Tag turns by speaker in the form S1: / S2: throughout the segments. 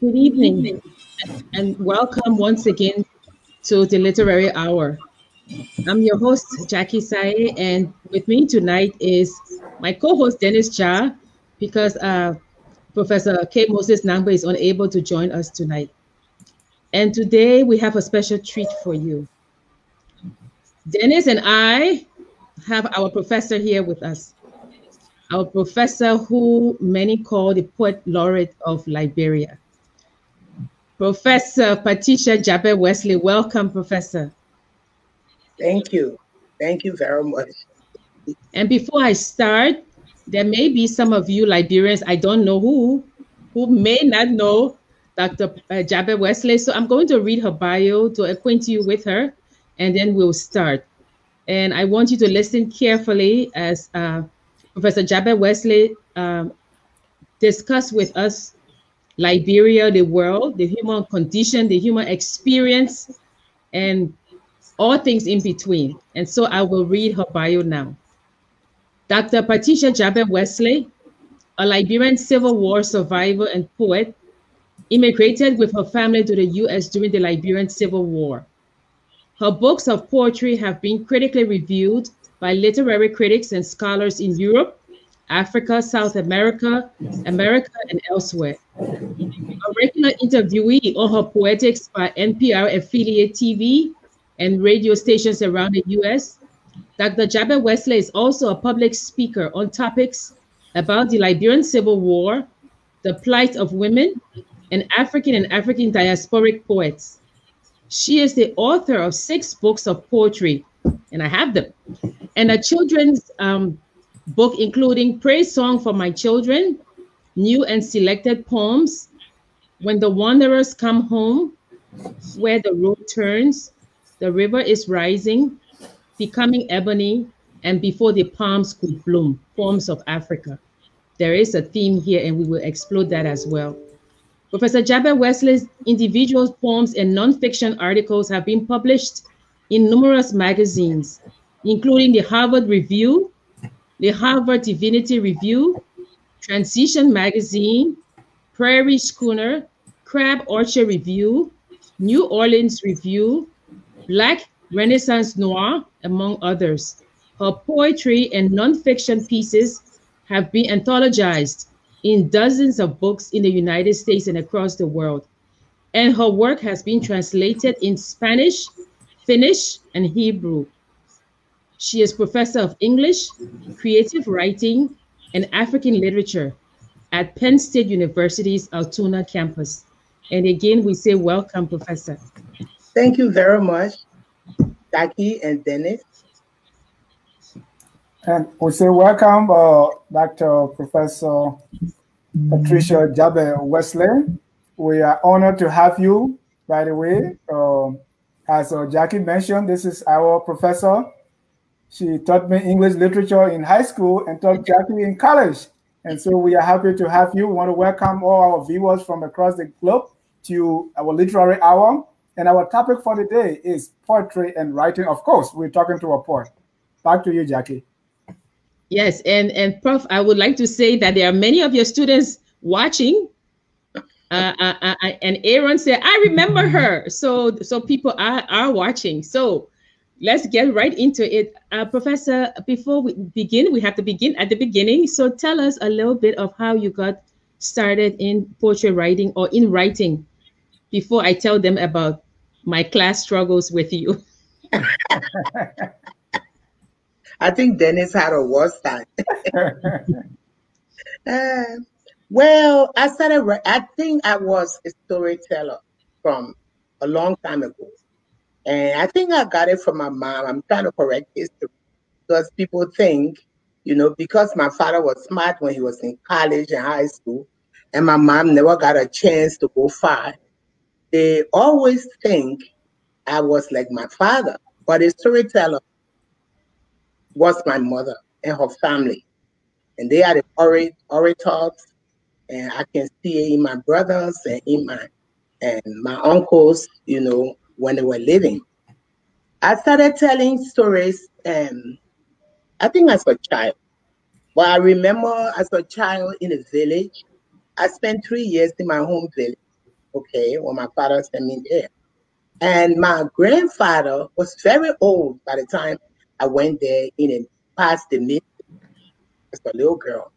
S1: Good evening, and welcome once again to the Literary Hour. I'm your host, Jackie Sayegh, and with me tonight is my co-host, Dennis Jah, because uh, Professor K. Moses Nagbe is unable to join us tonight. And today we have a special treat for you. Dennis and I have our professor here with us. Our professor who many call the poet laureate of Liberia. Professor Patricia Jabbeh Wesley, welcome, Professor.
S2: Thank you. Thank you very much.
S1: And before I start, there may be some of you Liberians, I don't know who, who may not know Dr. Uh, Jabbeh Wesley. So I'm going to read her bio to acquaint you with her, and then we'll start. And I want you to listen carefully as uh, Professor Jabbeh Wesley um, discuss with us Liberia, the world, the human condition, the human experience, and all things in between. And so I will read her bio now. Dr. Patricia Jabbeh Wesley, a Liberian Civil War survivor and poet, immigrated with her family to the US during the Liberian Civil War. Her books of poetry have been critically reviewed by literary critics and scholars in Europe, Africa, South America, America, and elsewhere. A regular interviewee on her poetics by NPR affiliate TV and radio stations around the US, Dr. Jabbeh Wesley is also a public speaker on topics about the Liberian Civil War, the plight of women, and African and African diasporic poets. She is the author of six books of poetry, and I have them, and a children's um, book including Praise Song for My Children, New and Selected Poems, When the Wanderers Come Home, Where the Road Turns, The River is Rising, Becoming Ebony, and Before the Palms Could Bloom, Poems of Africa. There is a theme here, and we will explore that as well. Professor Jabbeh Wesley's individual poems and nonfiction articles have been published in numerous magazines, including the Harvard Review, the Harvard Divinity Review, Transition Magazine, Prairie Schooner, Crab Orchard Review, New Orleans Review, Black Renaissance Noir, among others. Her poetry and nonfiction pieces have been anthologized in dozens of books in the United States and across the world. And her work has been translated in Spanish, Finnish, and Hebrew. She is professor of English, creative writing, and African literature at Penn State University's Altoona campus. And again, we say welcome, Professor.
S2: Thank you very much, Jackie and Dennis.
S3: And we say welcome, uh, Dr. Professor Patricia Jabbeh Wesley. We are honored to have you, by the way. Um, as uh, Jackie mentioned, this is our professor. She taught me English literature in high school and taught Jackie in college. And so we are happy to have you. We want to welcome all our viewers from across the globe to our literary hour. And our topic for the day is poetry and writing. Of course, we're talking to a poet. Back to you, Jackie.
S1: Yes, and and Prof, I would like to say that there are many of your students watching. Uh, uh, uh, uh and Aaron said, "I remember her." So so people are are watching. So let's get right into it, uh, Professor. Before we begin, we have to begin at the beginning. So tell us a little bit of how you got started in poetry writing or in writing. Before I tell them about my class struggles with you.
S2: I think Dennis had a worse time. uh, well, I started, I think I was a storyteller from a long time ago. And I think I got it from my mom. I'm trying to correct history because people think, you know, because my father was smart when he was in college and high school, and my mom never got a chance to go far, they always think I was like my father. But a storyteller was my mother and her family. And they are the orators, and I can see it in my brothers and in my and my uncles, you know, when they were living. I started telling stories, um, I think as a child. But I remember as a child in a village, I spent three years in my home village. Okay, well, my father sent me there. And my grandfather was very old by the time I went there in a past the mid as a little girl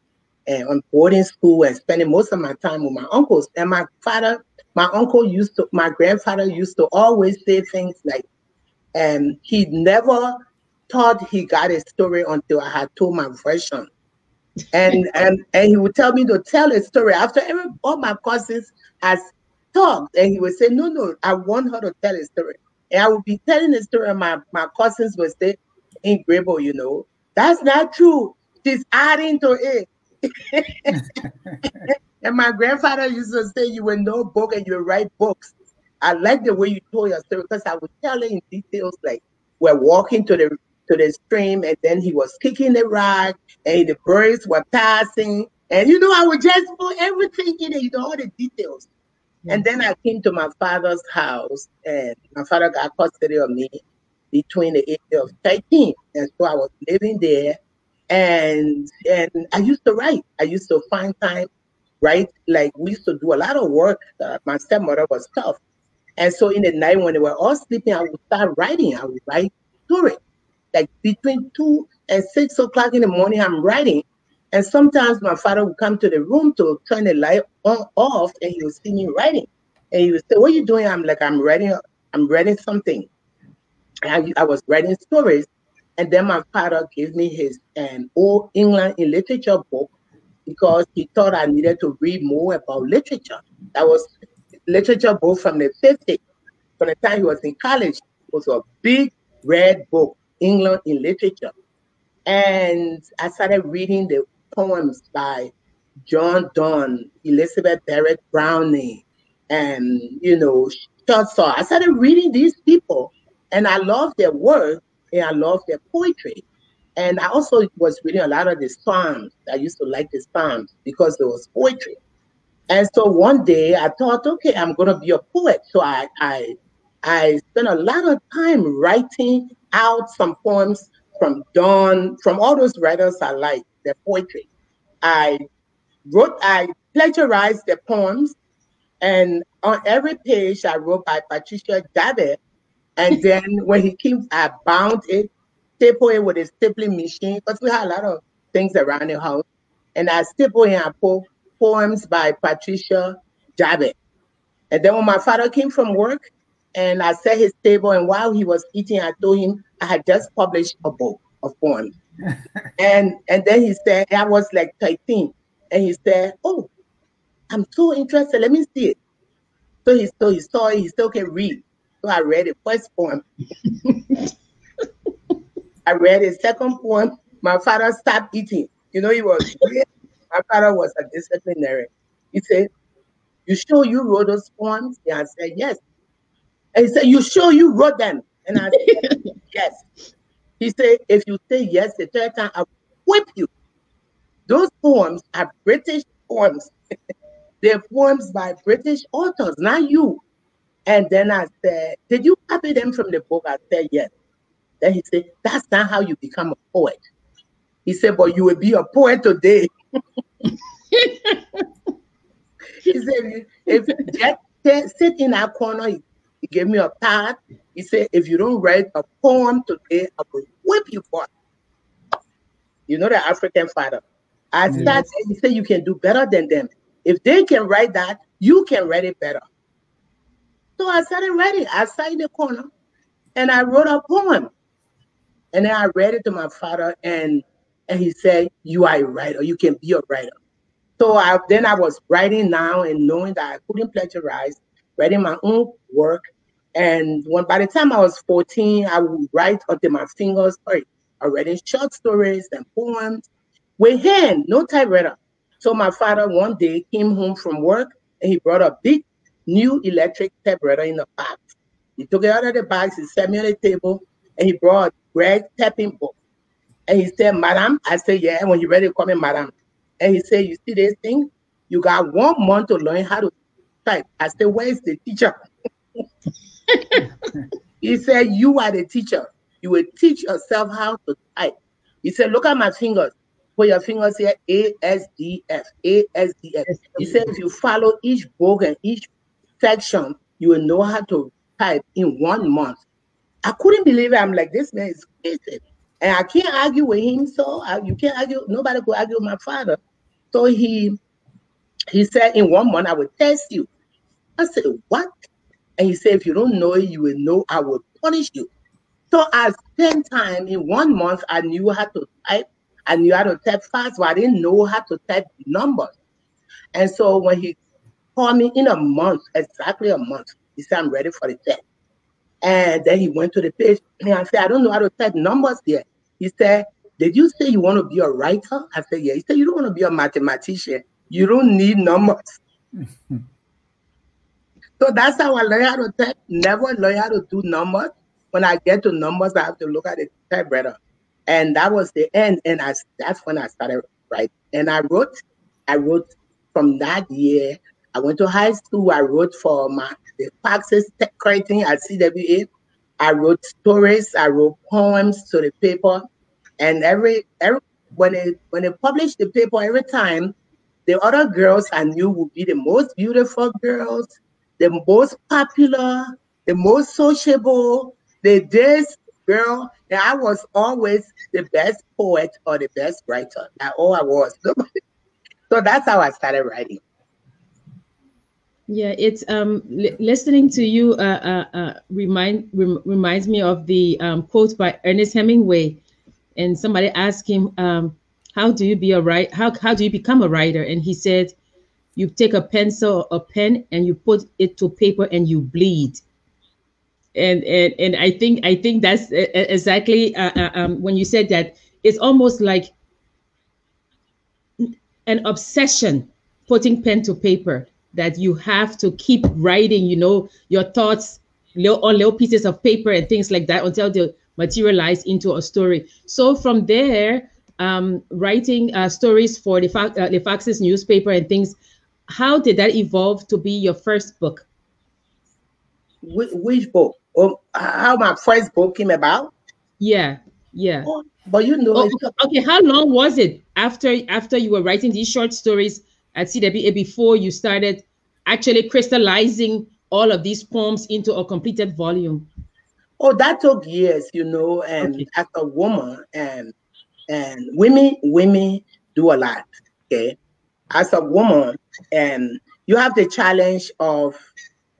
S2: and on boarding school and spending most of my time with my uncles. And my father, my uncle used to, my grandfather used to always say things like, and um, he never thought he got a story until I had told my version. And and and he would tell me to tell a story after every all my cousins has talked, and he would say, No, no, I want her to tell a story. And I would be telling a story, and my, my cousins would say, In Grable, you know, that's not true. She's adding to it. and my grandfather used to say, You will know book and you will write books. I like the way you told your story because I would tell it in details like we're walking to the to the stream and then he was kicking the rock and the birds were passing. And you know, I would just put everything in it, you know, all the details. And then I came to my father's house and my father got custody of me between the age of 13. And so I was living there and and I used to write. I used to find time, write. Like we used to do a lot of work. Uh, my stepmother was tough. And so in the night when they were all sleeping, I would start writing. I would write stories. Like between two and six o'clock in the morning, I'm writing. And sometimes my father would come to the room to turn the light on off and he would see me writing. And he would say, What are you doing? I'm like, I'm writing, I'm writing something. I, I was writing stories. And then my father gave me his um, old England in literature book because he thought I needed to read more about literature. That was literature book from the 50s. From the time he was in college, it was a big red book, England in literature. And I started reading the poems by John Donne, Elizabeth Barrett Browning, and you know, Chaucer. I started reading these people, and I loved their work and I love their poetry. And I also was reading a lot of the Psalms. I used to like the Psalms because there was poetry. And so one day I thought, okay, I'm gonna be a poet. So I I I spent a lot of time writing out some poems from Donne, from all those writers I like, their poetry. I wrote, I plagiarized their poems, and on every page I wrote by Patricia Jabbeh. And then when he came, I bound it, staple it with a stapling machine, because we had a lot of things around the house. And I staple in and put poems by Patricia Jabbeh. And then when my father came from work, and I set his table, and while he was eating, I told him I had just published a book of poems. and and then he said, I was like 13. And he said, Oh, I'm so interested. Let me see it. So he so he saw it, he still can read. I read the first poem. I read the second poem. My father stopped eating. You know, he was my father was a disciplinary. He said, You sure you wrote those poems? I said, Yes. And he said, You sure you wrote them? And I said, Yes. He said, If you say yes the third time, I'll whip you. Those poems are British poems. They're poems by British authors, not you. And then I said, Did you copy them from the book? I said, Yes. Then he said, That's not how you become a poet. He said, But you will be a poet today. he said, If you just sit in that corner, he gave me a pad. He said, if you don't write a poem today, I will whip you for You know the African father. I yes. started, he said, you can do better than them. If they can write that, you can write it better. So I started writing. I sat in the corner and I wrote a poem. And then I read it to my father, and and he said, You are a writer, you can be a writer. So I then I was writing now and knowing that I couldn't plagiarize, writing my own work. And when by the time I was 14, I would write until my fingers hurt. I writing short stories and poems with hand, no typewriter. So my father one day came home from work and he brought a big new electric typewriter in a box. He took it out of the box, he set me on the table, and he brought Gregg tapping book. And he said, Madam, I said, yeah, when you're ready, call me Madam. And he said, You see this thing? You got one month to learn how to type. I said, Where is the teacher? he said, You are the teacher. You will teach yourself how to type. He said, Look at my fingers. Put your fingers here, A S D F, A S D F. He said, If you follow each book and each section, you will know how to type in one month. I couldn't believe it. I'm like, this man is crazy. And I can't argue with him. So I, you can't argue. Nobody could argue with my father. So he he said, in one month, I will test you. I said, what? And he said, if you don't know it, you will know I will punish you. So I spent time in one month. I knew how to type. I knew how to type fast, but I didn't know how to type numbers. And so when he called me in a month, exactly a month, he said, I'm ready for the test. And then he went to the page and I said, I don't know how to type numbers yet. He said, Did you say you want to be a writer? I said, Yeah. He said, You don't want to be a mathematician. You don't need numbers. so that's how I learned how to type. Never learn how to do numbers. When I get to numbers, I have to look at the typewriter. And that was the end. And I that's when I started writing. And I wrote, I wrote from that year. I went to high school. I wrote for my the Pax's creating at CWA. I wrote stories. I wrote poems to the paper, and every every when they when they published the paper, every time the other girls I knew would be the most beautiful girls, the most popular, the most sociable, the best girl, and I was always the best poet or the best writer. That's all I was. so that's how I started writing.
S1: Yeah, it's um listening to you uh, uh, uh remind rem- reminds me of the um, quote by Ernest Hemingway, and somebody asked him, um, "How do you be a writer? How how do you become a writer?" And he said, "You take a pencil, or a pen, and you put it to paper, and you bleed." And and and I think I think that's exactly uh, uh, um, when you said that it's almost like an obsession putting pen to paper that you have to keep writing, you know, your thoughts little, on little pieces of paper and things like that until they materialize into a story. So from there, um, writing uh, stories for the, fa- uh, the Fox's newspaper and things, how did that evolve to be your first book?
S2: Which, which book? Um, how my first book came about?
S1: Yeah, yeah.
S2: Oh, but you know,
S1: oh, okay. How long was it after after you were writing these short stories? At CWA before you started actually crystallizing all of these poems into a completed volume?
S2: Oh, that took years, you know, and okay. as a woman and and women women do a lot. Okay. As a woman, and you have the challenge of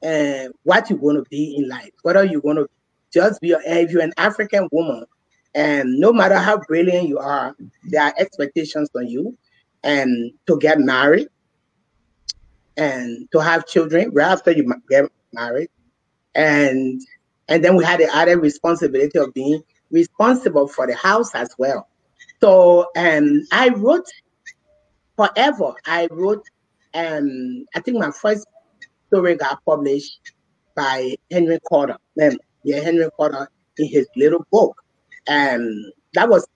S2: uh, what you're going to be in life, What are you're going to just be, a, if you're an African woman, and no matter how brilliant you are, there are expectations on you and to get married and to have children right after you get married and and then we had the added responsibility of being responsible for the house as well so um i wrote forever i wrote um i think my first story got published by henry Carter. Um, yeah henry Carter in his little book and that was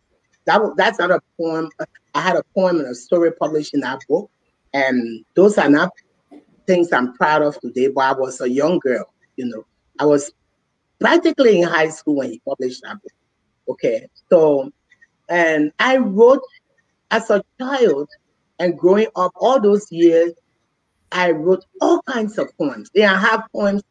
S2: that was that's not a poem I had a poem and a story published in that book. And those are not things I'm proud of today, but I was a young girl, you know. I was practically in high school when he published that book. Okay. So, and I wrote as a child and growing up all those years, I wrote all kinds of poems. Then I have poems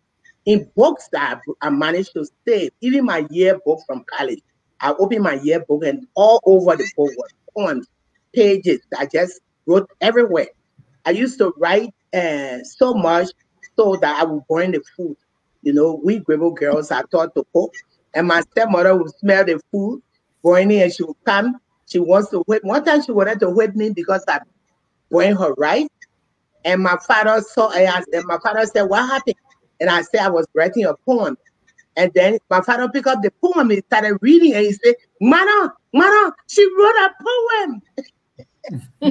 S2: in books that I managed to save. Even my yearbook from college, I opened my yearbook and all over the book was poems pages. I just wrote everywhere. I used to write uh, so much so that I would burn the food. You know, we Grebo girls are taught to cook, and my stepmother would smell the food burning, and she would come. She wants to whip. One time she wanted to whip me because I burned her rice, and my father saw. And my father said, "What happened?" And I said, "I was writing a poem." And then my father picked up the poem. He started reading, and he said, "Mama, Mama, she wrote a poem." he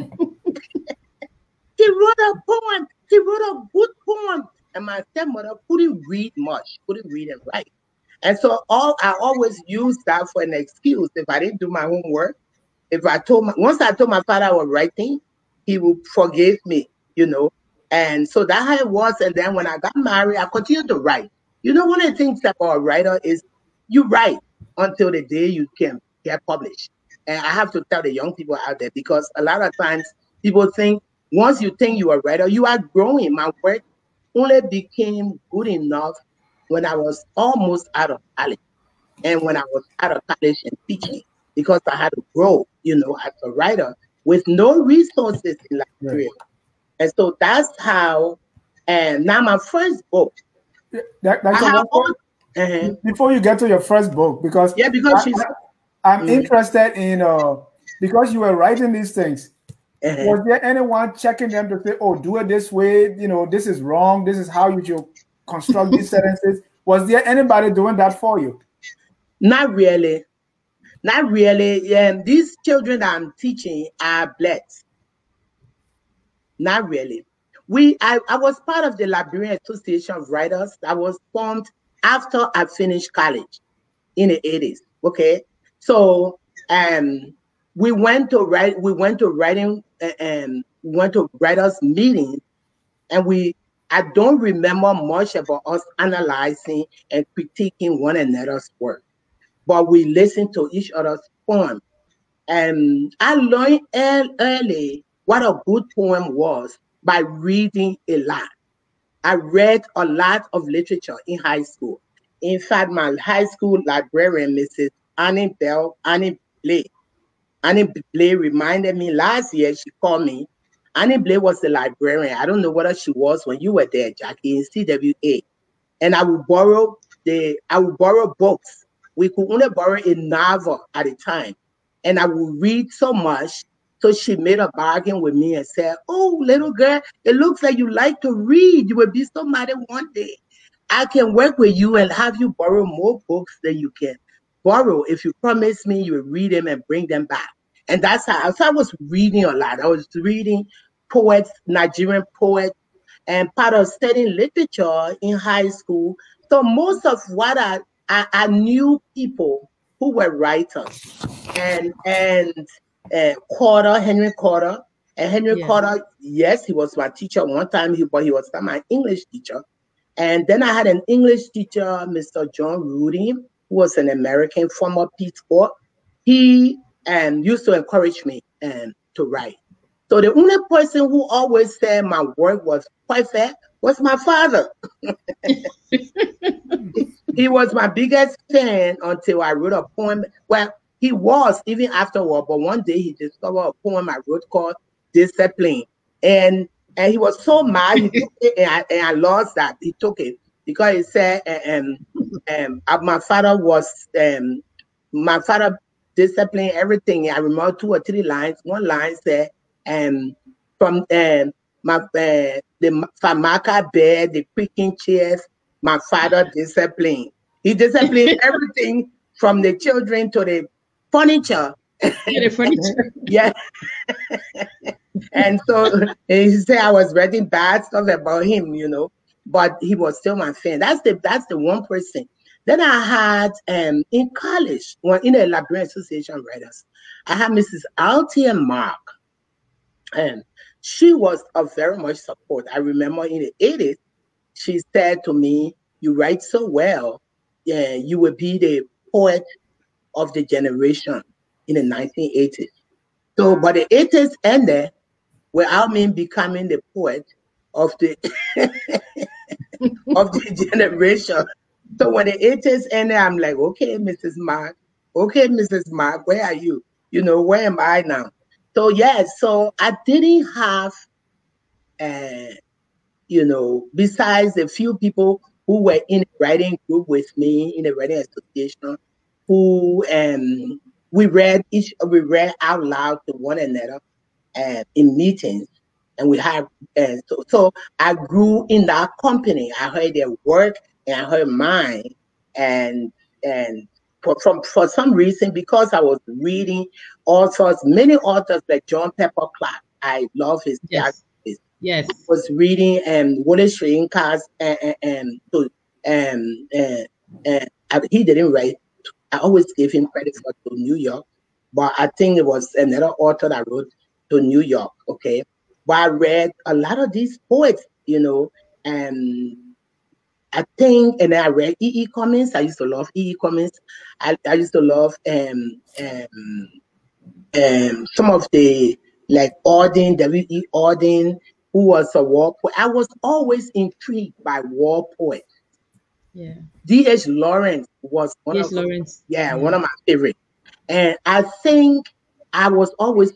S2: wrote a poem. He wrote a good poem. And my stepmother couldn't read much, couldn't read and write. And so all I always used that for an excuse. If I didn't do my homework, if I told my once I told my father I was writing, he would forgive me, you know. And so that's how it was. And then when I got married, I continued to write. You know, one of the things about a writer is you write until the day you can get published. And I have to tell the young people out there because a lot of times people think once you think you are a writer, you are growing. My work only became good enough when I was almost out of college and when I was out of college and teaching because I had to grow, you know, as a writer with no resources in Liberia. Right. And so that's how, and now my first book.
S3: That, that's have, uh-huh. Before you get to your first book, because
S2: yeah, because
S3: I, am mm. interested in uh because you were writing these things. Uh-huh. Was there anyone checking them to say, "Oh, do it this way"? You know, this is wrong. This is how you should construct these sentences. Was there anybody doing that for you?
S2: Not really. Not really. Um, these children that I'm teaching are blessed. Not really. We I, I was part of the Liberian Association of Writers that was formed after I finished college in the 80s. Okay. So um we went to write we went to writing and um, went to writers meetings and we I don't remember much about us analyzing and critiquing one another's work but we listened to each other's poem. And I learned early what a good poem was by reading a lot. I read a lot of literature in high school. In fact, my high school librarian, Mrs. Annie Bell, Annie Blake, Annie Blake reminded me last year, she called me. Annie Blake was the librarian. I don't know whether she was when you were there, Jackie, in CWA. And I would borrow the I would borrow books we could only borrow a novel at a time. And I would read so much. So she made a bargain with me and said, Oh, little girl, it looks like you like to read. You will be somebody one day. I can work with you and have you borrow more books than you can borrow. If you promise me you will read them and bring them back. And that's how so I was reading a lot. I was reading poets, Nigerian poets, and part of studying literature in high school. So most of what I I, I knew people who were writers, and and uh, Carter, Henry Carter, and Henry yeah. Carter. Yes, he was my teacher one time, he, but he was not my English teacher. And then I had an English teacher, Mr. John Rudy, who was an American former Peace Corps. He um, used to encourage me um, to write. So the only person who always said my work was perfect was my father. he was my biggest fan until I wrote a poem. Well, he was even afterward, but one day he discovered a poem I wrote called Discipline. And and he was so mad, he took it, and I, and I lost that. He took it because he said, um, um, my father was, um, my father disciplined everything. I remember two or three lines. One line said, um, from um, my uh, the Famaka bed, the creaking chairs, my father disciplined. He disciplined everything from the children to the furniture.
S1: Yeah, the furniture.
S2: yeah. and so he said I was writing bad stuff about him, you know, but he was still my friend. That's the that's the one person. Then I had um in college, when in a Liberian Association writers, I had Mrs. Althea Mark. And she was a very much support. I remember in the 80s, she said to me, You write so well. Yeah, you will be the poet of the generation in the 1980s. So, but the 80s ended without me becoming the poet of the of the generation. So when the 80s ended, I'm like, okay, Mrs. Mark, okay, Mrs. Mark, where are you? You know, where am I now? So yeah, so I didn't have, uh, you know, besides a few people who were in a writing group with me in a writing association, who um we read each we read out loud to one another uh, in meetings, and we have and so so I grew in that company. I heard their work and I heard mine, and and for, from for some reason because I was reading authors, many authors like John Pepper Clark. I love his
S1: yes. Yes, I
S2: was reading and um Wole Soyinka's and and um, um, uh, uh, he didn't write. I always give him credit for to New York, but I think it was another author that wrote to New York. Okay, but I read a lot of these poets, you know, and I think, and I read E. E. Cummings. I used to love E. E. Cummings. I, I used to love um, um, um, some of the like Auden, W. E. Auden, who was a war poet. I was always intrigued by war poets.
S1: Yeah.
S2: D.H. Lawrence was one of
S1: Lawrence.
S2: yeah, yeah, one of my favorite. And I think I was always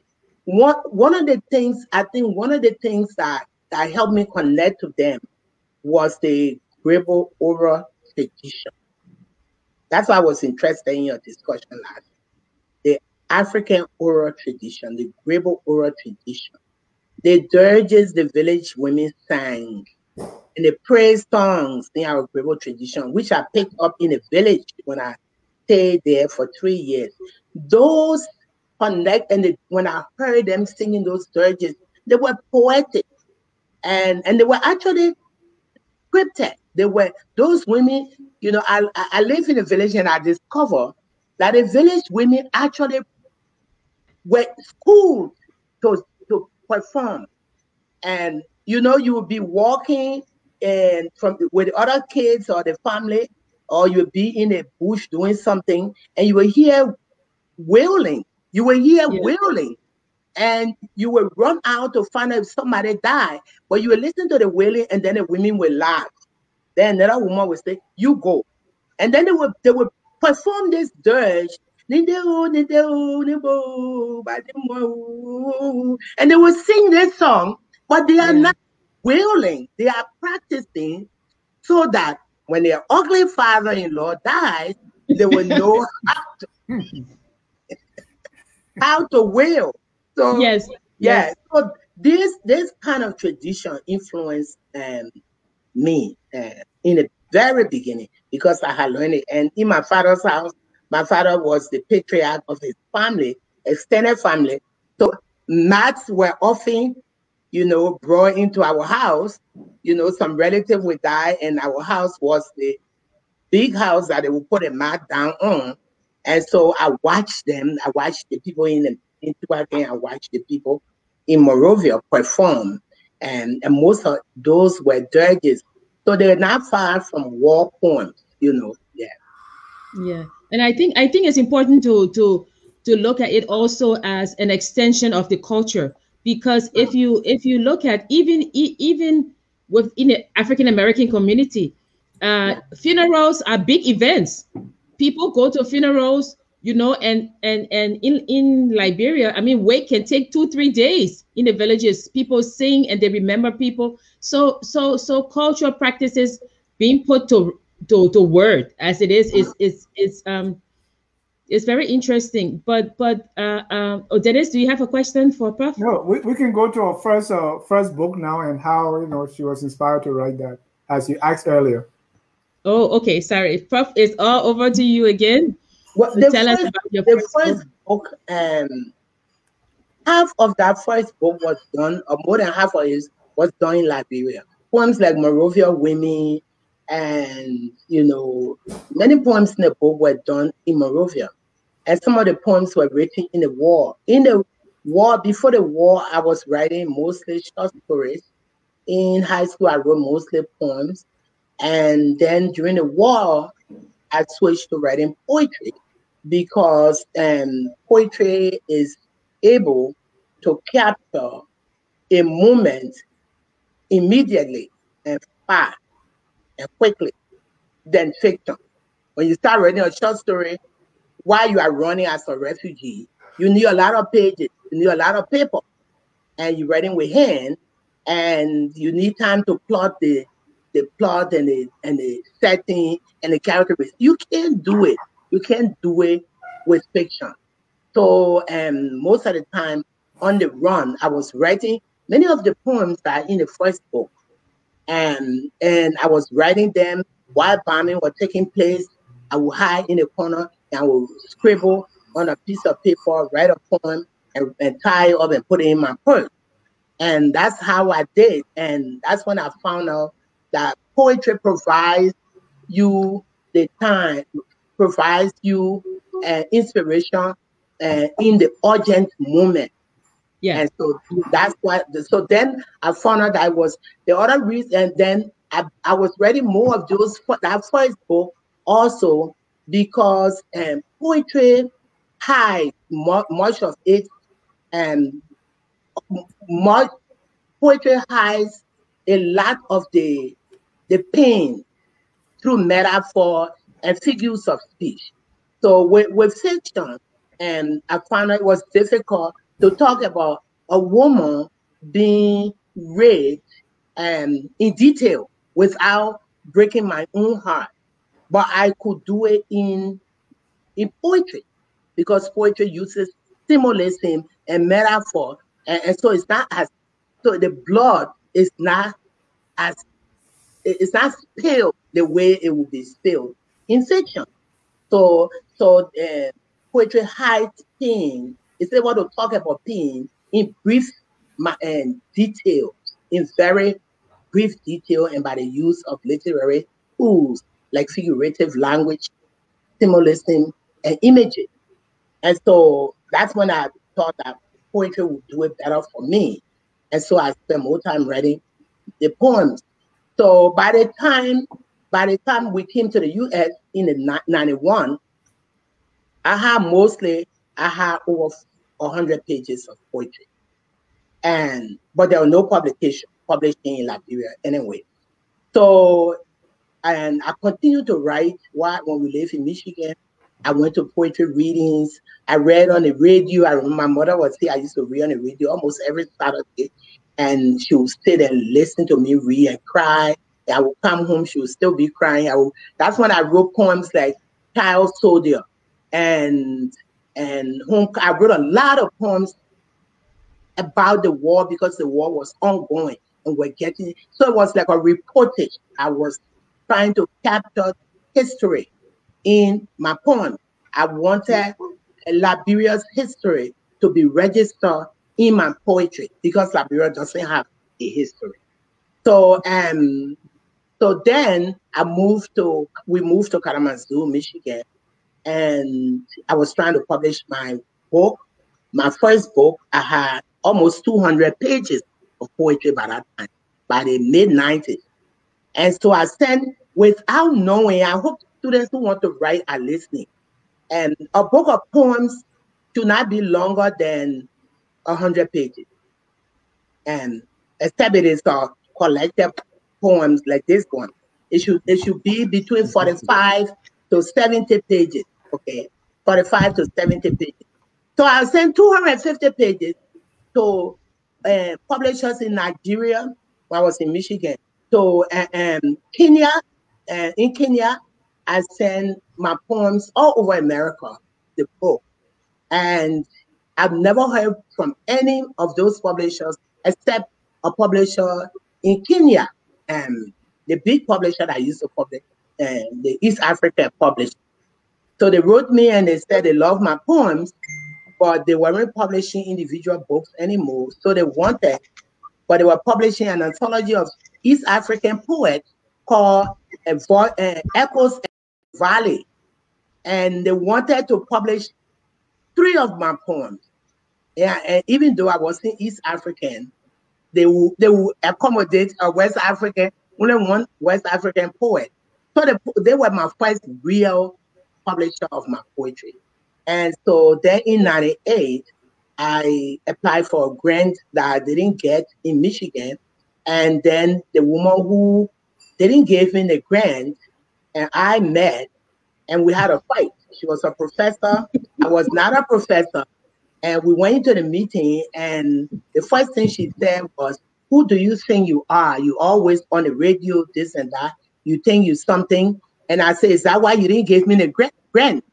S2: one one of the things I think one of the things that that helped me connect to them was the Grebo oral tradition. That's why I was interested in your discussion last. The African oral tradition, the Grebo oral tradition, the dirges the village women sang, and the praise songs in our Grebo tradition, which I picked up in a village when I stayed there for three years. Those connect, and the, when I heard them singing those dirges, they were poetic, and and they were actually scripted. They were those women. You know, I I live in a village, and I discover that the village women actually were schooled to to perform, and you know, you would be walking and from with other kids or the family, or you'll be in a bush doing something, and you will hear wailing. You will hear yeah. wailing, and you will run out to find out if somebody died. But you will listen to the wailing, and then the women will laugh. Then another woman will say, "You go," and then they will they will perform this dirge. And they will sing this song, but they are yeah. not wailing. They are practicing so that when their ugly father-in-law dies, they will know how to, how to will. So
S1: yes,
S2: yes. So this this kind of tradition influenced um, me uh, in the very beginning because I had learned it. And in my father's house, my father was the patriarch of his family, extended family. So mats were often, you know, brought into our house. You know, some relative would die, and our house was the big house that they would put a mat down on. And so I watched them. I watched the people in the in. I watched the people in Monrovia perform, and, and most of those were dirges. So they're not far from war poems, you know. Yeah.
S1: Yeah, and I think I think it's important to to to look at it also as an extension of the culture because if you if you look at even even within the African American community, uh, funerals are big events people go to funerals you know and and and in in liberia i mean wake can take two three days in the villages people sing and they remember people. So so so cultural practices being put to to, to word as it is is is is um it's very interesting. But but uh um oh dennis do you have a question for prof?
S3: No we, we can go to our first uh first book now and how you know she was inspired to write that as you asked earlier
S1: Oh, okay. Sorry. Prof, it's all over to you again.
S2: Well, so tell first, us about your the first, book. book. Um, half of that first book was done, or more than half of it was done in Liberia. Poems like Monrovia Women, and you know, many poems in the book were done in Monrovia, and some of the poems were written in the war. In the war, before the war, I was writing mostly short stories. In high school, I wrote mostly poems. And then during the war, I switched to writing poetry because um, poetry is able to capture a moment immediately and fast and quickly than fiction. When you start writing a short story while you are running as a refugee, you need a lot of pages, you need a lot of paper, and you're writing with hand, and you need time to plot the the plot and the and the setting and the characters. You can't do it. You can't do it with fiction. So um, most of the time on the run, I was writing many of the poems that are in the first book. And and I was writing them while bombing was taking place. I would hide in a corner and I would scribble on a piece of paper, write a poem, and, and tie it up and put it in my purse. And that's how I did. And that's when I found out that poetry provides you the time, provides you uh, inspiration uh, in the urgent moment.
S1: Yeah.
S2: And so that's why. So then I found out I was the other reason. And then I, I was reading more of those that first book also because um, poetry hides much of it and much poetry hides a lot of the the pain through metaphor and figures of speech. So with, with fiction, and I found it was difficult to talk about a woman being raped um, in detail without breaking my own heart. But I could do it in in poetry because poetry uses symbolism and metaphor, and, and so it's not as so the blood is not as it's not spilled the way it would be spilled in fiction. So so uh, poetry hides pain. It's able to talk about pain in brief and uh, detail, in very brief detail, and by the use of literary tools like figurative language, symbolism, and images. And so that's when I thought that poetry would do it better for me. And so I spent more time writing the poems. So by the time by the time we came to the US in the 91, I had mostly I had over 100 pages of poetry. And but there were no publication published in Liberia anyway. So and I continued to write while when we lived in Michigan. I went to poetry readings. I read on the radio. I remember my mother was here. I used to read on the radio almost every Saturday. And she would sit and listen to me read and cry. I would come home, she would still be crying. I would, that's when I wrote poems like Child Soldier and and home. I wrote a lot of poems about the war because the war was ongoing and we're getting so it was like a reportage. I was trying to capture history in my poem. I wanted Liberia's history to be registered in my poetry because Liberia doesn't have a history. So um so then I moved to we moved to Kalamazoo, Michigan, and I was trying to publish my book. My first book, I had almost 200 pages of poetry by that time, by the mid 90s. And so I sent without knowing, I hope students who want to write are listening. And a book of poems should not be longer than 100 pages. And except it is a collected poems like this one. It should it should be between 45 to 70 pages. Okay. 45 to 70 pages. So I sent 250 pages to uh, publishers in Nigeria I was in Michigan. So uh, um, Kenya, uh, in Kenya, I sent my poems all over America, the book. And I've never heard from any of those publishers except a publisher in Kenya, um, the big publisher that used to publish, uh, the East Africa publisher. So they wrote me and they said they love my poems, but they weren't publishing individual books anymore. So they wanted, but they were publishing an anthology of East African poets called uh, uh, Echoes Valley. And they wanted to publish three of my poems. Yeah, and even though I wasn't East African, they will they will accommodate a West African, only one West African poet. So they, they were my first real publisher of my poetry. And so then in 98, I applied for a grant that I didn't get in Michigan. And then the woman who didn't give me the grant and I met and we had a fight. She was a professor. I was not a professor. And we went into the meeting, and the first thing she said was, Who do you think you are? You always on the radio, this and that. You think you something. And I said, Is that why you didn't give me the grant?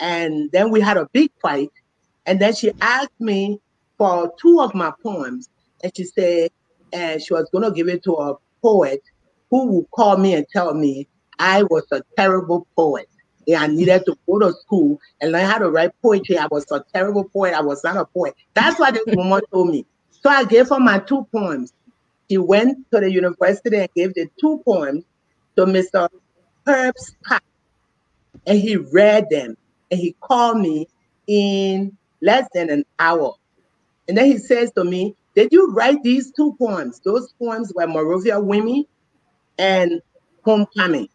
S2: And then we had a big fight. And then she asked me for two of my poems. And she said, and she was going to give it to a poet who would call me and tell me I was a terrible poet. I needed to go to school and learn how to write poetry. I was a terrible poet. I was not a poet. That's what this woman told me. So I gave her my two poems. She went to the university and gave the two poems to Mr. Herb Scott. And he read them and he called me in less than an hour. And then he says to me, Did you write these two poems? Those poems were Monrovia Women and Homecoming.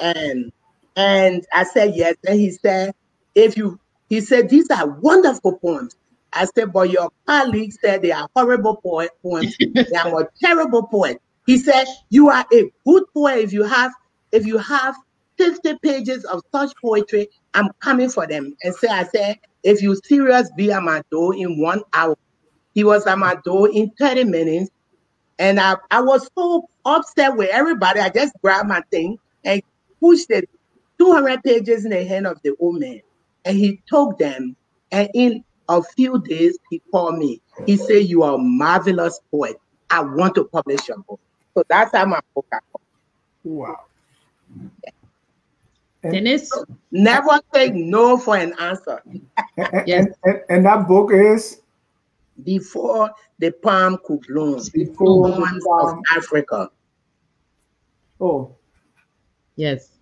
S2: And and I said yes. And he said, if you he said these are wonderful poems. I said, but your colleagues said they are horrible poet, poems. they are a terrible poet. He said, you are a good poet if you have if you have 50 pages of such poetry, I'm coming for them. And so I said, if you serious, be at my door in one hour. He was at my door in 30 minutes. And I, I was so upset with everybody. I just grabbed my thing and pushed it 200 pages in the hand of the old man. And he took them. And in a few days, he called me. He said, You are a marvelous poet. I want to publish your book. So that's how my book got.
S3: Wow.
S1: Yeah. Dennis?
S2: Never take no for an answer.
S3: and, yes. and, and, that book is?
S2: Before the palm could bloom. Before the palm. of Africa.
S3: Oh.
S1: Yes.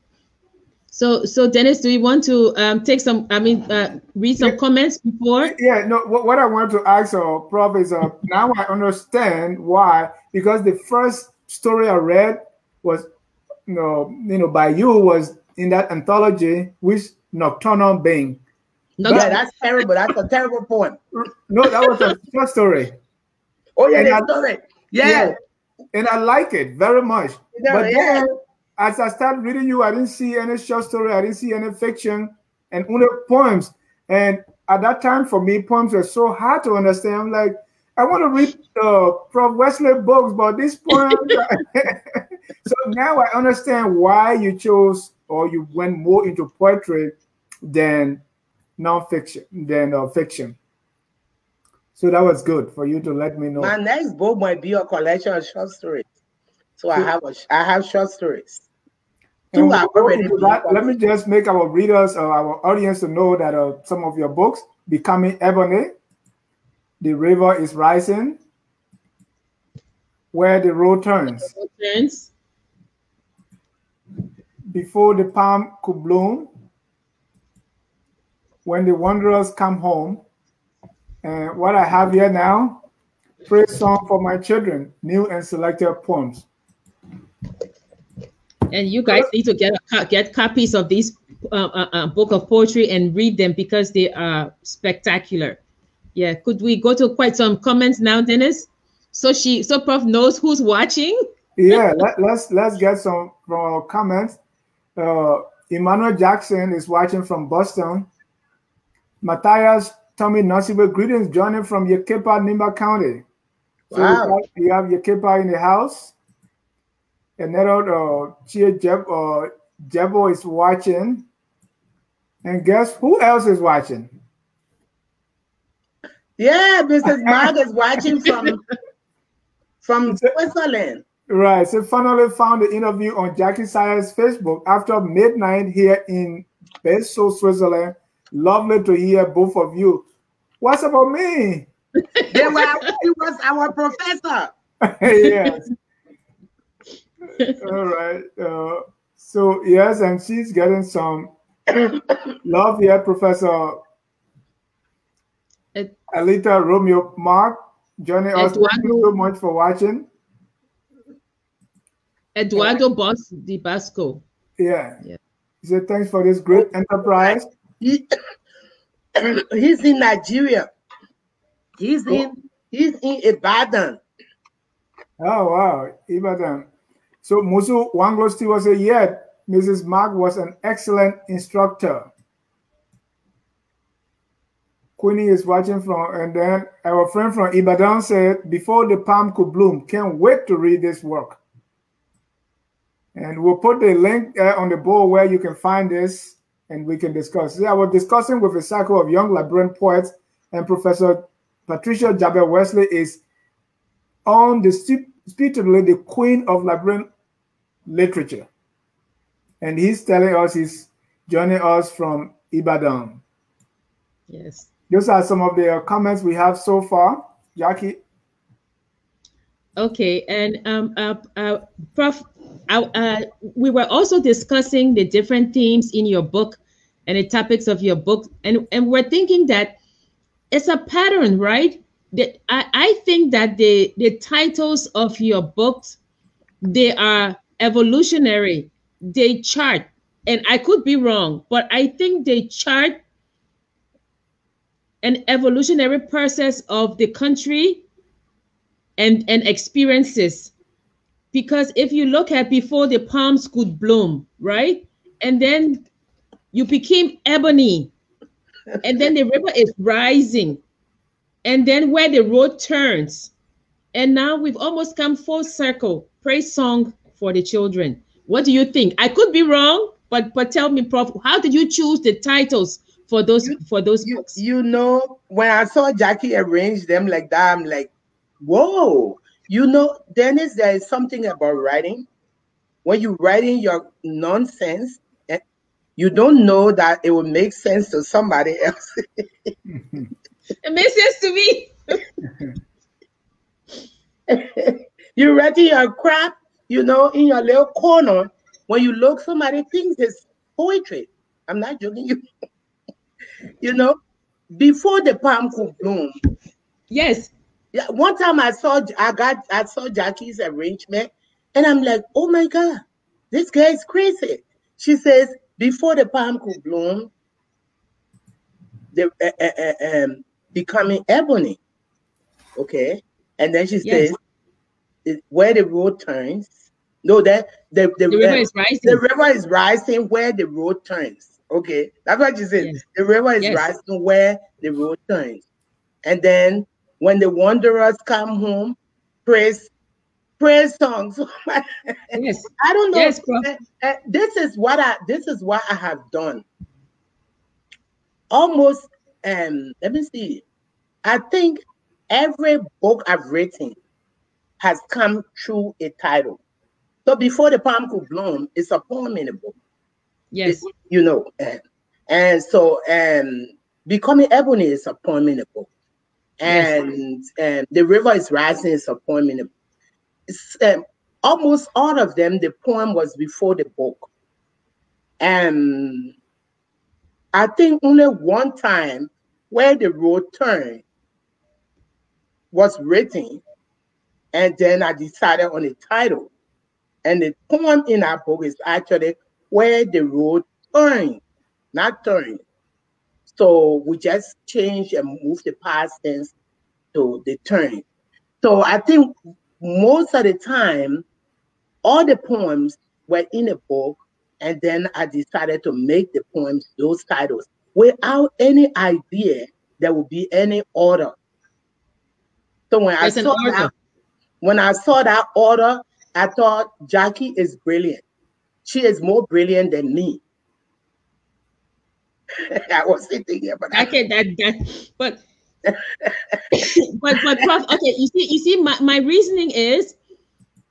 S1: So, so Dennis, do you want to um, take some? I mean, uh, read some yeah. comments before.
S3: Yeah, no. What, what I want to ask, uh, Prof, is uh, now I understand why because the first story I read was, you know, you know, by you was in that anthology, which Nocturnal Being.
S2: No, yeah, that's terrible. That's a terrible poem.
S3: No, that was a short story.
S2: Oh yeah, the story. Yeah. yeah.
S3: And I like it very much. Yeah, but yeah. then, as I started reading you, I didn't see any short story. I didn't see any fiction, and only poems. And at that time, for me, poems were so hard to understand. I'm like, I want to read uh, Prof. Wesley books, but this poem. so now I understand why you chose or you went more into poetry than nonfiction, than uh, fiction. So that was good for you to let me know.
S2: My next book might be a collection of short stories. So, I have a, I have short stories.
S3: Two that, let me just make our readers or our audience to know that uh, some of your books, Becoming Ebony, The River is Rising, Where the Road Turns. turns before the palm could bloom, when the wanderers come home. And what I have here now, praise song for my children, new and selected poems.
S1: And you guys need to get get copies of these uh, uh, uh, book of poetry and read them because they are spectacular. Yeah, could we go to quite some comments now, Dennis? So she, so Prof knows who's watching.
S3: yeah, let, let's let's get some uh, comments. Uh, Emmanuel Jackson is watching from Boston. Matthias Tommy Nasibe, greetings, joining from Yekepa, Nimba County. So wow. you have Yekepa in the house. Another uh, Chia Jeb, uh, Jebo is watching. And guess who else is watching?
S2: Yeah, Mrs. Mark is watching from from Switzerland.
S3: Right. So finally found the interview on Jackie Sayegh's Facebook after midnight here in Basel, Switzerland. Lovely to hear both of you. What's about me?
S2: they were, he was our professor.
S3: yes. All right. Uh, so yes, and she's getting some love here, Professor it, Alita Romeo Mark Johnny us. Thank you so much for watching.
S1: Eduardo Boss Di Basco.
S3: Yeah. Yeah. He said, thanks for this great enterprise.
S2: He, he's in Nigeria. He's oh. in he's in Ibadan.
S3: Oh wow, Ibadan. So Musu Wanglo still was a yeah, Mrs. Mark was an excellent instructor. Queenie is watching from, and then our friend from Ibadan said, before the palm could bloom, can't wait to read this work. And we'll put the link uh, on the board where you can find this and we can discuss. Yeah, I was discussing with a circle of young Liberian poets, and Professor Patricia Jabbeh Wesley is undisputably the queen of Liberian literature. And he's telling us he's joining us from Ibadan.
S1: Yes.
S3: Those are some of the comments we have so far. Jackie?
S1: Okay, and um, uh, uh, Prof, uh, we were also discussing the different themes in your book and the topics of your book, and, and we're thinking that it's a pattern, right? That I, I think that the the titles of your books they are evolutionary. They chart, and I could be wrong, but I think they chart an evolutionary process of the country and, and experiences. Because if you look at before the palms could bloom, right? And then you became ebony, and then the river is rising, and then where the road turns. And now we've almost come full circle. Praise song for the children. What do you think? I could be wrong, but but tell me, Prof, how did you choose the titles for those
S2: You-
S1: for those
S2: You,
S1: books?
S2: you know, when I saw Jackie arrange them like that, I'm like, whoa. You know, Dennis, there is something about writing. When you're writing your nonsense, eh, you don't know that it will make sense to somebody else.
S1: It makes sense to me.
S2: you're writing your crap, you know, in your little corner. When you look, somebody thinks it's poetry. I'm not joking you. you know, before the palm could bloom,
S1: Yes.
S2: Yeah, one time I saw I got I saw Jackie's arrangement, and I'm like, oh my god, this guy is crazy. She says before the palm could bloom, the uh, uh, uh, um, becoming ebony. Okay, and then she
S1: Yes.
S2: says where the road turns. No, that the the,
S1: The river
S2: uh,
S1: is rising.
S2: the river is rising where the road turns. Okay, that's what she said.
S1: Yes.
S2: The river is
S1: Yes.
S2: rising where the road turns. And then when the wanderers come home, praise, praise songs.
S1: yes.
S2: I don't know.
S1: Yes,
S2: uh, this is what I this is what I have done. Almost um, let me see. I think every book I've written has come through a title. So before the palm could bloom, it's a poem in a book
S1: Yes.
S2: you know. And, and so um becoming ebony is a poem in a book.
S1: Yes.
S2: And and the river is rising is a poem in a it's, um, almost all of them the poem was before the book. And I think only one time where the road turned was written, and then I decided on the title. And the poem in our book is actually where the road turned, not turned. So we just changed and moved the past tense to the turn. So I think most of the time, all the poems were in a book, and then I decided to make the poems those titles without any idea there would be any order. So when
S1: There's
S2: I saw that, when I saw that order, I thought Jackie is brilliant. She is more brilliant than me. I was sitting here, but I,
S1: Okay, that that but but but prof, okay, you see, you see, my, my reasoning is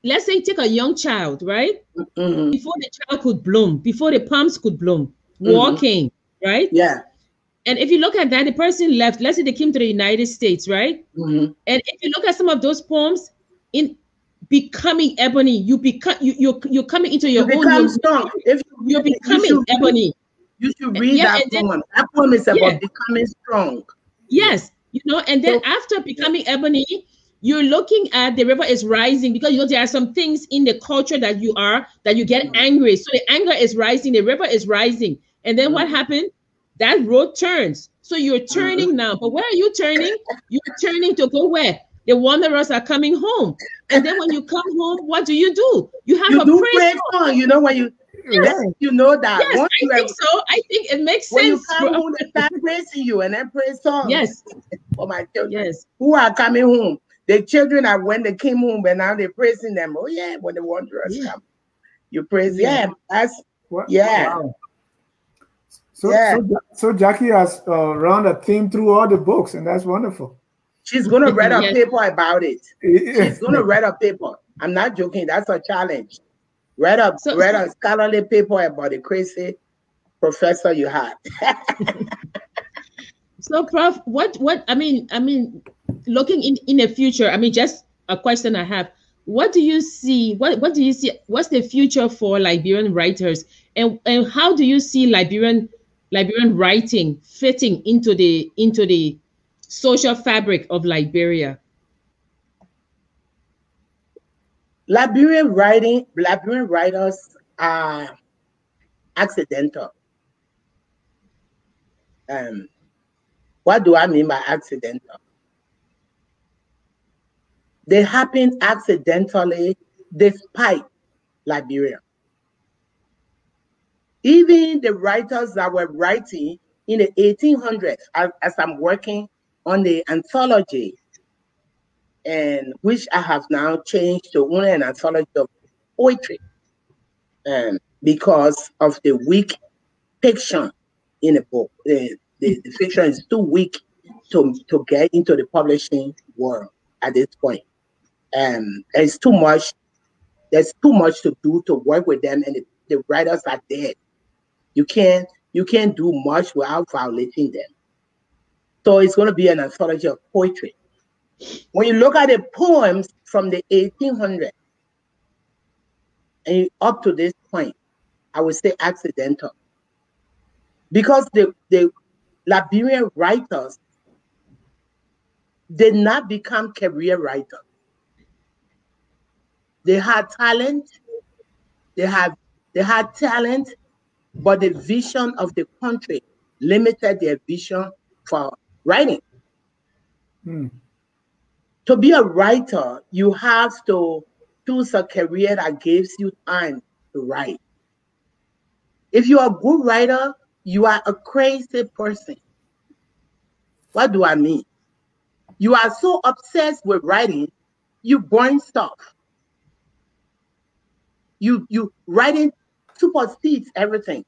S1: let's say take a young child, right?
S2: Mhm.
S1: Before the child could bloom, before the palms could bloom,
S2: Mhm.
S1: walking, right?
S2: yeah.
S1: And if you look at that, the person left, let's say they came to the United States, right?
S2: Mhm.
S1: And if you look at some of those poems, in becoming ebony, you become you you're, you're coming into
S2: You
S1: your own.
S2: become
S1: You're,
S2: strong. If you read you
S1: becoming
S2: should-
S1: ebony.
S2: You should read
S1: Yeah,
S2: that
S1: and then-
S2: That poem is about
S1: Yeah.
S2: becoming strong.
S1: Yes, you know, and then
S2: So-
S1: after becoming ebony, you're looking at the river is rising because you know there are some things in the culture that you are that you get
S2: Mhm.
S1: angry. So the anger is rising, the river is rising, and then what
S2: Mhm.
S1: happened? That road turns. So you're turning now, but where are you turning? You're turning to go where? The wanderers are coming home, and then when you come home, what do you do? You have
S2: You
S1: a
S2: do
S1: praise.
S2: praise
S1: song.
S2: song. You know when you
S1: Yes.
S2: then you know that
S1: Yes,
S2: once you
S1: I
S2: have,
S1: think so. I think it makes
S2: when you come home, they start praising you and then praise songs.
S1: Yes,
S2: For my children
S1: yes.
S2: who are coming home. The children are when they came home, but now they're praising them. Oh yeah, when the wanderers
S1: Yeah.
S2: come. You praise,
S1: Yeah.
S2: yeah. That's
S3: Well,
S2: Yeah.
S3: wow. So,
S2: Yeah.
S3: so, so Jackie has uh, run a theme through all the books, and that's wonderful.
S2: She's gonna write a
S1: Yes.
S2: paper about it. She's gonna write a paper. I'm not joking. That's a challenge. Write a
S1: So-
S2: write a scholarly paper about the crazy professor you had.
S1: So, Prof, what what I mean, I mean, looking in in the future, I mean, just a question I have. What do you see? What what do you see? What's the future for Liberian writers, and and how do you see Liberian Liberian writing fitting into the into the social fabric of Liberia?
S2: Liberian writing, Liberian writers are accidental. Um, What do I mean by accidental? They happen accidentally despite Liberia. Even the writers that were writing in the 1800s, as, as I'm working on the anthology, and which I have now changed to only an anthology of poetry, and because of the weak fiction in the book, the, the, the fiction is too weak to, to get into the publishing world at this point. Um, it's too much. There's too much to do to work with them, and the, the writers are dead. You can't you can't do much without violating them. So it's going to be an anthology of poetry. When you look at the poems from the 1800s and up to this point, I would say accidental. Because the, the Liberian writers did not become career writers. They had talent, they had they had talent, but the vision of the country limited their vision for writing. Hmm. To be a writer, you have to choose a career that gives you time to write. If you're a good writer, you are a crazy person. What do I mean? You are so obsessed with writing, you burn stuff. You you writing supersedes everything.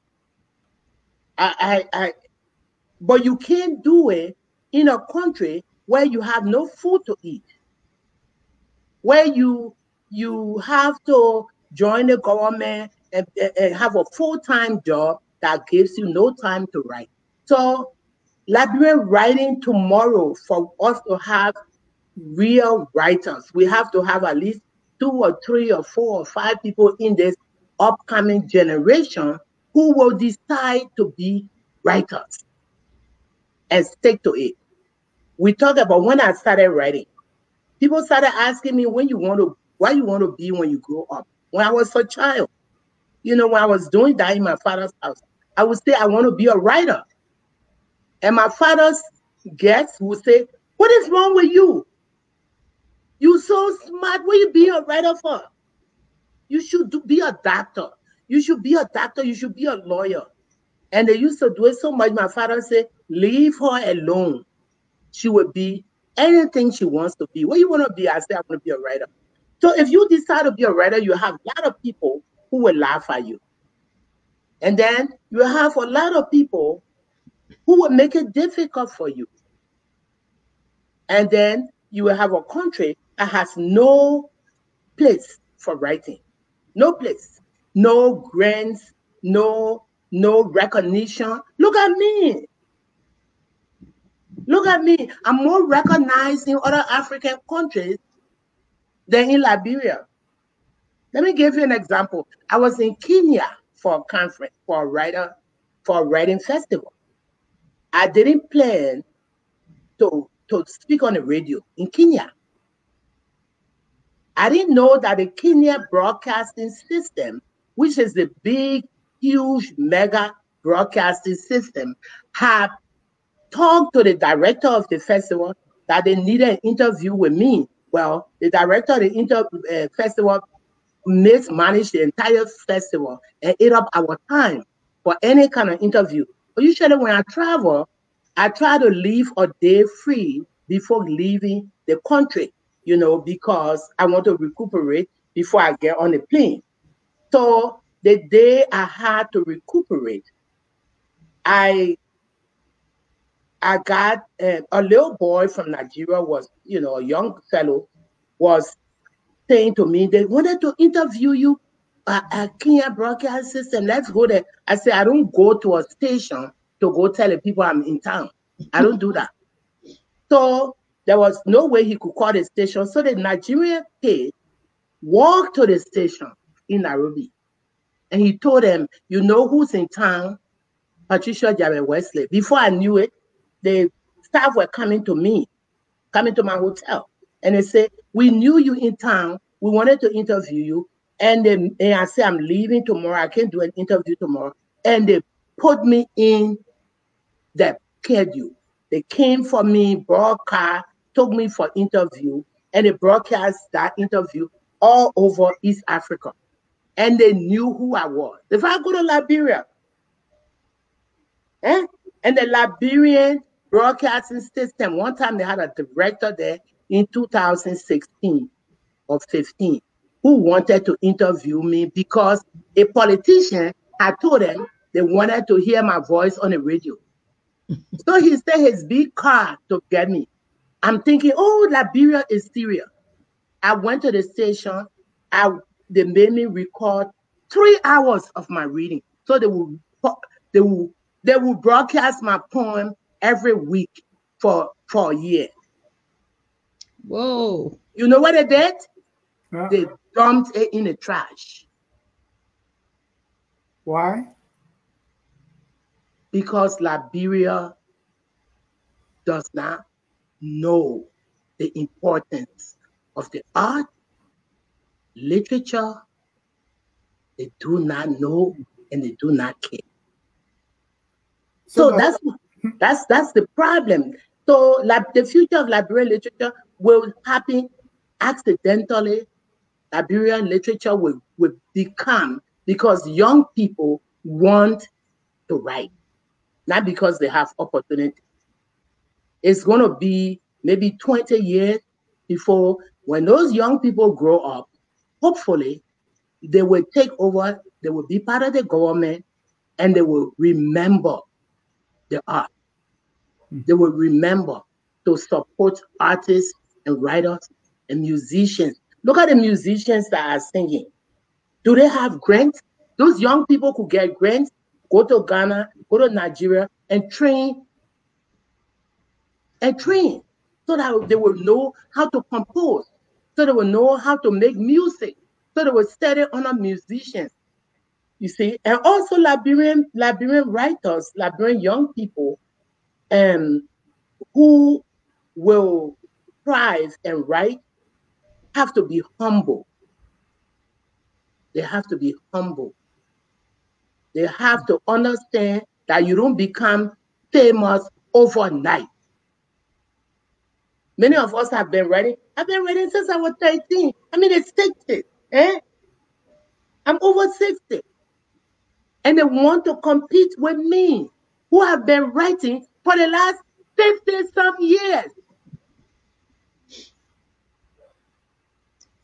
S2: I, I, I, but you can't do it in a country where you have no food to eat, where you you have to join the government and, and have a full-time job that gives you no time to write. So Liberian writing tomorrow for us to have real writers, we have to have at least two or three or four or five people in this upcoming generation who will decide to be writers and stick to it. We talk about when I started writing. People started asking me when you want to, why you want to be when you grow up. When I was a child, you know, when I was doing that in my father's house, I would say I want to be a writer. And my father's guests would say, What is wrong with you? You so smart. What you be a writer for? You should do, be a doctor. You should be a doctor. You should be a lawyer. And they used to do it so much. My father said, Leave her alone. She would be anything she wants to be. What you want to be? I said, I want to be a writer. So if you decide to be a writer, you have a lot of people who will laugh at you. And then you have a lot of people who will make it difficult for you. And then you will have a country that has no place for writing. No place. No grants, no no recognition. Look at me. Look at me. I'm more recognized in other African countries than in Liberia. Let me give you an example. I was in Kenya for a conference, for a writer, for a writing festival. I didn't plan to, to speak on the radio in Kenya. I didn't know that the Kenya broadcasting system, which is the big, huge, mega broadcasting system, have talked to the director of the festival that they needed an interview with me. Well, the director of the inter, uh, festival mismanaged the entire festival and ate up our time for any kind of interview. But usually when I travel, I try to leave a day free before leaving the country, you know, because I want to recuperate before I get on the plane. So the day I had to recuperate, I I got uh, a little boy from Nigeria was, you know, a young fellow was saying to me, they wanted to interview you at, at Kenya Broadcast System. Let's go there. I said, I don't go to a station to go tell the people I'm in town. I don't do that. So there was no way he could call the station. So the Nigerian kid walked to the station in Nairobi and he told them, You know who's in town? Patricia Jabbeh Wesley. Before I knew it, the staff were coming to me, coming to my hotel. And they said, We knew you in town. We wanted to interview you. And, they, and I said, I'm leaving tomorrow. I can't do an interview tomorrow. And they put me in the schedule. They came for me, broadcast, took me for interview, and they broadcast that interview all over East Africa. And they knew who I was. If I go to Liberia, eh? and the Liberian broadcasting system, one time they had a director there in 2016 or 15 who wanted to interview me because a politician had told them they wanted to hear my voice on the radio. so he sent his big car to get me. I'm thinking, oh, Liberia is serious. I went to the station. I they made me record three hours of my reading. So they will they will they will broadcast my poem every week for for a year.
S1: Whoa.
S2: You know what they did? Huh? They dumped it in the trash.
S3: Why?
S2: Because Liberia does not know the importance of the art, literature. They do not know and they do not care. So, so that's that's that's the problem. So like the future of Liberian literature will happen accidentally. Liberian literature will, will become because young people want to write, not because they have opportunity. It's going to be maybe 20 years before when those young people grow up, hopefully they will take over, they will be part of the government, and they will remember the art. Mm. They will remember to support artists and writers and musicians. Look at the musicians that are singing. Do they have grants? Those young people could get grants, go to Ghana, go to Nigeria, and train and train so that they will know how to compose, so they will know how to make music, so they will study under musicians. You see, and also Liberian Liberian writers, Liberian young people, um, who will thrive and write have to be humble. They have to be humble. They have to understand that you don't become famous overnight. Many of us have been writing. I've been writing since I was 13. I mean, it's 60. Eh? I'm over 60 and they want to compete with me, who have been writing for the last 50 some years.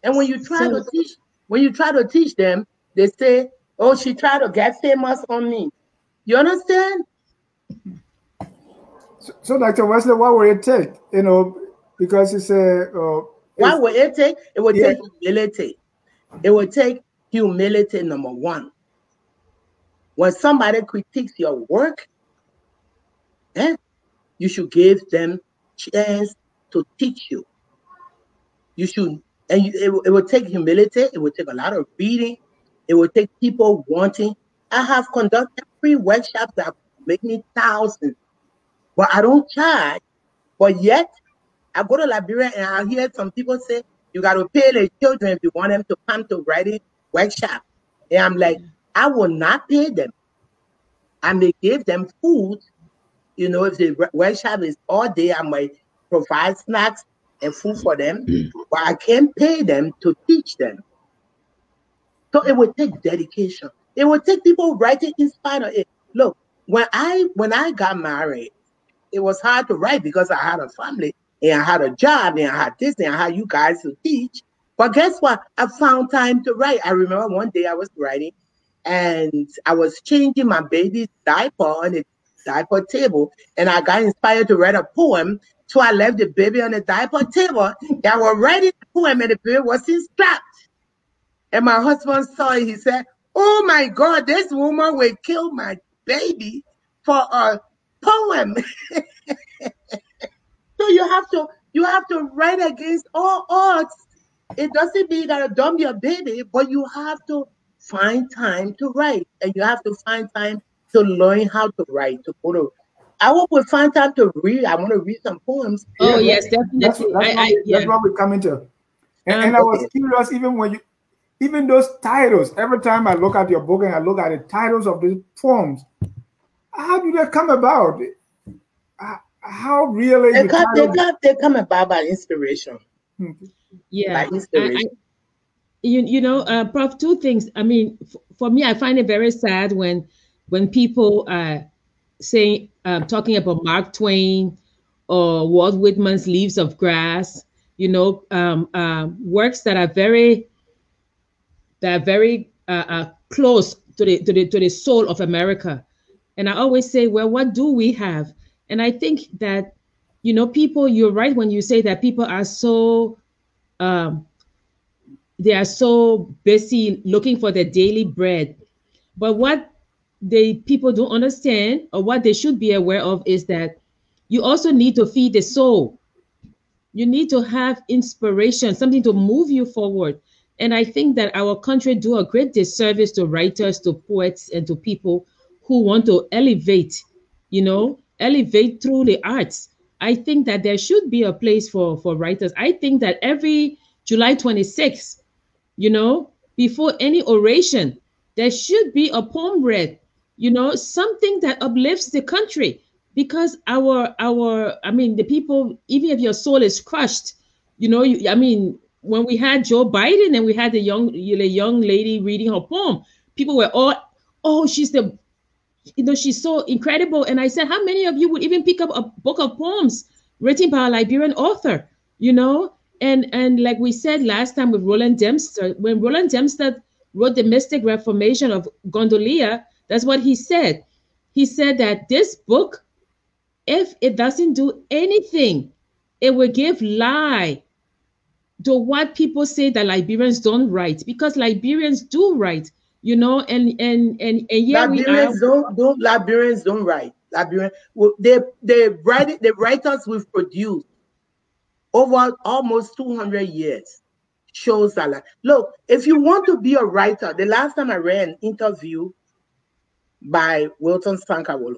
S2: And when you try so, to teach, when you try to teach them, they say, "Oh, she tried to get famous on me." You understand?
S3: So, so Dr. Wesley, what will it take? You know, because it's a. Uh,
S2: what will it take? It will yeah. take humility. It will take humility, number one. When somebody critiques your work, eh, you should give them chance to teach you. You should, and you, it, it will take humility. It will take a lot of reading. It will take people wanting. I have conducted free workshops that make me thousands, but I don't charge. But yet, I go to Liberia and I hear some people say, you got to pay the children if you want them to come to writing workshop. And I'm like, I will not pay them. I may give them food. You know, if the workshop is all day, I might provide snacks and food for them, mm. but I can't pay them to teach them. So it would take dedication. It would take people writing in spite of it. Look, when I when I got married, it was hard to write because I had a family and I had a job and I had this and I had you guys to teach. But guess what? I found time to write. I remember one day I was writing and I was changing my baby's diaper on the diaper table, and I got inspired to write a poem. So I left the baby on the diaper table. And I was writing the poem, and the baby wasn't strapped. And my husband saw it. He said, "Oh my God, this woman will kill my baby for a poem." so you have to you have to write against all odds. It doesn't mean you gotta dump your baby, but you have to find time to write, and you have to find time to learn how to write. To go to, I will find time to read. I want to read some poems.
S1: Oh yeah, yes, definitely.
S3: That's, that's, I, I, yeah. that's what we're coming to. And, um, and I was curious, even when you, even those titles. Every time I look at your book and I look at the titles of these poems, how do they come about? How really
S2: they come, they come, they come about by inspiration.
S1: Yeah, by inspiration. I, I, you, you know, uh, Prof. Two things. I mean, f- for me, I find it very sad when when people uh, saying uh, talking about Mark Twain or Walt Whitman's Leaves of Grass. You know, um, uh, works that are very that are very uh, uh, close to the, to the to the soul of America. And I always say, well, what do we have? And I think that, you know, people, you're right when you say that people are so um, they are so busy looking for their daily bread. But what the people don't understand or what they should be aware of is that you also need to feed the soul. You need to have inspiration, something to move you forward. And I think that our country do a great disservice to writers, to poets, and to people who want to elevate, you know, elevate through the arts. I think that there should be a place for for writers. I think that every July 26th, you know, before any oration, there should be a poem read, you know, something that uplifts the country because our our I mean the people even if your soul is crushed, you know, you, I mean when we had Joe Biden and we had the young the young lady reading her poem, people were all, oh, she's the, you know, she's so incredible. And I said, how many of you would even pick up a book of poems written by a Liberian author? You know, and and like we said last time with Roland Dempster, when Roland Dempster wrote the Mystic Reformation of Gondolia, that's what he said. He said that this book, if it doesn't do anything, it will give lie to what people say that Liberians don't write because Liberians do write, you know, and and and, and yeah,
S2: are, don't don't Liberians don't write. Liberians they they write the writers we've produced over almost 200 years shows that like, look, if you want to be a writer, the last time I read an interview by Wilton Sankawulo,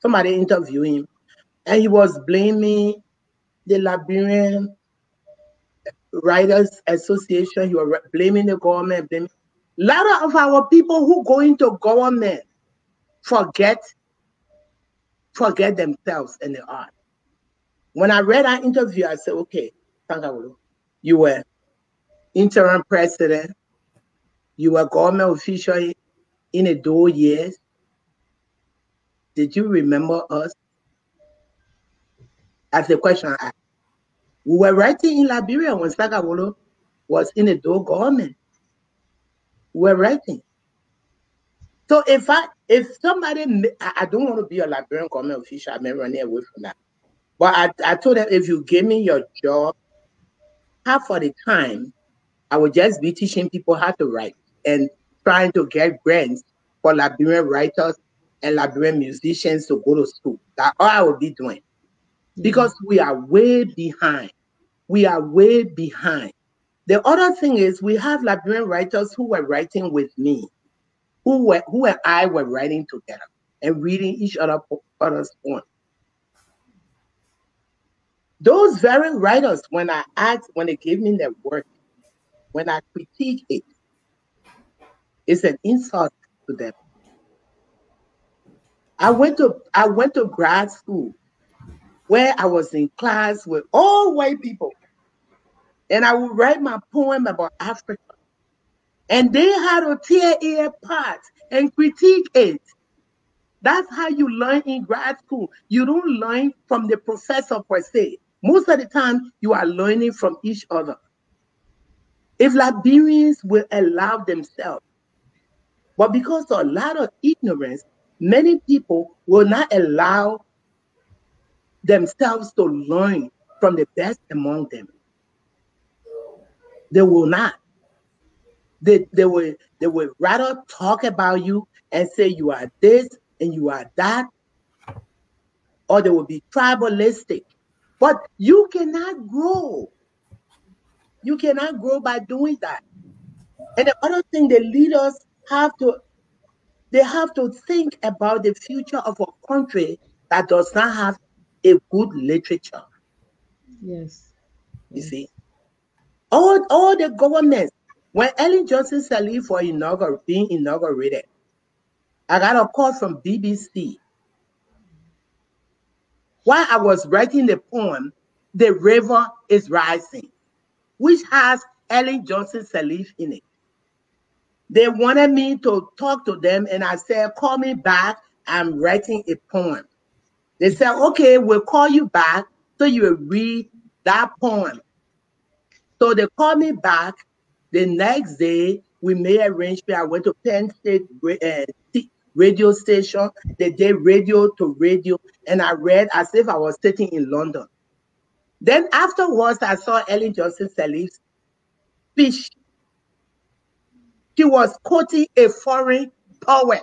S2: somebody interviewed him, and he was blaming the Liberian Writers Association, you are blaming the government. Blaming. A lot of our people who go into government forget forget themselves in the art. When I read that interview, I said, okay, you were interim president, you were government official in a Doe years. Did you remember us? That's the question I asked. We were writing in Liberia when Sankawulo was in a Doe government. We were writing. So if I if somebody I don't want to be a Liberian government official, I'm running away from that. But I, I told them if you give me your job, half of the time I would just be teaching people how to write and trying to get grants for Liberian writers and Liberian musicians to go to school. That's all I would be doing because we are way behind. We are way behind. The other thing is we have Liberian writers who were writing with me, who were who and I were writing together and reading each other other's poems. Those very writers, when I asked, when they gave me their work, when I critique it, it's an insult to them. I went to I went to grad school where I was in class with all white people. And I would write my poem about Africa. And they had to tear it apart and critique it. That's how you learn in grad school. You don't learn from the professor per se. Most of the time, you are learning from each other. If Liberians will allow themselves, but because of a lot of ignorance, many people will not allow themselves to learn from the best among them. They will not. They, they will they will rather talk about you and say you are this and you are that, or they will be tribalistic. But you cannot grow. You cannot grow by doing that. And the other thing the leaders have to they have to think about the future of a country that does not have a good literature.
S1: Yes.
S2: You yes. see, all, all the governments, when Ellen Johnson Sirleaf for inaugural, being inaugurated, I got a call from BBC. while I was writing the poem, The River is Rising, which has Ellen Johnson Sirleaf in it. They wanted me to talk to them, and I said, Call me back. I'm writing a poem. They said, Okay, we'll call you back so you will read that poem. So they called me back. The next day, we made arrangement. I went to Penn State uh, radio station. They did radio to radio, and I read as if I was sitting in London. Then afterwards, I saw Ellen Johnson Sirleaf's speech. She was quoting a foreign poet.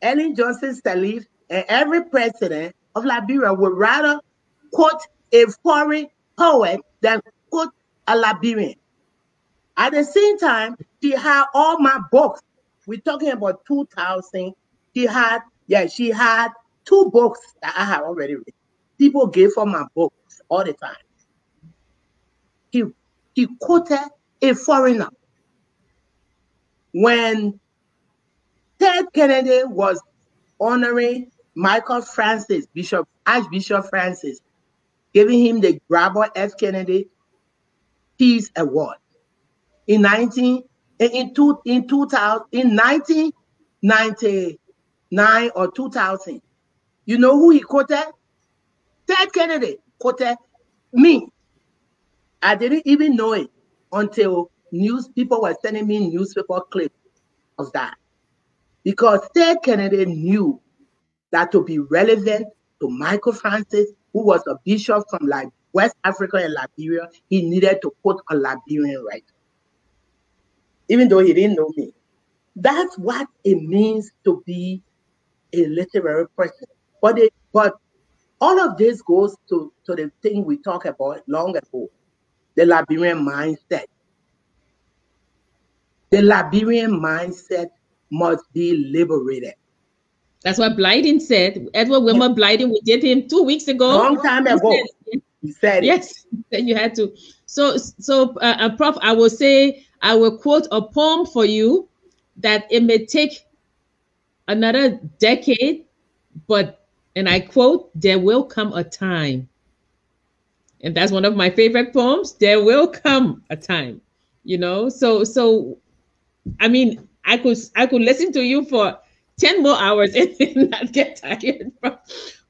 S2: Ellen Johnson Sirleaf and every president of Liberia would rather quote a foreign poet than quote a Liberian. At the same time, she had all my books. We're talking about 2000. She had, yeah, she had two books that I have already read. People gave her my books all the time. He, he quoted a foreigner. When Ted Kennedy was honoring Michael Francis, Bishop Archbishop Francis, giving him the Robert F. Kennedy Peace Award in 19 in two in 2000 in 1999 or 2000. You know who he quoted? Ted Kennedy quoted me. I didn't even know it until news people were sending me newspaper clips of that. Because Ted Kennedy knew that to be relevant to Michael Francis, who was a bishop from like West Africa and Liberia, he needed to quote a Liberian writer. Even though he didn't know me. That's what it means to be a literary person. But it, but all of this goes to, to the thing we talked about long ago, the Liberian mindset. The Liberian mindset must be liberated.
S1: That's what Blyden said. Edward Wilmot Blyden, we did him two weeks ago.
S2: Long time ago. He said
S1: yes. Then you had to. So, so, uh, uh, Prof, I will say, I will quote a poem for you that it may take another decade, but, and I quote, there will come a time. And that's one of my favorite poems. There will come a time, you know. So, so, I mean, I could, I could listen to you for 10 more hours and not get tired.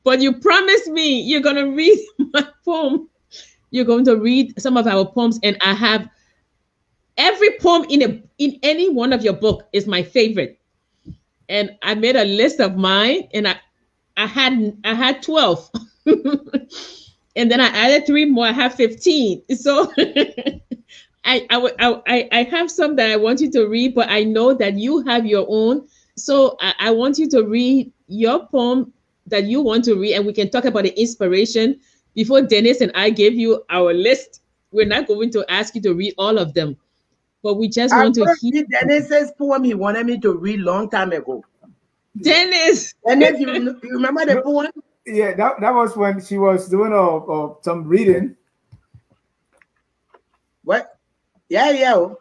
S1: But you promised me you're going to read my poem. You're going to read some of our poems, and I have every poem in a in any one of your book is my favorite. And I made a list of mine, and I I had I had 12. and then I added three more. I have 15. So I, I, I, I have some that I want you to read, but I know that you have your own. So I, I want you to read your poem that you want to read, and we can talk about the inspiration before Dennis and I gave you our list. We're not going to ask you to read all of them, but we just I want to hear.
S2: Dennis's poem he wanted me to read long time ago.
S1: Dennis.
S2: Dennis, you, you remember the poem?
S3: Yeah, that, that was when she was doing a, a some reading.
S2: What? Yeah, yeah.
S1: Oh.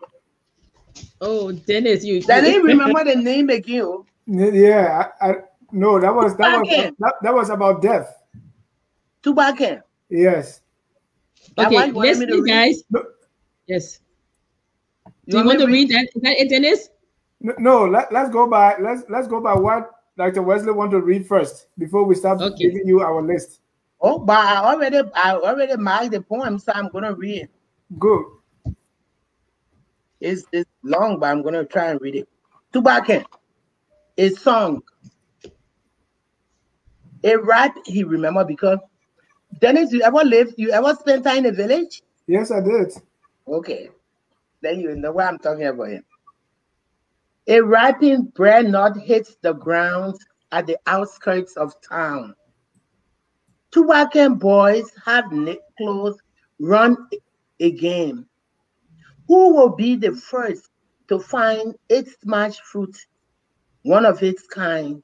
S1: Oh, Dennis, you.
S2: I didn't remember the name again.
S3: Yeah, I, I no, that was that was that, that, was about death.
S2: Tubacan.
S3: Yes.
S1: Okay, listen, guys. No. Yes. You Do you want to read, read that? Is that it, Dennis?
S3: No, no let, let's go by let's let's go by what Dr. Wesley want to read first before we start okay. giving you our list.
S2: Oh, but I already I already marked the poem, so I'm gonna read.
S3: Good.
S2: It's, it's long, but I'm going to try and read it. Tubacan, a song. A rap he remember because Dennis, you ever lived, you ever spent time in a village?
S3: Yes, I did.
S2: Okay. Then you know what I'm talking about him. A ripened bread nut hits the ground at the outskirts of town. Two Tubacan boys have knit clothes, run a game. Who will be the first to find its much fruit, one of its kind,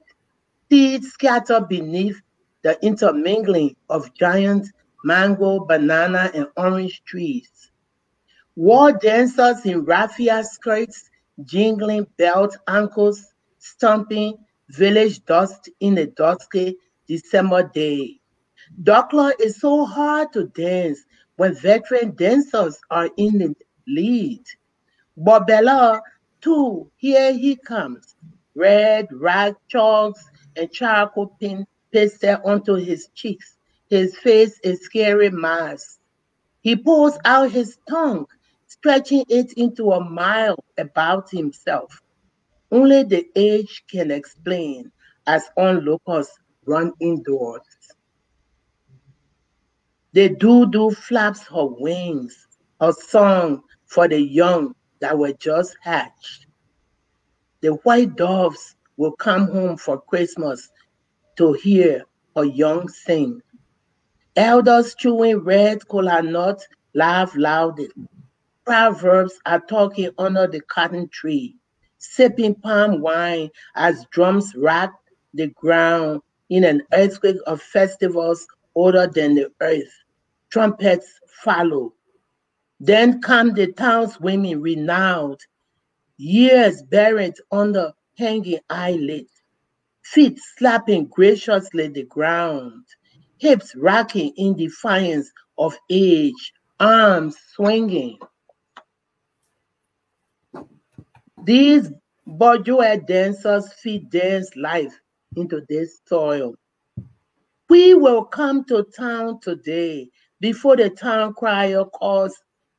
S2: seeds scattered beneath the intermingling of giant mango, banana, and orange trees? War dancers in raffia skirts, jingling belt ankles, stomping village dust in a dusky December day. Dokla is so hard to dance when veteran dancers are in the lead. Bobella, too, here he comes. Red rag chalks and charcoal pin pasted onto his cheeks. His face a scary mask. He pulls out his tongue, stretching it into a mile about himself. Only the age can explain as onlookers run indoors. The doo-doo flaps her wings, a song for the young that were just hatched. The white doves will come home for Christmas to hear her young sing. Elders chewing red cola nuts laugh loudly. Proverbs are talking under the cotton tree, sipping palm wine as drums rack the ground in an earthquake of festivals older than the earth. Trumpets follow. Then come the town's women renowned, years buried under hanging eyelids, feet slapping graciously the ground, hips rocking in defiance of age, arms swinging. These Bourgeois dancers feed dance life into this soil. We will come to town today before the town crier calls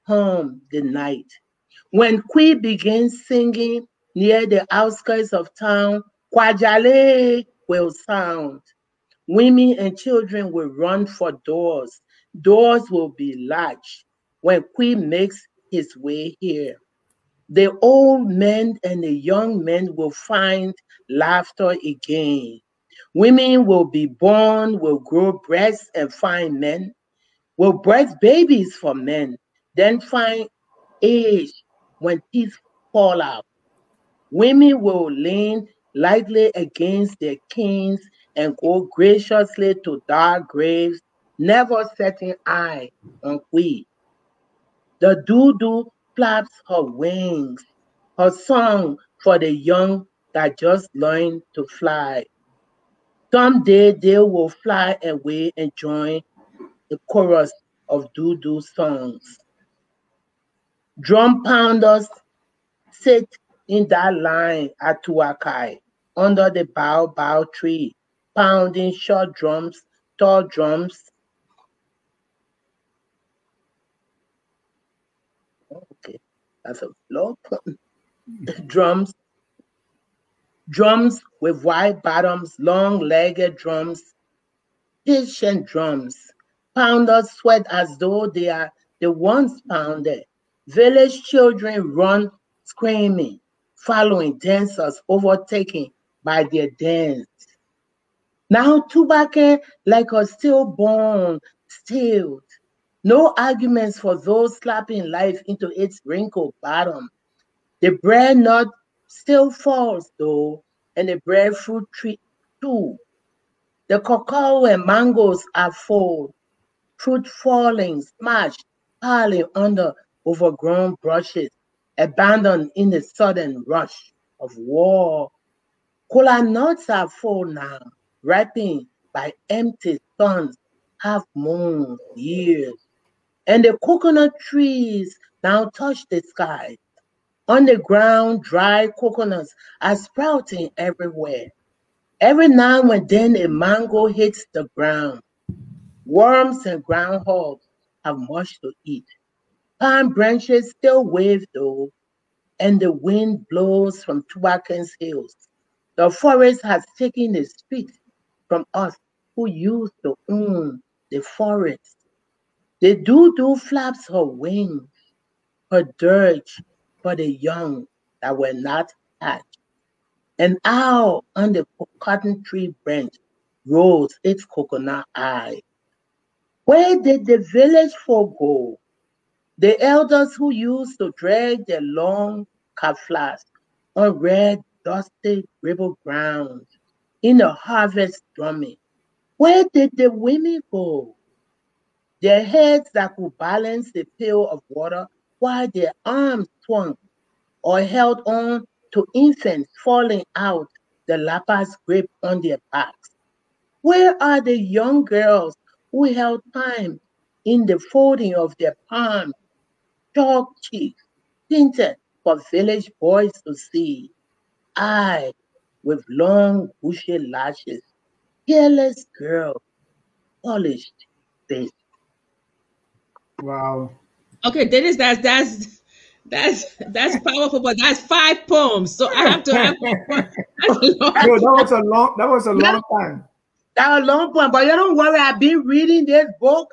S2: home the night. When Kwi begins singing near the outskirts of town, Kwajale will sound. Women and children will run for doors. Doors will be latched when Kwi makes his way here. The old men and the young men will find laughter again. Women will be born, will grow breasts and find men, will birth babies for men, then find age when teeth fall out. Women will lean lightly against their kings and go graciously to dark graves, never setting eye on Kwi. The doo-doo flaps her wings, her song for the young that just learned to fly. Someday they will fly away and join the chorus of doo-doo songs. Drum pounders sit in that line at Tugbakeh under the baobab tree, pounding short drums, tall drums. Okay, that's a low drums drums with wide bottoms, long legged drums, patient drums. Pounders sweat as though they are the ones pounded. Village children run screaming, following dancers overtaken by their dance. Now Tugbakeh like a stillborn, stilled. No arguments for those slapping life into its wrinkled bottom. The bread nut still falls though, and the breadfruit tree too. The cocoa and mangoes are full, fruit falling, smashed, piling under overgrown brushes, abandoned in the sudden rush of war. Cola nuts are full now, ripening by empty suns, half moon years. And the coconut trees now touch the sky, on the ground, dry coconuts are sprouting everywhere. Every now and then a mango hits the ground. Worms and groundhogs have much to eat. Palm branches still wave though, and the wind blows from Tugbakeh's hills. The forest has taken the street from us who used to own the forest. The doo-doo flaps her wings, her dirge for the young that were not hatched. An owl on the cotton tree branch rolls its coconut eye. Where did the village folk go? The elders who used to drag their long kaflas on red, dusty river ground in the harvest drumming. Where did the women go? Their heads that could balance the pail of water while their arms swung or held on to infants falling out the lapa's grip on their backs. Where are the young girls who held time in the folding of their palms, chalk cheeks, tinted for village boys to see? I, with long bushy lashes, careless girl, polished face.
S3: Wow.
S1: Okay, Dennis, that's that's that's that's powerful, but that's five poems. So I have to have
S3: no, that was a long that was a long time.
S2: That was a long time, but you don't worry, I've been reading this book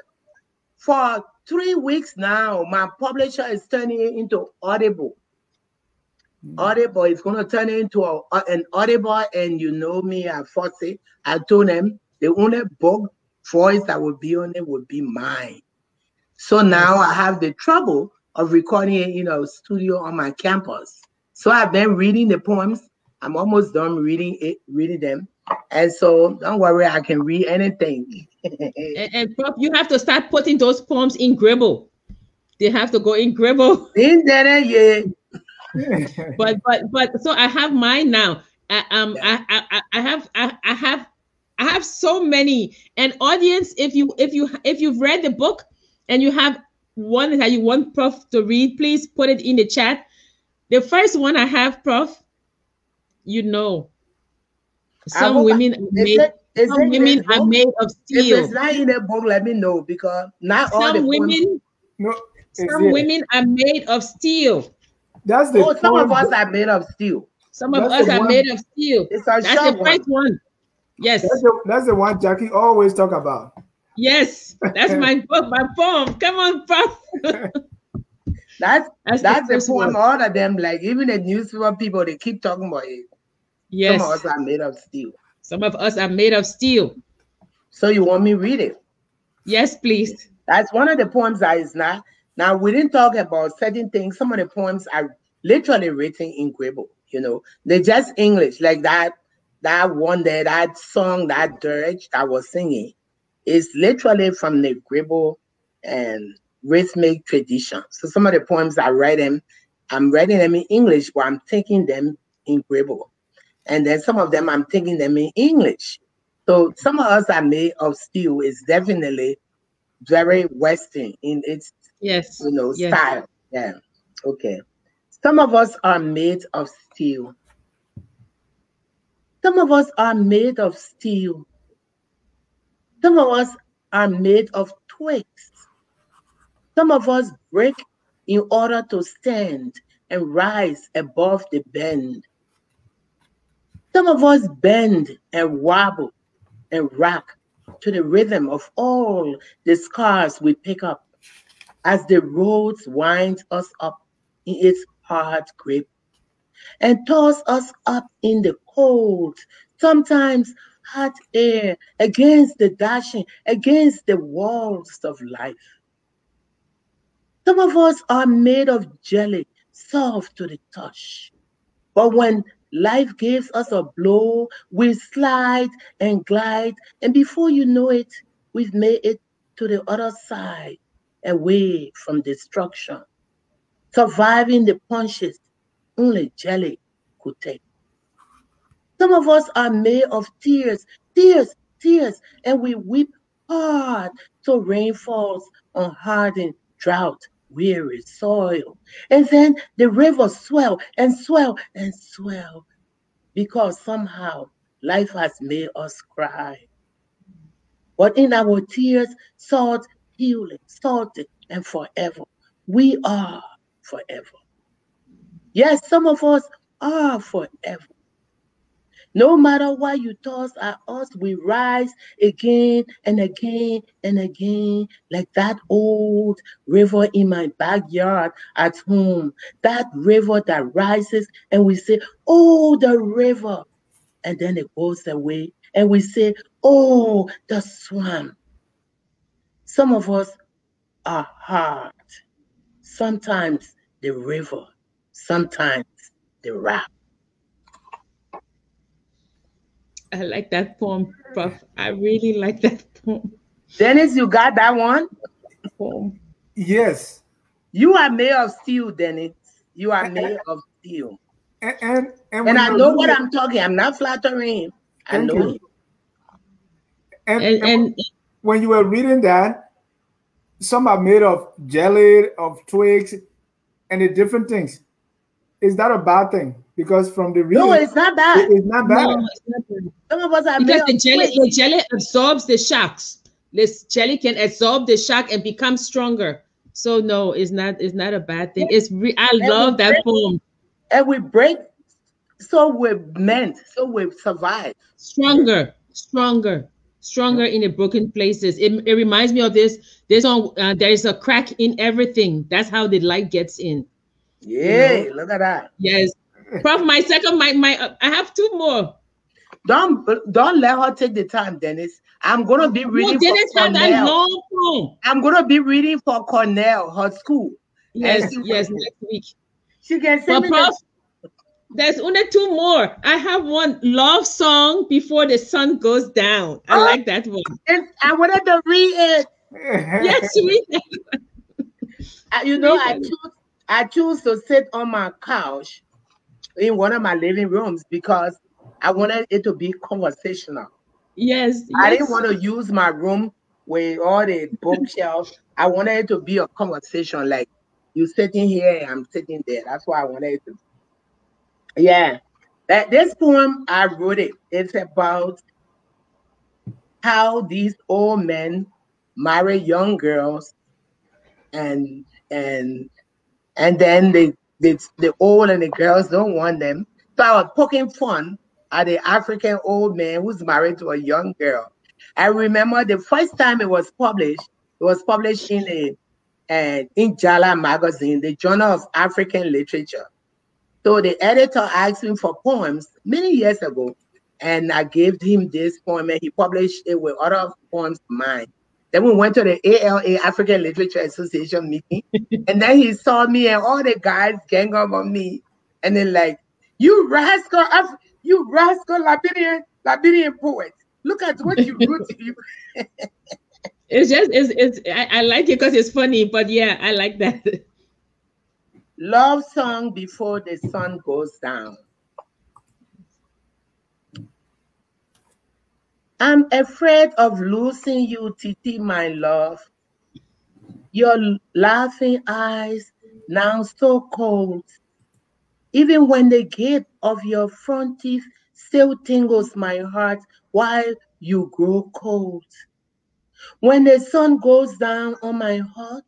S2: for three weeks now. My publisher is turning it into Audible. Mm. Audible is going to turn it into a, an Audible, and you know me, I it. I told them the only book voice that would be on it would be mine. So now I have the trouble of recording it, you know, studio on my campus. So I've been reading the poems. I'm almost done reading it, reading them. And so don't worry, I can read anything.
S1: and, and Prof, you have to start putting those poems in Grebo. They have to go in Grebo.
S2: In there, yeah.
S1: but but but so I have mine now. I, um. I, I I have I, I have I have so many. And audience, if you if you if you've read the book, and you have one that you want Prof to read, please put it in the chat. The first one I have, Prof, you know, some women made, it, some women are made of steel.
S2: If it's not in the book, let me know because not
S1: some
S2: all the
S1: women. No, some it? women are made of steel.
S3: That's the.
S2: Oh, some of us are made of steel.
S1: Some of us are one. made of steel. It's a That's the first one. one. Yes.
S3: That's the, that's the one Jackie always talk about.
S1: Yes, that's my book, my poem. Come on, Prof.
S2: that's that's, that's the, the poem. All of them, like even the newspaper people, they keep talking about it.
S1: Yes.
S2: Some of us are made of steel.
S1: Some of us are made of steel.
S2: So you want me read it?
S1: Yes, please.
S2: That's one of the poems that is not. Now we didn't talk about certain things. Some of the poems are literally written in Grebo. You know, they're just English, like that. That one there, that song, that dirge that was singing is literally from the Grebo and um, rhythmic tradition. So some of the poems I write them, I'm writing them in English, but I'm taking them in Grebo. And then some of them I'm taking them in English. So some of us are made of steel is definitely very Western in its
S1: yes,
S2: you know,
S1: yes.
S2: style. Yeah. Okay. Some of us are made of steel. Some of us are made of steel. Some of us are made of twigs. Some of us break in order to stand and rise above the bend. Some of us bend and wobble and rock to the rhythm of all the scars we pick up as the roads wind us up in its hard grip and toss us up in the cold, sometimes hot air against the dashing, against the walls of life. Some of us are made of jelly, soft to the touch. But when life gives us a blow, we slide and glide, and before you know it, we've made it to the other side, away from destruction, surviving the punches only jelly could take. Some of us are made of tears, tears, tears, and we weep hard till rain falls on hardened, drought weary soil. And then the rivers swell and swell and swell because somehow life has made us cry. But in our tears, salt healing, salted and forever. We are forever. Yes, some of us are forever. No matter what you toss at us, we rise again and again and again, like that old river in my backyard at home. That river that rises, and we say, Oh, the river. And then it goes away, and we say, Oh, the swamp. Some of us are hard. Sometimes the river, sometimes the rock.
S1: I like that poem, Prof. I really like that poem.
S2: Dennis, you got that one?
S1: Poem.
S3: Yes.
S2: You are made of steel, Dennis. You are made of steel.
S3: And and,
S2: and, and I know what I'm talking. I'm not flattering. I know you.
S3: And,
S1: and,
S3: and,
S1: and
S3: when you were reading that, some are made of jelly, of twigs, and the different things. Is that a bad thing? Because from the reading,
S2: No, it's not bad.
S3: it- it's not bad.
S1: no, it's not bad.
S2: Some of us are
S1: because the jelly the jelly absorbs the shocks this jelly can absorb the shock and become stronger so no it's not it's not a bad thing it's re- i
S2: And
S1: love that
S2: break-
S1: poem
S2: and we break, so we're meant, so we survive.
S1: stronger stronger stronger in the broken places it, it reminds me of this there's on uh, there's a crack in everything that's how the light gets in
S2: Yeah, look at that.
S1: yes prof my second my my uh, i have two more
S2: Don't don't let her take the time, Dennis. I'm gonna be
S1: no,
S2: reading
S1: Dennis
S2: for
S1: had that
S2: Cornell.
S1: long poem
S2: I'm gonna be reading for Cornell, her school.
S1: yes yes next week
S2: She can
S1: But
S2: me
S1: Prof,
S2: the,
S1: there's only two more. I have one love song before the sun goes down. I
S2: Oh.
S1: like that one.
S2: it's- I wanted to read it.
S1: Yes, we
S2: Uh, you know, I
S1: Read
S2: choose I choose to sit on my couch in one of my living rooms because I wanted it to be conversational.
S1: yes.
S2: I
S1: yes.
S2: didn't want to use my room with all the bookshelves. I wanted it to be a conversation, like you sitting here, I'm sitting there. That's why I wanted it to. Yeah, that this poem I wrote it. It's about how these old men marry young girls, and and and then they the old and the girls don't want them. So I was poking fun at the African old man who's married to a young girl. I remember the first time it was published, it was published in a in Jala magazine, the Journal of African Literature. So the editor asked me for poems many years ago, and I gave him this poem, and he published it with other poems of mine. Then we went to the ALA African Literature Association meeting, and then he saw me, and all the guys gang up on me, and then like, "You rascal, Af- you rascal Liberian Liberian poet! Look at what you wrote to you."
S1: It's just it's it's I, I like it because it's funny, but yeah, I like that.
S2: Love song before the sun goes down. I'm afraid of losing you, Titi, my love. Your laughing eyes now so cold. Even when the gape of your front teeth still tingles my heart while you grow cold. When the sun goes down on my heart,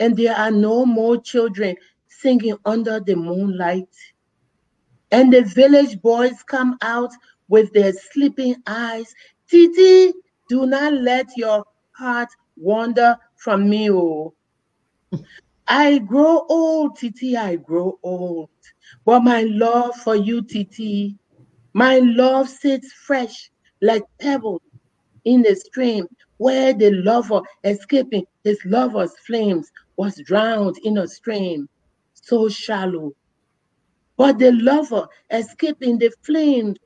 S2: and there are no more children singing under the moonlight. And the village boys come out with their sleeping eyes. Titi, do not let your heart wander from me. Oh. I grow old, Titi, I grow old. But my love for you, Titi, my love sits fresh like pebbles in the stream where the lover escaping his lover's flames was drowned in a stream so shallow. But the lover escaping the flames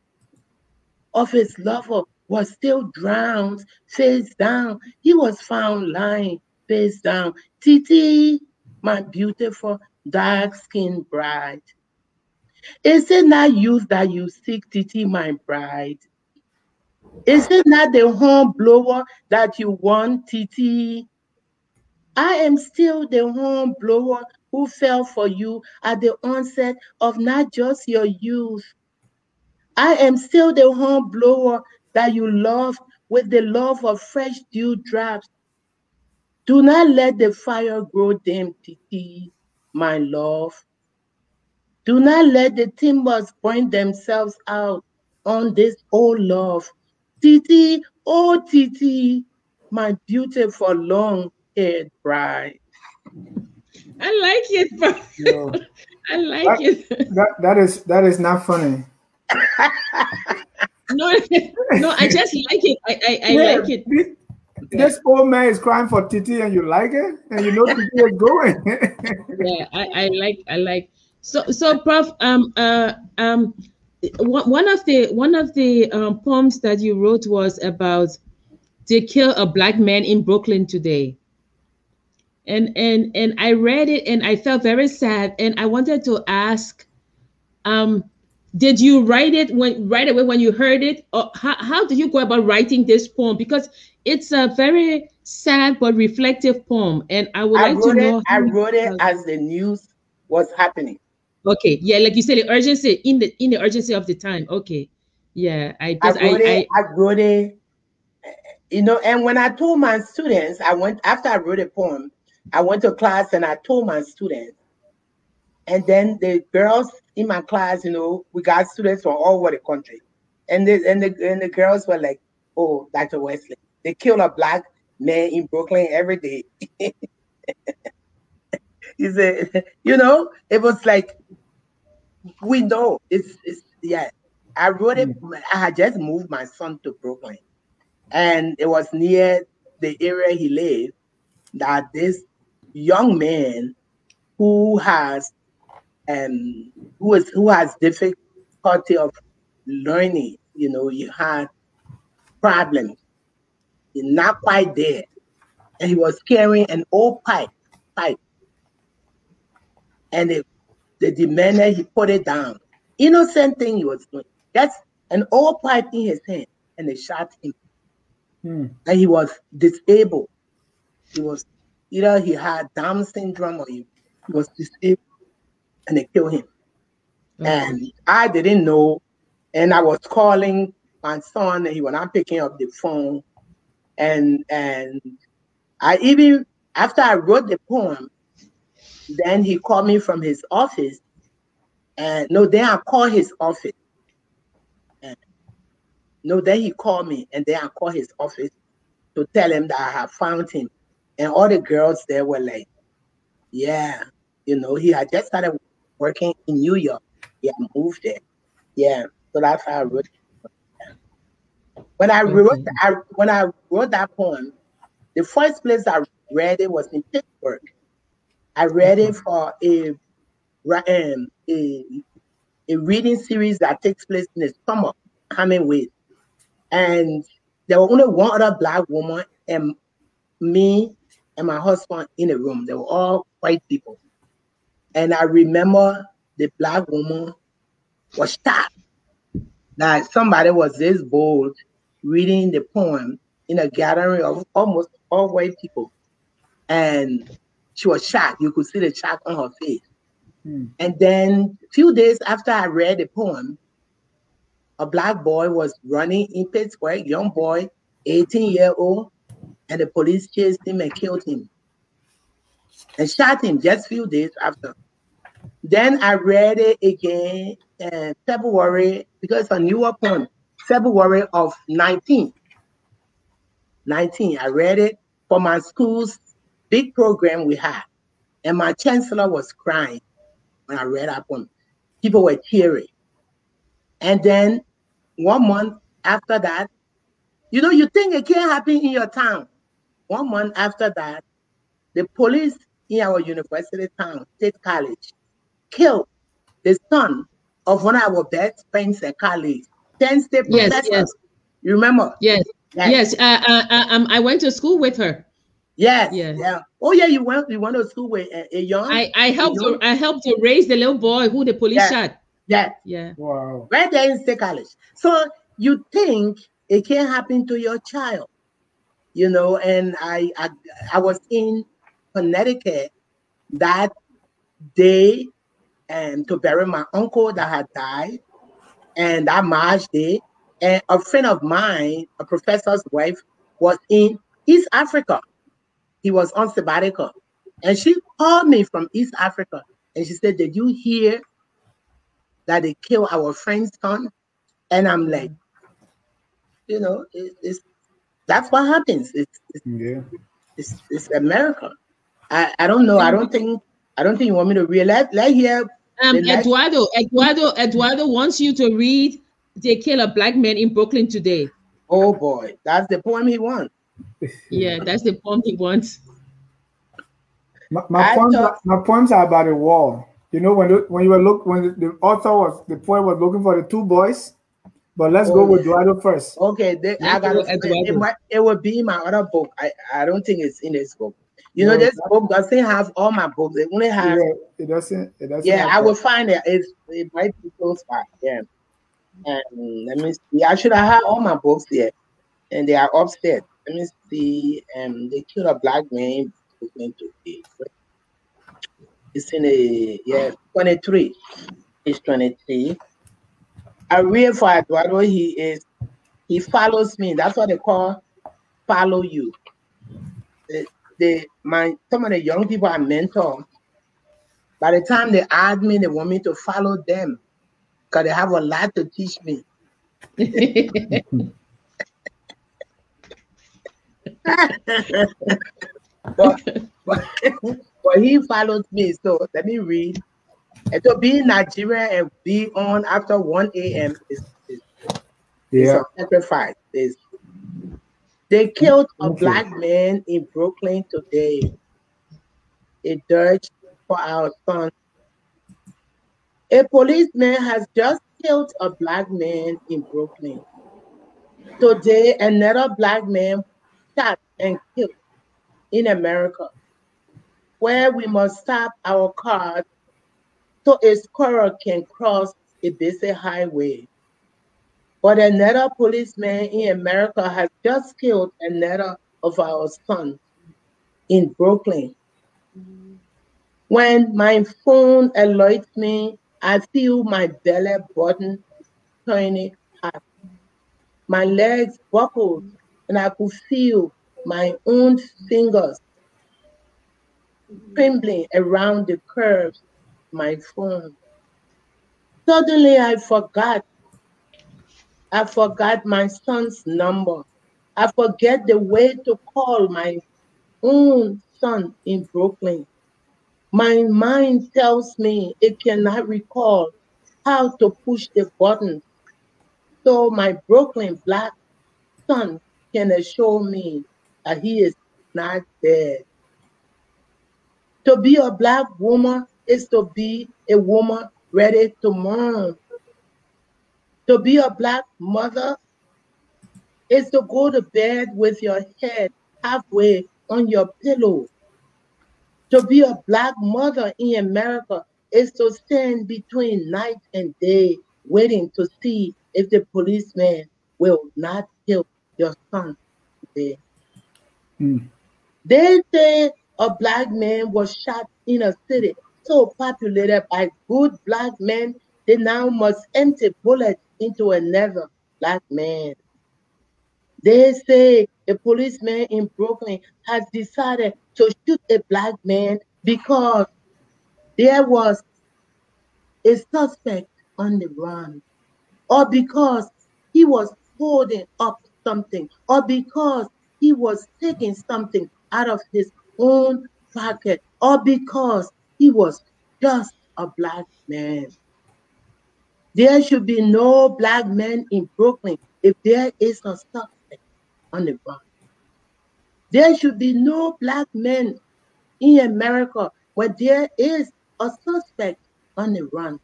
S2: of his lover was still drowned face down. He was found lying face down. Titi, my beautiful dark skinned bride. Is it not youth that you seek, Titi, my bride? Is it not the horn blower that you want, Titi? I am still the horn blower who fell for you at the onset of not just your youth. I am still the horn blower that you loved with the love of fresh dewdrops. Do not let the fire grow dim, Titi, my love. Do not let the timbers burn themselves out on this old love. Titi, oh Titi, my beautiful long-haired bride.
S1: I like it, bro.
S3: Yo,
S1: I like
S3: That-
S1: it.
S3: that, that is that is not funny.
S1: No, no, I just like it. I I, I
S3: Yeah,
S1: like it.
S3: thi- This old man is crying for Titi, and you like it, and you know Titi is going.
S1: yeah I, I like i like so so prof um uh um one one of the one of the um, poems that you wrote was about they kill a black man in brooklyn today and and and i read it and i felt very sad and i wanted to ask um did you write it when right away when you heard it or how, how do you go about writing this poem because it's a very sad but reflective poem and i would
S2: I
S1: like to know
S2: it. I wrote it as the news was happening.
S1: okay yeah like you said the urgency in the in the urgency of the time okay yeah i
S2: I wrote
S1: I,
S2: it. I wrote it. You know, and when I told my students, I went after I wrote a poem. I went to class and I told my students, and then the girls in my class, you know, we got students from all over the country, and the and the and the girls were like, "Oh, Dr. Wesley, they kill a black man in Brooklyn every day." he said, "You know, it was like we know it's it's yeah." I wrote it. Mm. I had just moved my son to Brooklyn, and it was near the area he lived that this young man who has um who is who has difficulty of learning you know you had problems. He's not quite there. And he was carrying an old pipe pipe. And they, they demanded he put it down. Innocent thing he was doing. That's an old pipe in his hand and they shot him.
S3: Hmm.
S2: and he was disabled. He was either he had down syndrome or he was disabled and they killed him mm. and I didn't know. And I was calling my son, and he was not picking up the phone. And and I even after I wrote the poem, then he called me from his office. And no, then I called his office. And no, then he called me, and then I called his office to tell him that I had found him. And all the girls there were like, Yeah, you know, he had just started working in New York. Yeah, moved there. Yeah, so that's how I wrote. it. When I wrote. I when I wrote that poem, the first place I read it was in Pittsburgh. I read it for a um, a, a reading series that takes place in the summer, coming with, and there were only one other black woman and me and my husband in the room. They were all white people, and I remember the black woman was shocked that somebody was this bold reading the poem in a gathering of almost all white people. And she was shocked. You could see the shock on her face.
S3: Hmm.
S2: And then a few days after I read the poem, a black boy was running in Pittsburgh, young boy, 18 year old, and the police chased him and killed him and shot him just a few days after. Then I read it again in February because it's a newer poem, February of 19. 19. I read it for my school's big program we had. And my chancellor was crying when I read that poem. People were cheering. And then one month after that, you know, you think it can't happen in your town. One month after that, the police in our university town, State College, killed the son of one of our best friends and colleagues, Penn State
S1: Yes,
S2: professor.
S1: yes.
S2: You remember?
S1: yes
S2: Yes.
S1: yes uh, uh, uh, um, i went to school with her
S2: Yes.
S1: Yeah.
S2: Yeah. Oh yeah, you went you went to school with a, a young.
S1: i i helped
S2: You
S1: to, i helped to raise the little boy who the police
S2: Yeah.
S1: shot
S2: yeah,
S1: yeah
S3: Wow.
S2: right there in State College. So you think it can happen to your child, you know? And I I, I was in Connecticut that day and to bury my uncle that had died, and that March day, and a friend of mine, a professor's wife, was in East Africa. He was on sabbatical, and she called me from East Africa, and she said, "Did you hear that they killed our friend's son?" And I'm like, you know, it, it's that's what happens. It's it's,
S3: Yeah.
S2: it's, it's America. I, I don't know. I don't think I don't think you want me to read. Let let hear.
S1: um eduardo eduardo eduardo wants you to read they kill a black man in brooklyn today
S2: Oh boy, that's the poem he wants.
S1: yeah that's the poem he wants
S3: My, my poems,
S2: thought-
S3: my poems are about a war. You know, when the, when you were look when the, the author was the poet was looking for the two boys, but let's
S2: Oh,
S3: go with. Eduardo first.
S2: Okay, they, I gotta
S1: go,
S2: it,
S1: Eduardo.
S2: might, it would be my other book. I, I don't think it's in this book. You know, this book doesn't have all my books. It only has.
S3: Yeah, it doesn't. It doesn't.
S2: Yeah, I will find it. It's, it might be close by. Yeah. And let me see. I should have had all my books there, and they are upstairs. Let me see. Um, they killed a black man. It's in a yeah, 23. It's 23. I read for Eduardo. He is he follows me. That's what they call follow you. The, my some of the young people I mentor. By the time they add me, they want me to follow them because they have a lot to teach me. but, but, but he follows me. So let me read. And to be in Nigeria and be on after 1 a.m. is, is, yeah. is a sacrifice. Is they killed a black man in Brooklyn today. A dirge for our son. A policeman has just killed a black man in Brooklyn. Today, another black man shot and killed in America, where we must stop our cars so a squirrel can cross a busy highway. But another policeman in America has just killed another of our sons in Brooklyn. When my phone alerts me, I feel my belly button turning hot. My legs buckled, and I could feel my own fingers trembling around the curves of my phone. Suddenly, I forgot I forgot my son's number. I forget the way to call my own son in Brooklyn. My mind tells me it cannot recall how to push the button so my Brooklyn black son can assure me that he is not dead. To be a black woman is to be a woman ready to mourn to be a black mother is to go to bed with your head halfway on your pillow. To be a black mother in America is to stand between night and day, waiting to see if the policeman will not kill your son today. Mm. They say a black man was shot in a city so populated by good black men, they now must empty bullets into another black man. They say a policeman in Brooklyn has decided to shoot a black man because there was a suspect on the run, or because he was holding up something, or because he was taking something out of his own pocket, or because he was just a black man. There should be no black men in Brooklyn if there is a suspect on the run. There should be no black men in America where there is a suspect on the run.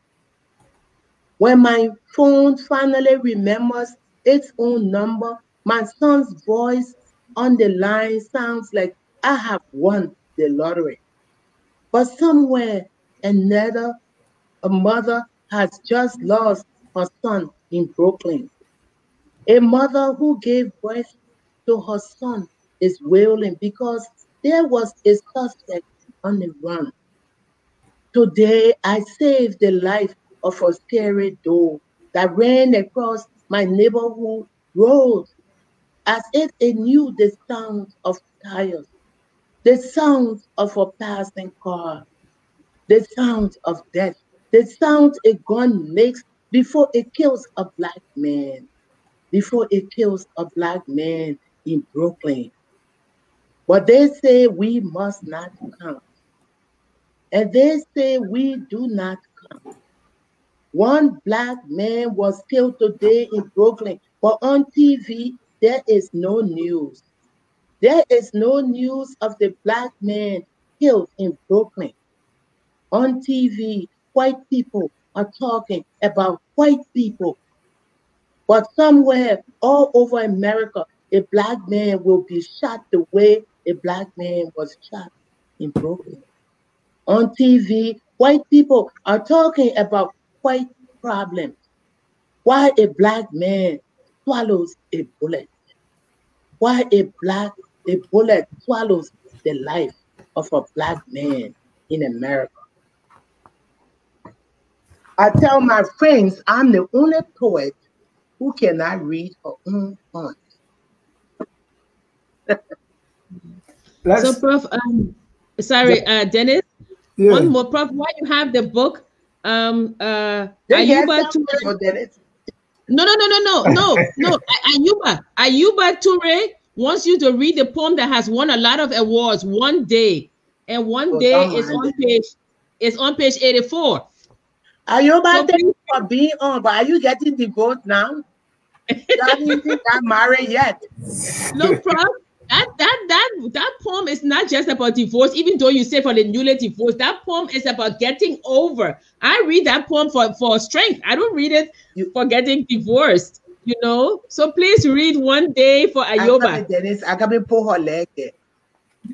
S2: When my phone finally remembers its own number, my son's voice on the line sounds like I have won the lottery. But somewhere another, a mother has just lost her son in Brooklyn. A mother who gave birth to her son is wailing because there was a suspect on the run. Today, I saved the life of a scary dog that ran across my neighborhood road as if it knew the sound of tires, the sound of a passing car, the sound of death the sound a gun makes before it kills a black man, before it kills a black man in Brooklyn. But they say we must not come. And they say we do not come. One black man was killed today in Brooklyn, but on TV, there is no news. There is no news of the black man killed in Brooklyn. On TV, white people are talking about white people. But somewhere all over America, a black man will be shot the way a black man was shot in Brooklyn. On TV, white people are talking about white problems. Why a black man swallows a bullet? Why a black a bullet swallows the life of a black man in America? I tell my friends I'm the only poet who cannot read her own poems.
S1: so, Prof, um, sorry, uh, Dennis, yeah. one more, Prof, why you have the book? Um, uh, Ayuba Toure. Dennis. No, no, no, no, no, no, no. Ayuba, Ayuba Toure wants you to read the poem that has won a lot of awards one day, and one oh, day is on page is on page eighty four.
S2: Ayuba, so, you for being on, but are you getting divorced now? you haven't got married yet.
S1: No, Prof that that that that poem is not just about divorce even though you say for the newly divorced that poem is about getting over. I read that poem for for strength. I don't read it for getting divorced you know? So please read one day for ayoba.
S2: dennis. I can pull her leg.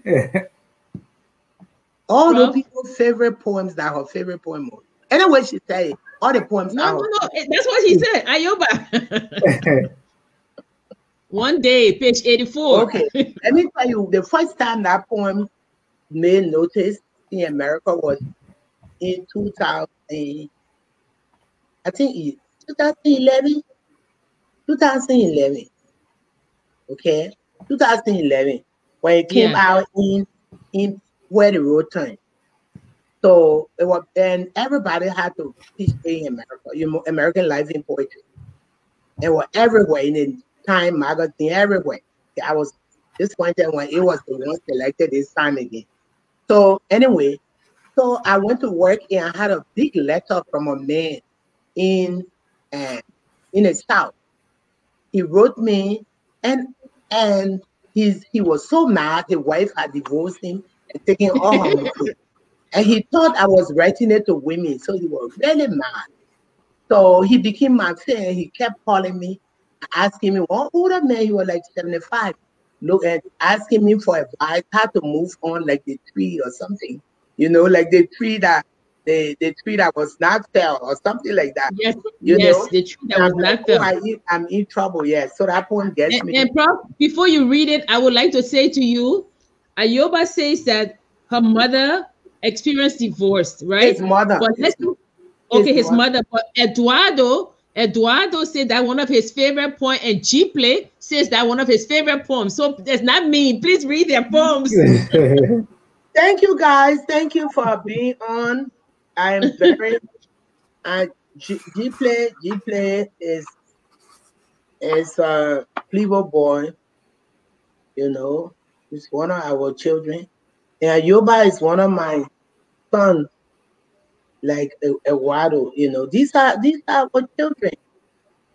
S2: There all the people's favorite poems that her favorite poem oh, anyway she said all the poems
S1: no no no that's what she said ayoba One day, page 84.
S2: Okay. Let me tell you, the first time that poem made notice in America was in 2000, I think 2011. 2011. Okay. 2011. When it came yeah. out in in where the road turned. So it was and everybody had to teach in America, you know, American life in poetry. It was everywhere in Time magazine everywhere. I was disappointed when it was the one selected this time again. So anyway, so I went to work and I had a big letter from a man in uh, in the south. He wrote me and and he's he was so mad his wife had divorced him and taken all her money. And he thought I was writing it to women, so he was really mad. So he became my friend. He kept calling me asking me, one older man, he was like 75, look at asking me for advice, how to move on like the tree or something, you know, like the tree that the, the tree that was not fell or something like that.
S1: Yes, you yes, know? the tree that was not fell.
S2: I, am in trouble, yes. So that point gets
S1: and,
S2: me.
S1: And Prof, before you read it, I would like to say to you, Ayoba says that her mother experienced divorce, right?
S2: His mother.
S1: But listen, okay, his, his mother. mother, but Eduardo Eduardo said that one of his favorite poems, and G Play says that one of his favorite poems. So that's not me. Please read their poems.
S2: Thank you, guys. Thank you for being on. I am very. uh, G, Play G Play is is a Clevo boy. You know, he's one of our children, and Yoba is one of my sons like Eduardo, you know, these are these are our children,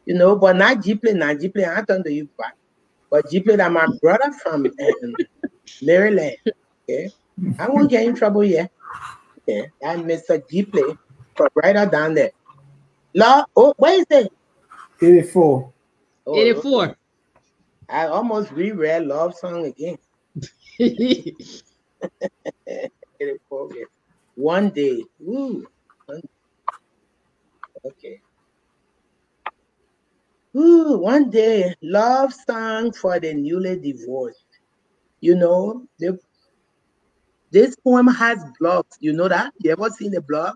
S2: you know, but not Jipley, not Jipley, I turn to you back. But Jipley that my brother from um, Maryland. Okay. I won't get in trouble yet. Okay. And Mr. Jipley from right down there. Love, oh, where is it?
S3: 84.
S1: Oh, 84. Okay.
S2: I almost reread Love Song again. 84, yeah. One day. Ooh. Okay. Ooh, one day, love song for the newly divorced. You know, this poem has blogs. You know that? You ever seen the blog?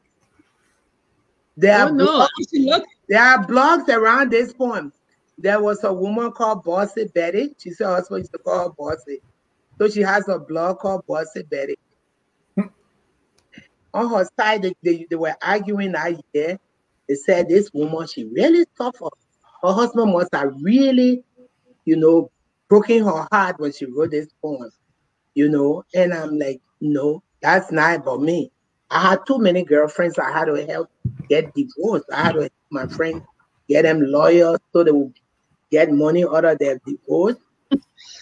S2: There oh, are no. Blogs, there are blogs around this poem. There was a woman called Bossy Betty. She said her husband used to call her Bossy. So she has a blog called Bossy Betty on her side, they, they, they were arguing that year. They said this woman, she really suffered. Her husband must have really, you know, broken her heart when she wrote this poem, you know. And I'm like, no, that's not about me. I had too many girlfriends I had to help get divorced. I had to help my friends get them lawyers so they would get money out of their divorce.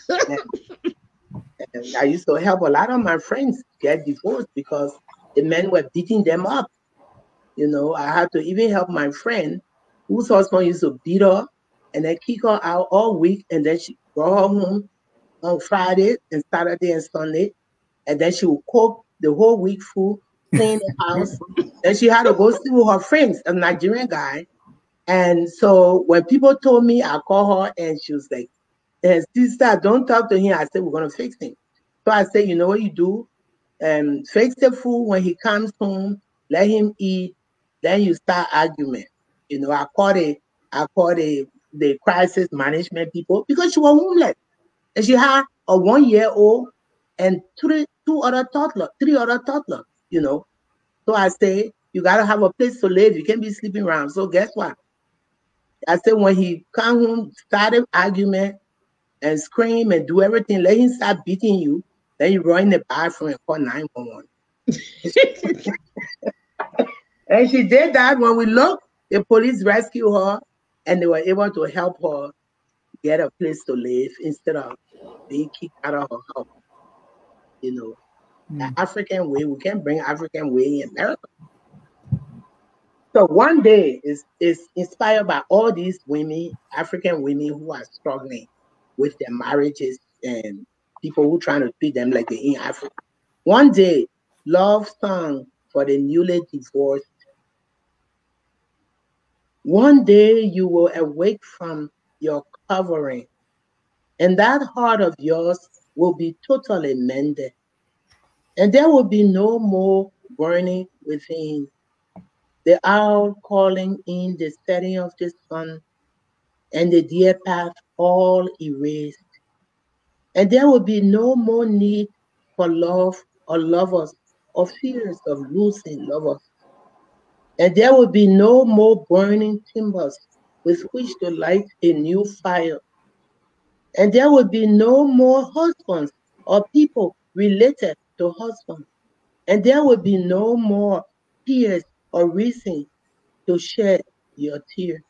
S2: I used to help a lot of my friends get divorced because the men were beating them up. You know, I had to even help my friend whose husband used to beat her and then kick her out all week. And then she her home on Friday and Saturday and Sunday. And then she would cook the whole week full, clean the house. and she had to go see with her friends, a Nigerian guy. And so when people told me, I called her and she was like, and sister, don't talk to him. I said, we're gonna fix him. So I said, you know what you do? Um, fix the food when he comes home, let him eat, then you start argument. You know, I called it, I called it the crisis management people because she was homeless. And she had a one-year-old and three two other toddlers, three other toddlers, you know. So I say, you gotta have a place to live. You can't be sleeping around. So guess what? I said when he come home, started argument, and scream and do everything. Let him start beating you. Then you run in the bathroom and call 911. and she did that. When we looked, the police rescued her and they were able to help her get a place to live instead of being kicked out of her house. You know, mm. the African way, we can bring African way in America. So one day is is inspired by all these women, African women who are struggling with their marriages and people who trying to treat them like they in Africa. One day, love song for the newly divorced. One day you will awake from your covering, and that heart of yours will be totally mended. And there will be no more burning within. The owl calling in the setting of the sun and the dear path all erased. And there will be no more need for love or lovers or fears of losing lovers. And there will be no more burning timbers with which to light a new fire. And there will be no more husbands or people related to husbands. And there will be no more tears or reason to shed your tears.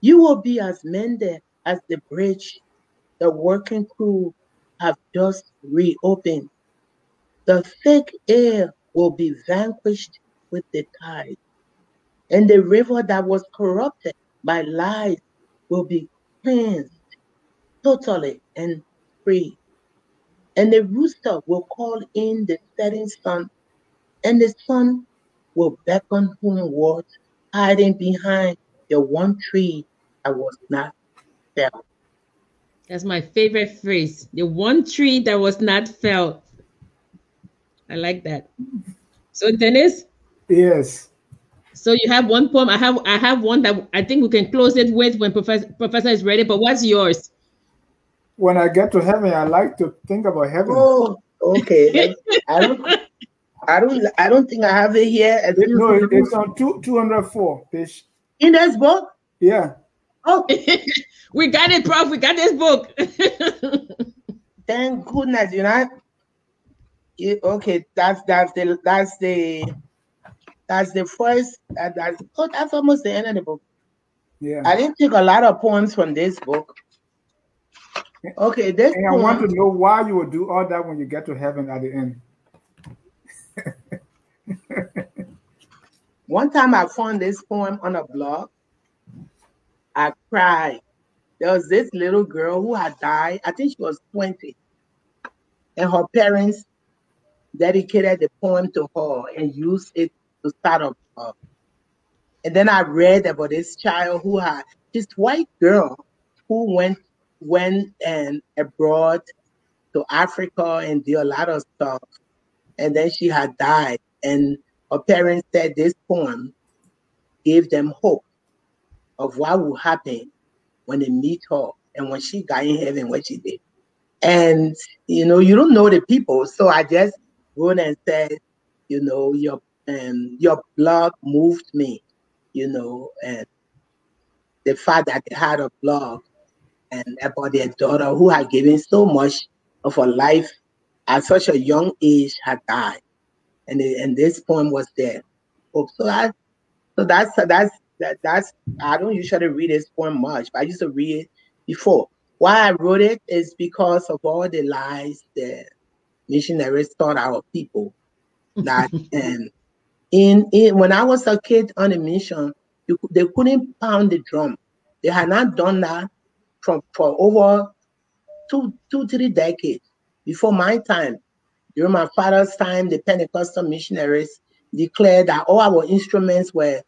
S2: You will be as mended as the bridge the working crew have just reopened. The thick air will be vanquished with the tide, and the river that was corrupted by lies will be cleansed totally and free. And the rooster will call in the setting sun, and the sun will beckon homeward, hiding behind the one tree that was not felt.
S1: That's my favorite phrase. The one tree that was not felt. I like that. So Dennis?
S3: Yes.
S1: So you have one poem. I have I have one that I think we can close it with when Professor Professor is ready. But what's yours?
S3: When I get to heaven, I like to think about heaven.
S2: Oh, okay. I don't I don't I don't think I have it here.
S3: no, it's on two two hundred four page.
S2: In this book?
S3: Yeah.
S2: Oh,
S1: we got it, Prof. We got this book.
S2: thank goodness, you know. You, okay, that's that's the that's the that's the first. That, that's oh, that's almost the end of the book.
S3: Yeah, I
S2: didn't take a lot of poems from this book. Okay, this.
S3: And I want to know why you will do all that when you get to heaven at the end.
S2: One time I found this poem on a blog I cried. There was this little girl who had died. I think she was 20. And her parents dedicated the poem to her and used it to start up. Her. And then I read about this child who had this white girl who went went and abroad to Africa and did a lot of stuff. And then she had died. And her parents said this poem gave them hope of what will happen when they meet her and when she got in heaven, what she did. And you know, you don't know the people, so I just went and said, you know, your um, your blog moved me, you know, and the fact that they had a blog and about their daughter who had given so much of her life at such a young age had died, and and this poem was there. So I, so that's that's that that's I don't usually read this poem much, but I used to read it before. Why I wrote it is because of all the lies that missionaries taught our people. That and in, in when I was a kid on a mission, you, they couldn't pound the drum. They had not done that from for over two two three decades before my time. During my father's time, the Pentecostal missionaries declared that all our instruments were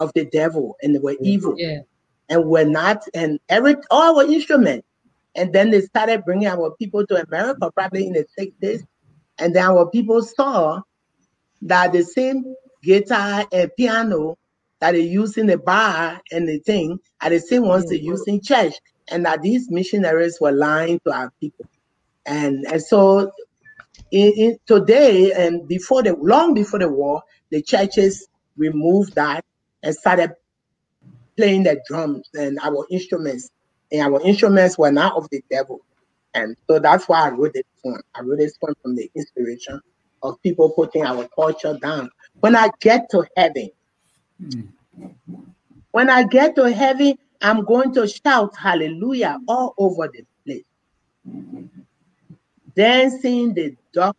S2: of the devil and they were evil.
S1: Yeah.
S2: And we're not, and every all our instruments. And then they started bringing our people to America, probably in the 60s. And then our people saw that the same guitar and piano that they use in the bar and the thing are the same ones they mm. use in church. And that these missionaries were lying to our people. And, and so in, in today and before the long before the war, the churches removed that and started playing the drums and our instruments. And our instruments were not of the devil. And so that's why I wrote this poem. I wrote this poem from the inspiration of people putting our culture down. When I get to heaven, mm. when I get to heaven, I'm going to shout hallelujah all over the place. Dancing the dog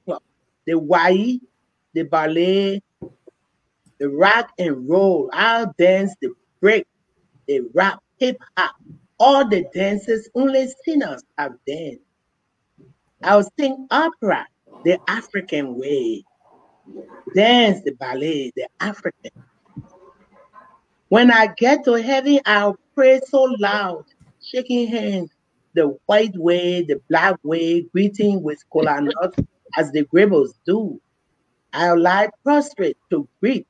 S2: the wai, the ballet, the rock and roll. I'll dance the break, the rap, hip hop, all the dances only sinners have danced. I'll sing opera, the African way. Dance the ballet, the African. When I get to heaven, I'll pray so loud, shaking hands, the white way, the black way, greeting with kola nuts as the Grebos do. I'll lie prostrate to greet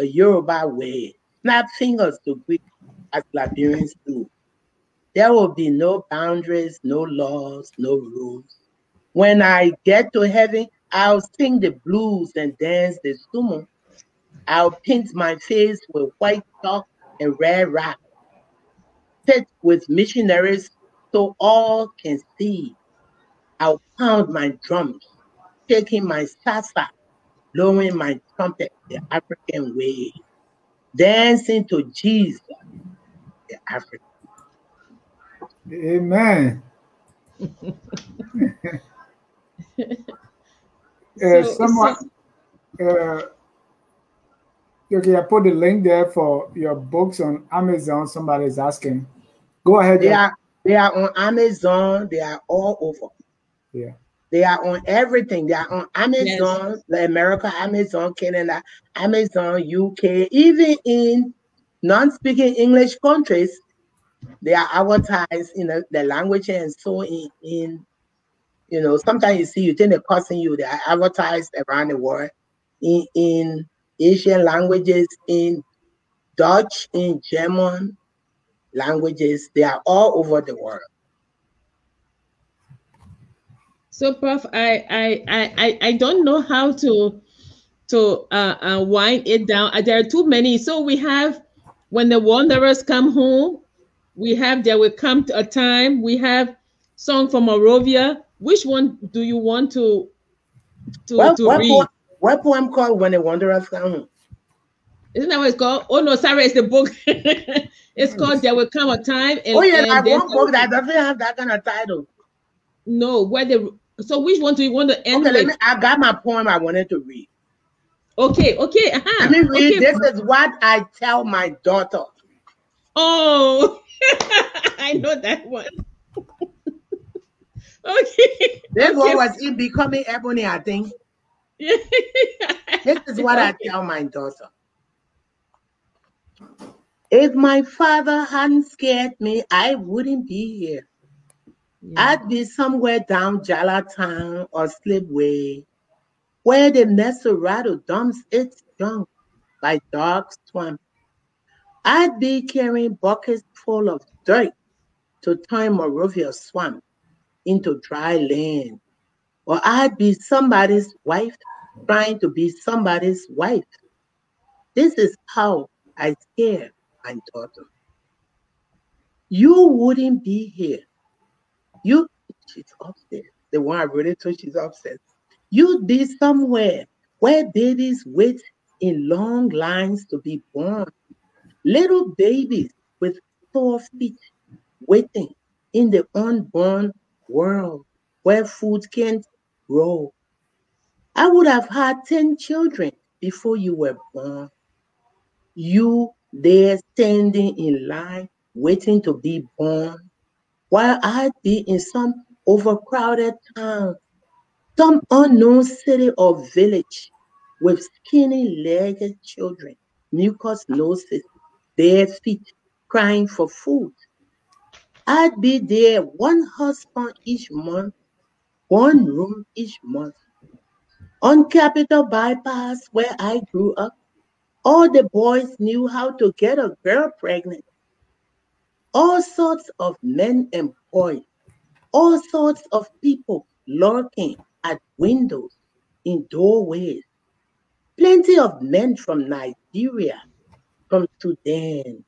S2: the Yoruba way, snap fingers to greet as Liberians do. There will be no boundaries, no laws, no rules. When I get to heaven, I'll sing the blues and dance the sumo. I'll paint my face with white chalk and red rock. Sit with missionaries so all can see. I'll pound my drums, shaking my sasa, blowing my trumpet the African way, dancing to Jesus, the African.
S3: Amen. uh, someone, uh, okay, I put the link there for your books on Amazon. Somebody is asking. Go ahead.
S2: They are, they are on Amazon. They are all over.
S3: Yeah.
S2: They are on everything. They are on Amazon, yes. America, Amazon, Canada, Amazon, UK, even in non-speaking English countries. They are advertised in the, the language and so in, in you know, sometimes you see you think they're cussing you. They are advertised around the world in, in Asian languages, in Dutch, in German languages. They are all over the world.
S1: So, Prof, I I I I don't know how to to uh, uh, wind it down. There are too many. So we have when the wanderers come home. We have there will come a time. We have song from Monrovia. Which one do you want to to,
S2: what,
S1: to
S2: what
S1: read?
S2: Poem, what poem called When the Wanderers Come Home?
S1: Isn't that what it's called? Oh no, sorry, it's the book. it's called There Will Come a Time.
S2: And, oh yeah, like one book that doesn't have that kind of title.
S1: No, where the so which one do you want to end
S2: okay,
S1: with?
S2: Me, I got my poem I wanted to read.
S1: Okay, okay. Uh-huh.
S2: Let me read.
S1: Okay.
S2: This is what I tell my daughter.
S1: Oh, I know that one. Okay.
S2: This one was in Becoming Ebony, I think. this is what I tell my daughter. If my father hadn't scared me, I wouldn't be here. Yeah. I'd be somewhere down Jallah Town or Slipway, where the Mesurado dumps its junk by dark swamp. I'd be carrying buckets full of dirt to turn Monrovia swamp into dry land. Or I'd be somebody's wife trying to be somebody's wife. This is how I scare my daughter. You wouldn't be here. You, she's upstairs. The one I really told she's upstairs. You'd be somewhere where babies wait in long lines to be born. Little babies with sore feet waiting in the unborn world where food can't grow. I would have had 10 children before you were born. You there standing in line, waiting to be born, while I'd be in some overcrowded town, some unknown city or village with skinny legged children, mucous noses, bare feet, crying for food. I'd be there one husband each month, one room each month. On Capitol Bypass, where I grew up, all the boys knew how to get a girl pregnant. All sorts of men employed, all sorts of people lurking at windows, in doorways. Plenty of men from Nigeria, from Sudan,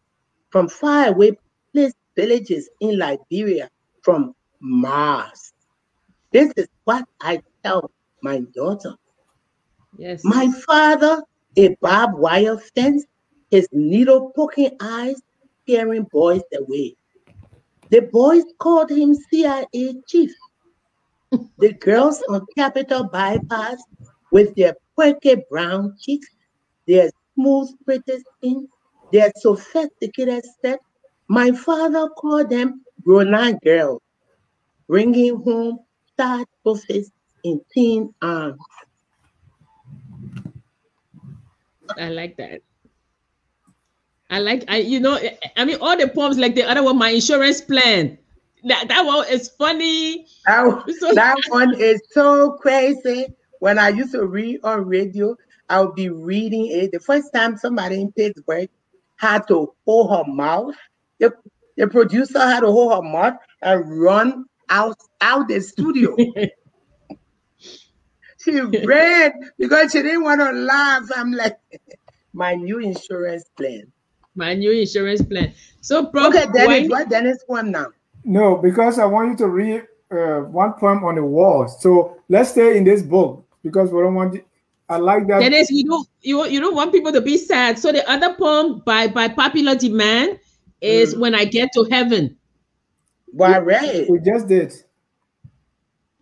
S2: from faraway place villages in Liberia, from Mars. This is what I tell my daughter.
S1: Yes.
S2: My father, a barbed wire fence, his needle poking eyes, scaring boys away. The boys called him CIA chief. the girls on Capitol Bypass with their quirky brown cheeks, their smooth, pretty skin, their sophisticated step. My father called them grown girls, bringing home sad buffets in teen arms.
S1: I like that. I like I you know I mean all the poems like the other one my insurance plan that that one is funny.
S2: That, so, that one is so crazy. When I used to read on radio, I would be reading it. The first time somebody in Pittsburgh had to hold her mouth, the, the producer had to hold her mouth and run out out the studio. she read because she didn't want to laugh. I'm like, my new insurance plan.
S1: My new insurance plan. So,
S2: Prof, okay, Dennis, what Dennis one now?
S3: No, because I want you to read uh, one poem on the wall. So let's stay in this book because we don't want. I like that.
S1: Dennis, you don't you you don't want people to be sad. So the other poem by by popular demand is mm. "When I Get to Heaven."
S2: Why, right?
S3: We just did.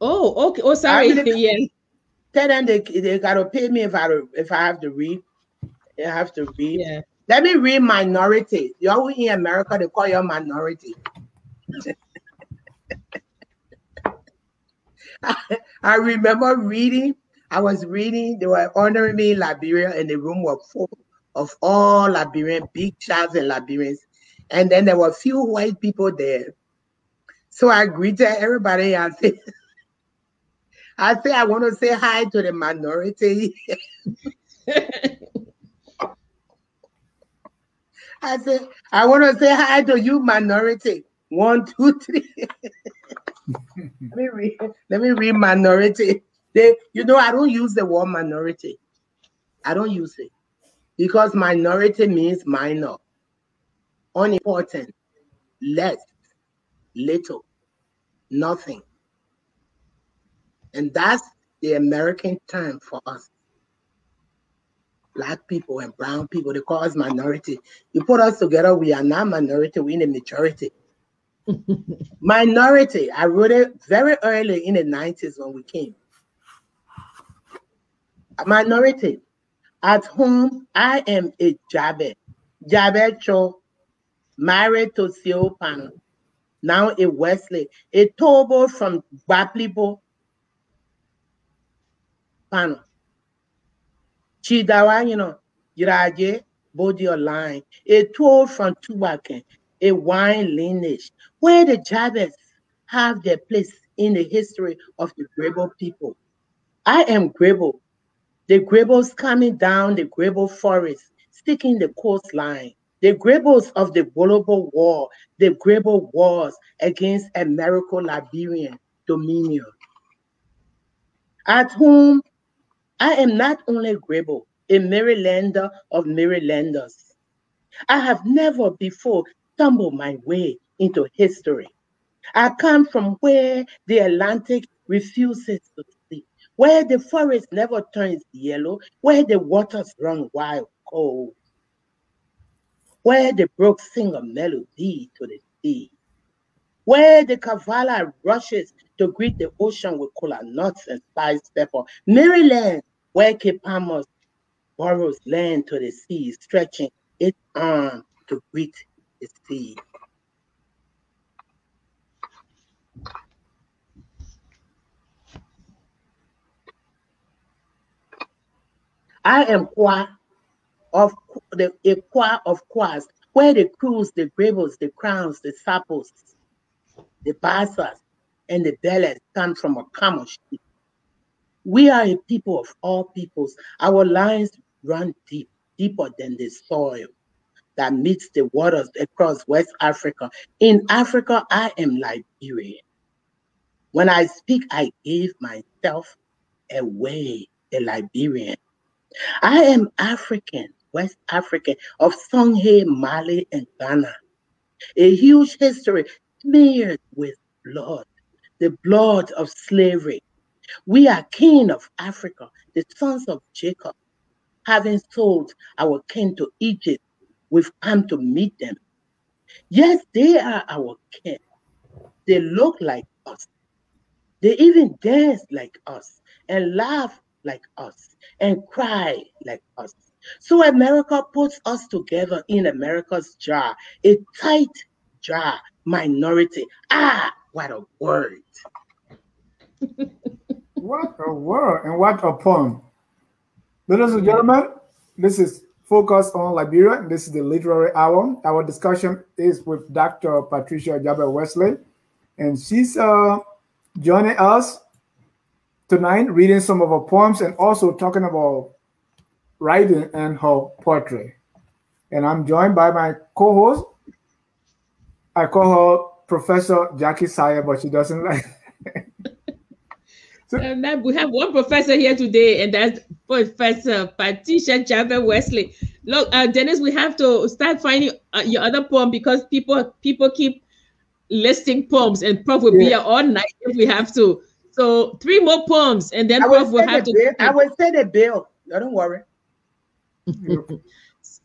S1: Oh, okay. Oh, sorry. yeah.
S2: Tell them they, they gotta pay me if I if I have to read. I have to read.
S1: Yeah.
S2: Let me read minority. Y'all in America, they call you minority. I, remember reading, I was reading, they were honoring me in Liberia, and the room was full of all Liberian, big shots and Liberians. And then there were a few white people there. So I greeted everybody and said, I say I want to say hi to the minority. I said, I want to say hi to you, minority. One, two, three. let me read. Let me read minority. They, you know, I don't use the word minority. I don't use it because minority means minor, unimportant, less, little, nothing, and that's the American term for us. Black people and brown people, they call us minority. You put us together, we are not minority, we're in the majority. Minority. I wrote it very early in the 90s when we came. Minority. At home, I am a Jabbeh. Jabbeh Cho, married to Sio Pano. Now a Wesley. A Tobo from Baplibo. Pano. Chidawa, you know, Jiraje, Body Line. A tour from Tugbakeh a wine lineage where the Jabbehs have their place in the history of the Grebo people. I am Grebo. The Grebos coming down the Grebo forest, sticking the coastline. The Grebos of the Global War, the Grebo wars against American Liberian dominion. At whom I am not only Grebo, a Marylander of Marylanders. I have never before stumbled my way into history. I come from where the Atlantic refuses to sleep, where the forest never turns yellow, where the waters run wild cold, where the brook sing a melody to the sea, where the Cavalla rushes to greet the ocean with cola nuts and spiced pepper. Maryland, where Kipamos borrows land to the sea, stretching its arm to greet the sea. I am qua of the a qua of quas, where the crews, the Grebos, the crowns, the sappos, the Bassas, and the belles come from a common sheep. We are a people of all peoples. Our lines run deep, deeper than the soil that meets the waters across West Africa. In Africa, I am Liberian. When I speak, I give myself away, a Liberian. I am African, West African, of Songhay, Mali, and Ghana. A huge history smeared with blood, the blood of slavery. We are king of Africa, the sons of Jacob. Having sold our king to Egypt, we've come to meet them. Yes, they are our king. They look like us. They even dance like us and laugh like us and cry like us. So America puts us together in America's jar, a tight jar, minority. Ah, what a word.
S3: what a word and what a poem. Ladies and gentlemen, this is Focus on Liberia. This is the Literary Hour. Our discussion is with Dr. Patricia Jabbeh Wesley, and she's uh, joining us tonight, reading some of her poems and also talking about writing and her poetry. And I'm joined by my co-host. I call her Professor Jackie Sayegh, but she doesn't like.
S1: So, we have one professor here today, and that's Professor Patricia Jabbeh Wesley. Look, uh, Dennis, we have to start finding uh, your other poem because people people keep listing poems, and Prof will yeah. be here all night if we have to. So three more poems, and then
S2: I
S1: Prof will have
S2: to. Bill. I will say the bill. No, don't worry.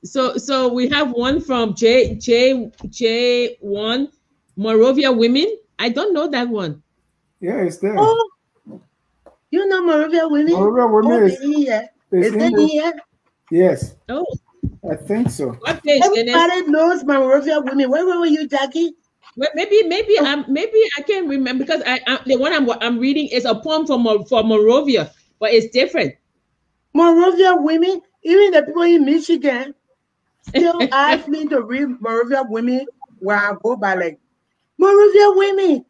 S1: so so we have one from J J J one Monrovia women. I don't know that one.
S3: Yeah, it's there.
S2: Oh, you know Monrovia women.
S3: Monrovia women
S2: oh,
S3: is,
S2: here. is, is it here?
S3: Yes.
S1: Oh,
S3: I think so.
S1: What page?
S2: Everybody knows Monrovia women. Where were you, Jackie?
S1: Well, maybe, maybe, um, maybe I can't remember because I, I the one I'm, I'm reading is a poem from from Monrovia, but it's different.
S2: Monrovia women, even the people in Michigan, still ask me to read Monrovia women where I go by like Monrovia women.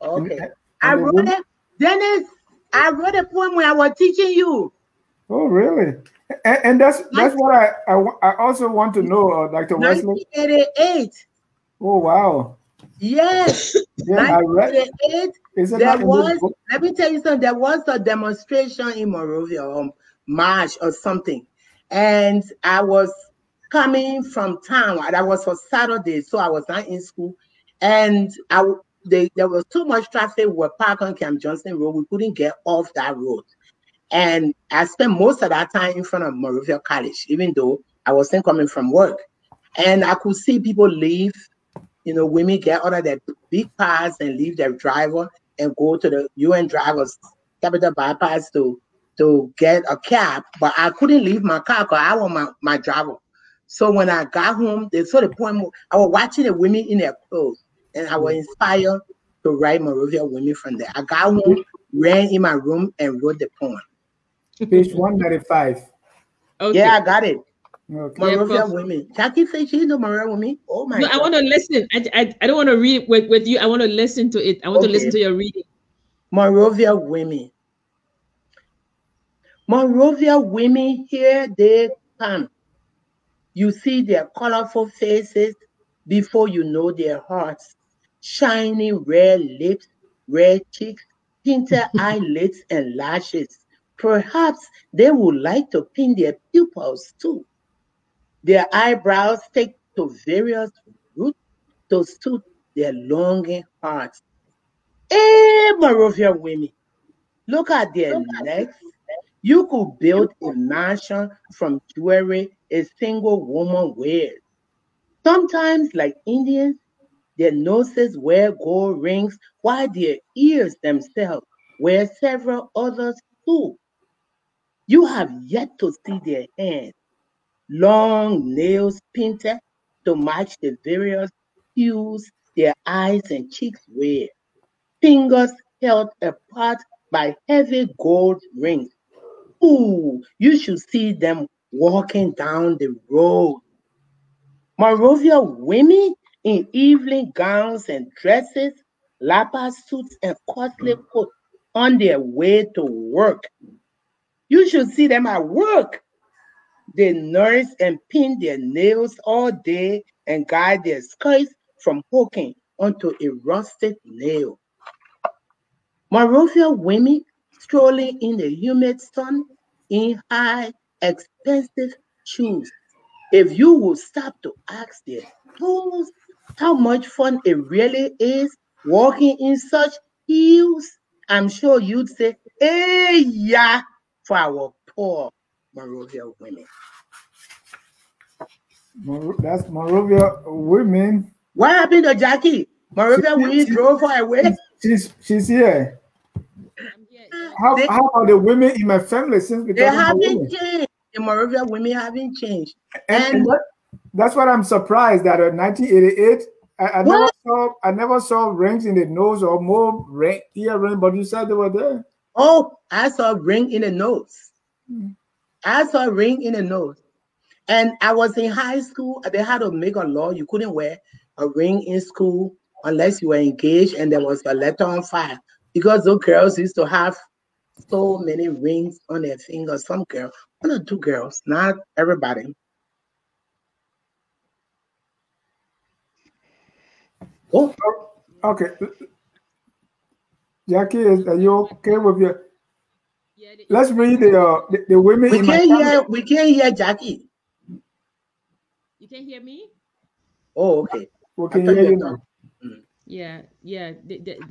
S2: Okay, I wrote it. Dennis, I wrote a poem when I was teaching you.
S3: Oh, really? And, and that's that's what I, I, I also want to know, uh, Dr. Wesley.
S2: 1988.
S3: Oh wow.
S2: Yes. yeah, I read it. there was let me tell you something. There was a demonstration in Monrovia um March or something. And I was coming from town. That was for Saturday, so I was not in school. And I they, there was too much traffic. We were parked on Camp Johnson Road. We couldn't get off that road. And I spent most of that time in front of Monrovia College, even though I wasn't coming from work. And I could see people leave you know, women get out of their big cars and leave their driver and go to the UN drivers Capitol Bypass to to get a cab. But I couldn't leave my car because I want my, my driver. So when I got home, they saw the point I was watching the women in their clothes and I was inspired to write Monrovia women from there. I got home, ran in my room and wrote the poem.
S3: Page 195.
S2: Okay. Yeah, I got it. Okay. Monrovia yeah, women. Jackie says she's the Monrovia women. Oh my
S1: no,
S2: God. I
S1: want to listen. I, I, I don't want to read with, with you. I want to listen to it. I want okay. to listen to your reading.
S2: Monrovia women. Monrovia women, here they come. You see their colorful faces before you know their hearts. Shining red lips, red cheeks, tinted eyelids, and lashes. Perhaps they would like to pin their pupils too. Their eyebrows take to various roots to suit their longing hearts. Hey, Monrovia women, look at their legs. You could build a mansion from jewelry a single woman wears. Sometimes, like Indians, their noses wear gold rings while their ears themselves wear several others too. You have yet to see their hands long nails painted to match the various hues their eyes and cheeks wear, fingers held apart by heavy gold rings. Ooh, you should see them walking down the road. Monrovia women in evening gowns and dresses, lapa suits, and costly mm. coats on their way to work. You should see them at work. They nurse and pin their nails all day and guide their skirts from hooking onto a rusted nail. Monrovia women strolling in the humid sun in high, expensive shoes. If you would stop to ask their toes how much fun it really is walking in such heels, I'm sure you'd say, hey, yeah, for our poor Monrovia women.
S3: That's Monrovia women.
S2: What happened to Jackie? Monrovia women drove her away.
S3: She's she's here. How, how about the women in my family since
S2: they haven't changed? The Monrovia women haven't changed.
S3: And, and, and that, that's what I'm surprised that in 1988 I, I never saw I never saw rings in the nose or more ring earring, but you said they were there.
S2: Oh, I saw a ring in the nose. Hmm. I saw a ring in the nose. And I was in high school. They had to make a law. You couldn't wear a ring in school unless you were engaged and there was a letter on file. Because those girls used to have so many rings on their fingers. Some girls, one or two girls, not everybody.
S3: Oh, okay. Jackie, are you okay with your? Yeah, Let's read the, uh, the, the women.
S2: We can't hear. We can't hear Jackie.
S1: You can't hear me.
S2: Oh, okay.
S3: We can hear you now.
S1: Mm. Yeah, yeah.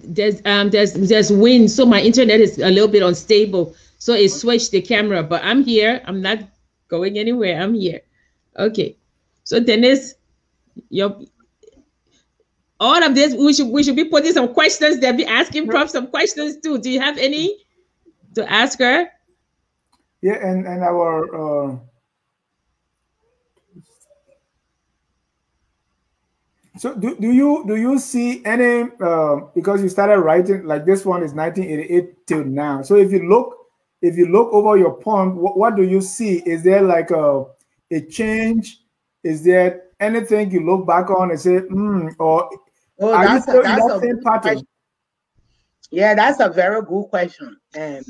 S1: There's um there's there's wind, so my internet is a little bit unstable. So it switched the camera, but I'm here. I'm not going anywhere. I'm here. Okay. So Dennis, your all of this, we should we should be putting some questions there, be asking Prof some questions too. Do you have any to ask her?
S3: Yeah, and and our uh, so do, do you do you see any uh, because you started writing like this one is 1988 till now. So if you look if you look over your poem, what, what do you see? Is there like a a change? Is there anything you look back on and say, hmm, or Oh, Are that's a, that's that
S2: a pattern? Yeah, that's a very good question. Um,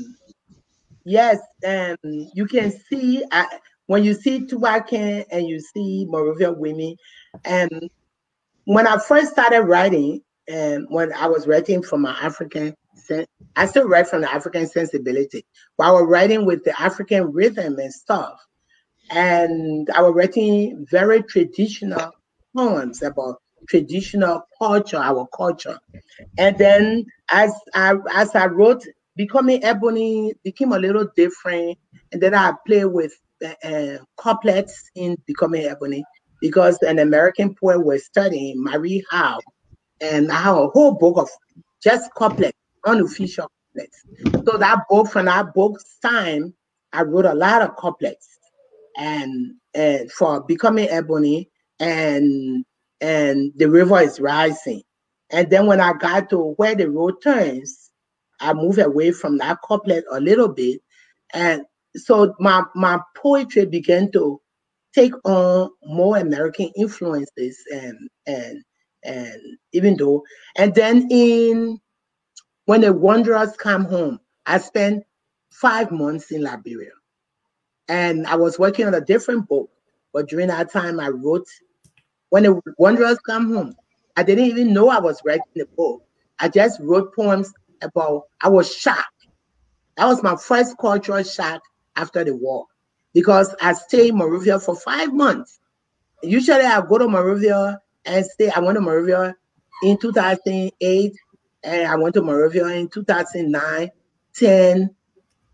S2: yes, um, you can see uh, when you see Tugbakeh and you see Moravian women. Um, when I first started writing, um, when I was writing from my African, I still write from the African sensibility, but I was writing with the African rhythm and stuff. And I was writing very traditional poems about traditional culture, our culture. And then as I as I wrote, becoming ebony became a little different. And then I play with uh, couplets in becoming ebony because an American poet was studying Marie Howe, and I have a whole book of just couplets, unofficial couplets. So that book from that book's time, I wrote a lot of couplets, and and for becoming ebony and and the river is rising. And then when I got to where the road turns, I moved away from that couplet a little bit. And so my, my poetry began to take on more American influences and and and even though and then in when the wanderers come home, I spent five months in Liberia. And I was working on a different book, but during that time I wrote when the wanderers come home, I didn't even know I was writing the book. I just wrote poems about, I was shocked. That was my first cultural shock after the war because I stayed in Monrovia for five months. Usually I go to Monrovia and stay. I went to Monrovia in 2008 and I went to Monrovia in 2009, 10,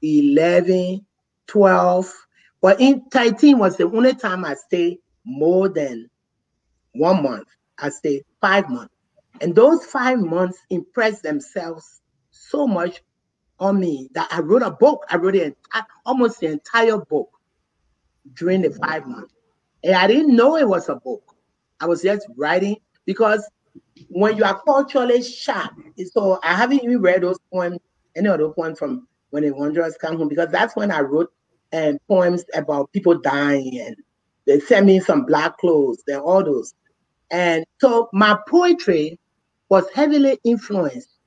S2: 11, 12. But in 13 was the only time I stayed more than one month. I stayed five months. And those five months impressed themselves so much on me that I wrote a book. I wrote an, almost the entire book during the five months. And I didn't know it was a book. I was just writing because when you are culturally sharp, so I haven't even read those poems, any those poems from when the wanderers come home because that's when I wrote um, poems about people dying and they sent me some black clothes and all those. And so my poetry was heavily influenced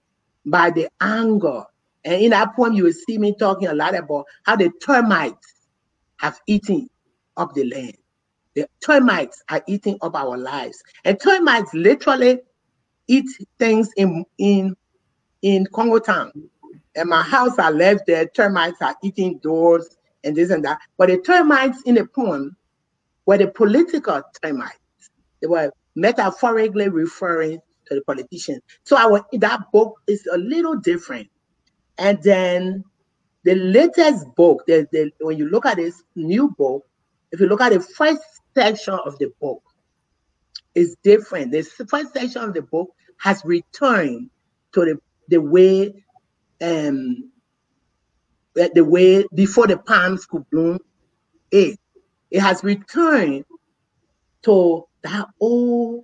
S2: by the anger. And in that poem, you will see me talking a lot about how the termites have eaten up the land. The termites are eating up our lives. And termites literally eat things in in in Congo town. And my house I left there, termites are eating doors and this and that. But the termites in the poem were the political termites. They were metaphorically referring to the politicians. So our that book is a little different. And then the latest book, the, the, when you look at this new book, if you look at the first section of the book, is different. The first section of the book has returned to the, the way um the way before the palms could bloom is. It has returned to that old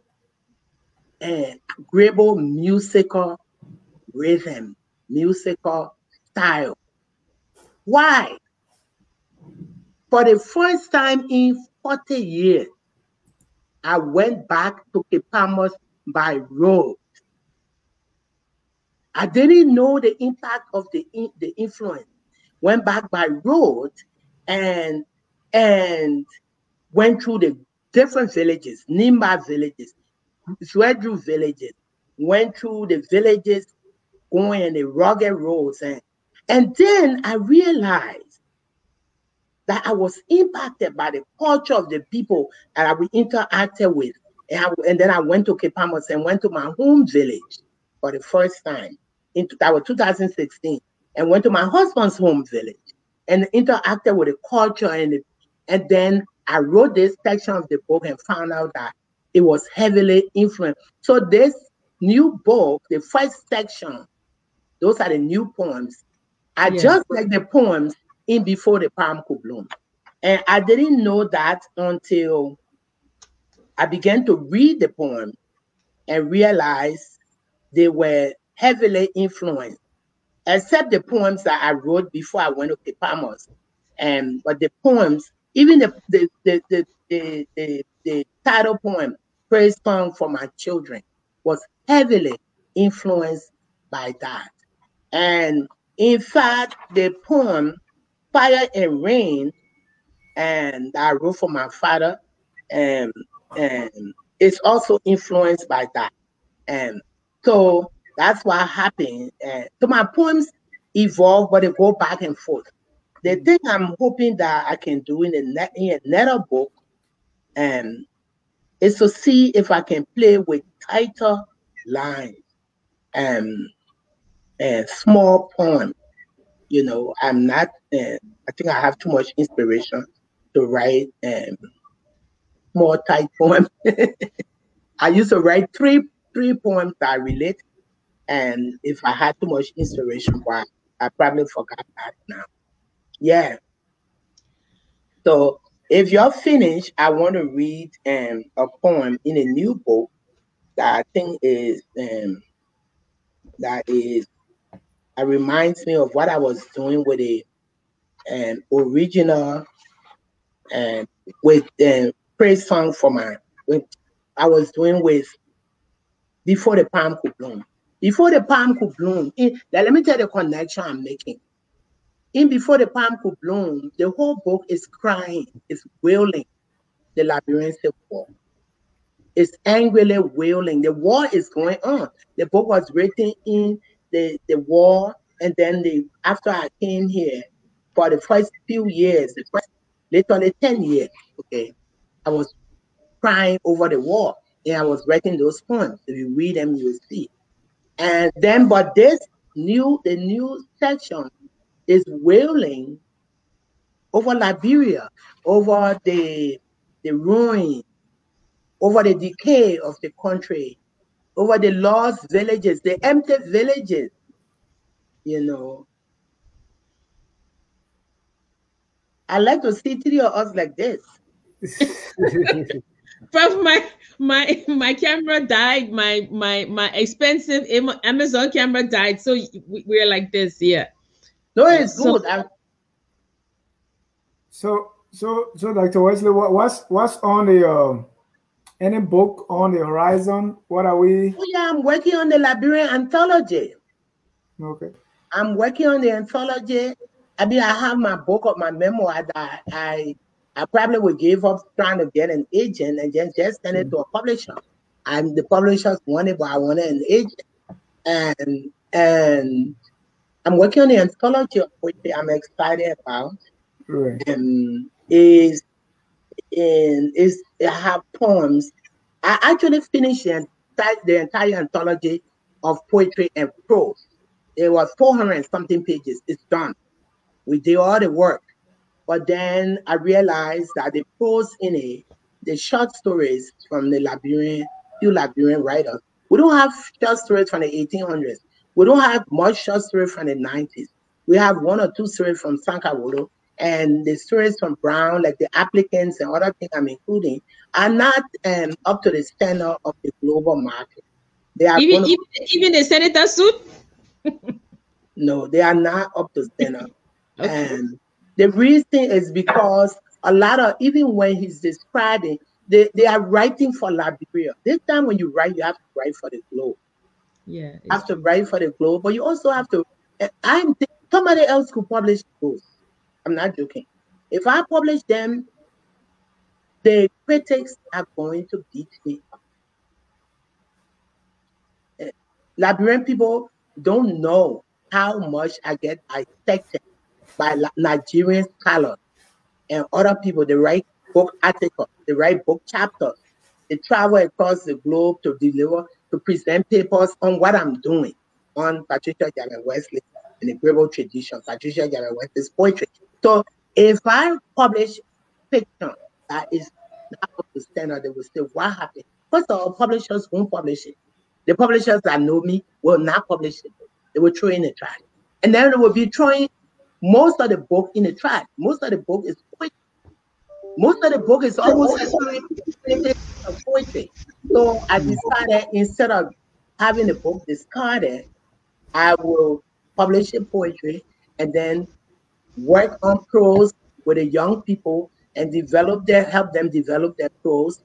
S2: uh, agreeable musical rhythm, musical style. Why? For the first time in 40 years, I went back to Kipamos by road. I didn't know the impact of the, the influence. Went back by road and and went through the different villages, Nimba villages, Zwedru villages, went through the villages going in the rugged roads. And, and then I realized that I was impacted by the culture of the people that I interacted with. And, I, and then I went to Kipamos and went to my home village for the first time. In, that was 2016. And went to my husband's home village and interacted with the culture and the, and then I wrote this section of the book and found out that it was heavily influenced. So this new book, the first section, those are the new poems. I yes. just like the poems in Before the Palm Could Bloom. And I didn't know that until I began to read the poem and realize they were heavily influenced, except the poems that I wrote before I went to the Palmers. Um, but the poems even the the the the, the, the, the title poem, Praise Song for My Children, was heavily influenced by that. And in fact, the poem Fire and Rain, and I wrote for my father, and, and it's also influenced by that. And so that's what happened. And so my poems evolve, but they go back and forth. The thing I'm hoping that I can do in net, in another book um, is to see if I can play with tighter lines and um, small poems. You know, I'm not. Uh, I think I have too much inspiration to write um, more tight poems. I used to write three three poems that relate, and if I had too much inspiration, why I probably forgot that now. Yeah. So if you're finished, I want to read um, a poem in a new book that I think is um, that is it reminds me of what I was doing with a um, original and um, with um, praise song for my with I was doing with before the palm could bloom. Before the palm could bloom, in, let me tell the connection I'm making in Before the Palm Could Bloom, the whole book is crying, it's wailing the labyrinthic war. It's angrily wailing. The war is going on. The book was written in the, the war, and then the after I came here for the first few years, the first literally 10 years, okay, I was crying over the war. And I was writing those poems. If you read them, you will see. And then, but this new, the new section is wailing over Liberia, over the, the ruin, over the decay of the country, over the lost villages, the empty villages, you know. I like to see three of us like this.
S1: Prof, my my my camera died. My my my expensive Amazon camera died. So we're like this, yeah.
S2: No, it's so, good. I,
S3: so, so, so, Dr. Wesley, what, what's what's on the um, any book on the horizon? What are we?
S2: Oh, yeah, I'm working on the Liberian anthology.
S3: Okay.
S2: I'm working on the anthology. I mean, I have my book of my memoir that I I probably would give up trying to get an agent and then just send it to a publisher. And the publishers wanted, but I wanted an agent. And and I'm working on the anthology of poetry I'm excited about.
S3: Right.
S2: Um, is in is I have poems. I actually finished the entire, the entire anthology of poetry and prose. It was 400 something pages. It's done. We did all the work. But then I realized that the prose in it, the short stories from the Liberian, few Liberian writers, we don't have short stories from the 1800s. We don't have much short stories from the 90s. We have one or two stories from Sankawulo, and the stories from Brown, like the applicants and other things I'm including, are not um, up to the standard of the global market.
S1: They are even, even, even the senator suit.
S2: no, they are not up to standard. okay. And the reason is because a lot of even when he's describing, they, they are writing for Liberia. This time when you write, you have to write for the globe.
S1: Yeah.
S2: Have to write for the globe, but you also have to. I'm somebody else could publish those. I'm not joking. If I publish them, the critics are going to beat me up. Eh, Liberian people don't know how much I get dissected by Nigerian scholars and other people. They write book articles, they write book chapters, they travel across the globe to deliver, to present papers on what I'm doing on Patricia Jabbeh Wesley and the Grebo tradition, Patricia Jabbeh Wesley's poetry. So if I publish fiction that is not up to standard, they will say, what happened? First of all, publishers won't publish it. The publishers that know me will not publish it. They will throw in the trash. And then they will be throwing most of the book in the trash. Most of the book is poetry. Most of the book is almost poetry. So I decided instead of having the book discarded, I will publish the poetry and then work on prose with the young people and develop their help them develop their prose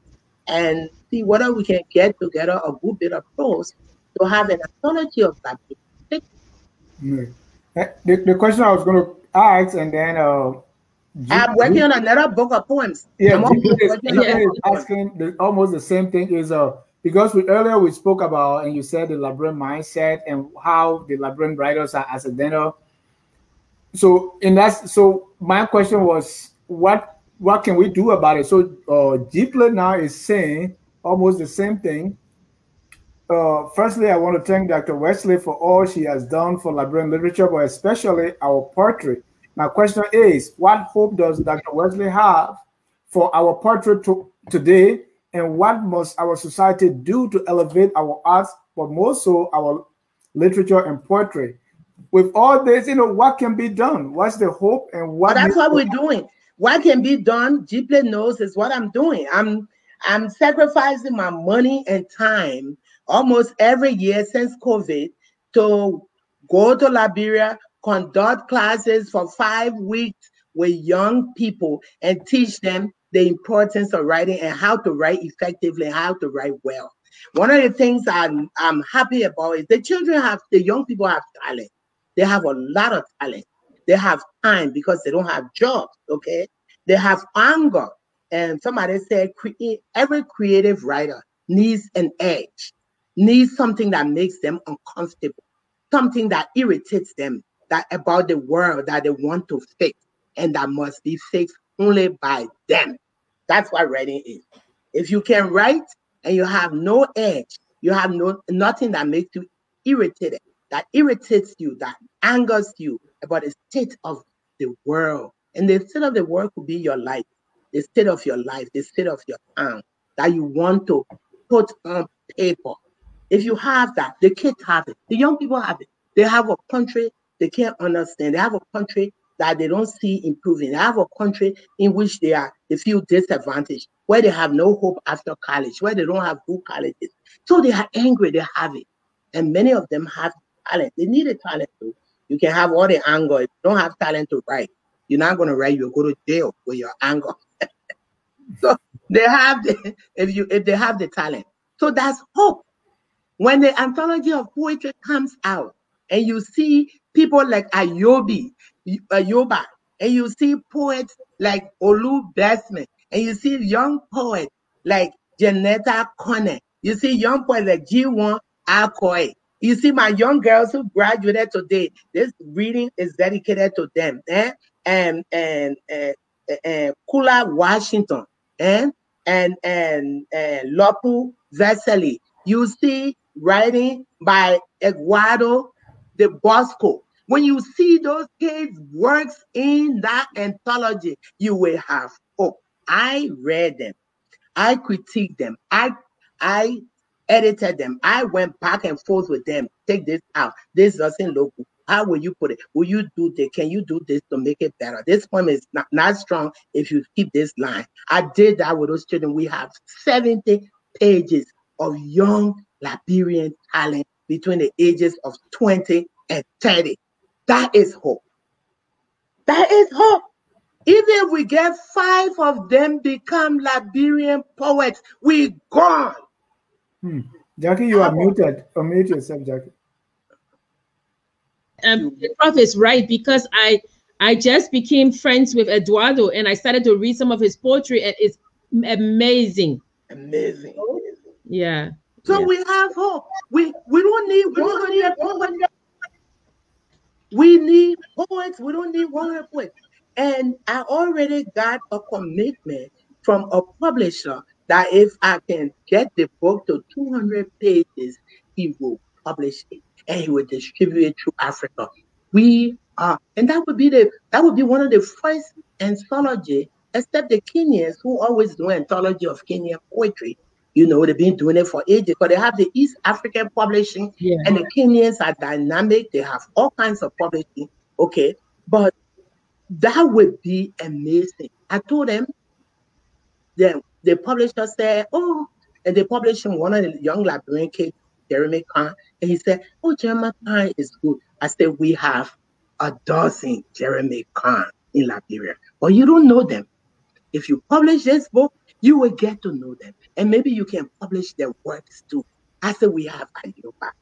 S2: and see whether we can get together a good bit of prose to have an anthology of that.
S3: Mm. The, the question I was going to ask, and then uh,
S2: I'm working on another book of poems.
S3: Yeah, is, asking the, almost the same thing. Is uh because we earlier we spoke about and you said the Liberian mindset and how the Liberian writers are accidental. So in that, so my question was, what what can we do about it? So uh, Jeepler now is saying almost the same thing uh, firstly, I want to thank Dr. Wesley for all she has done for Liberian literature, but especially our poetry. My question is, what hope does Dr. Wesley have for our poetry to, today, and what must our society do to elevate our arts, but more so our literature and poetry? With all this, you know, what can be done? What's the hope and what?
S2: Well, that's what we're doing. What can be done? Jeepler knows is what I'm doing. I'm I'm sacrificing my money and time almost every year since COVID to go to Liberia, conduct classes for five weeks with young people and teach them the importance of writing and how to write effectively, how to write well. One of the things I'm, I'm happy about is the children have, the young people have talent. They have a lot of talent. They have time because they don't have jobs, okay? They have anger. And somebody said every creative writer needs an edge needs something that makes them uncomfortable, something that irritates them that about the world that they want to fix and that must be fixed only by them. That's what writing is. If you can write and you have no edge, you have no nothing that makes you irritated, that irritates you, that angers you about the state of the world. And the state of the world could be your life, the state of your life, the state of your town that you want to put on paper if you have that, the kids have it, the young people have it. They have a country they can't understand. They have a country that they don't see improving. They have a country in which they are they feel disadvantaged, where they have no hope after college, where they don't have good colleges. So they are angry, they have it. And many of them have talent. They need a talent too. You can have all the anger. If you don't have talent to write, you're not going to write. You'll go to jail with your anger. so they have the, if you if they have the talent. So that's hope. When the anthology of poetry comes out and you see people like Ayobi, Ayoba, and you see poets like Olu Besman, and you see young poets like Janetta Connor, you see young poets like G1 Akoi. You see my young girls who graduated today, this reading is dedicated to them. Eh? And and and, and Kula Washington, eh? and and and Lopu Vesely. You see writing by Eduardo de Bosco. When you see those kids' works in that anthology, you will have hope. I read them, I critiqued them, I I edited them. I went back and forth with them. Take this out. This doesn't look good. How will you put it? Will you do this? Can you do this to make it better? This poem is not, not strong if you keep this line. I did that with those children. We have 70 pages of young Liberian talent between the ages of 20 and 30. That is hope. That is hope. Even if we get five of them become Liberian poets, we gone.
S3: Hmm. Jackie, you are muted. Unmute yourself, Jackie.
S1: Um, the prof is right because I I just became friends with Eduardo and I started to read some of his poetry and it's amazing.
S2: Amazing.
S1: Yeah.
S2: So
S1: yeah.
S2: we have hope. We we don't need we don't need poets. We need poets. We don't need one poet. And I already got a commitment from a publisher that if I can get the book to 200 pages, he will publish it and he will distribute it through Africa. We are, and that would be the that would be one of the first anthology, except the Kenyans who always do anthology of Kenyan poetry. You know, they've been doing it for ages, but they have the East African publishing,
S1: yeah.
S2: and the Kenyans are dynamic. They have all kinds of publishing. Okay, but that would be amazing. I told them, the, the publisher said, oh, and they published him one of the young Liberian kids, Jeremy Khan, and he said, oh, Jeremy Khan is good. I said, we have a dozen Jeremy Khan in Liberia, but you don't know them. If you publish this book, you will get to know them. And maybe you can publish their works too. I said, we have Ayoba,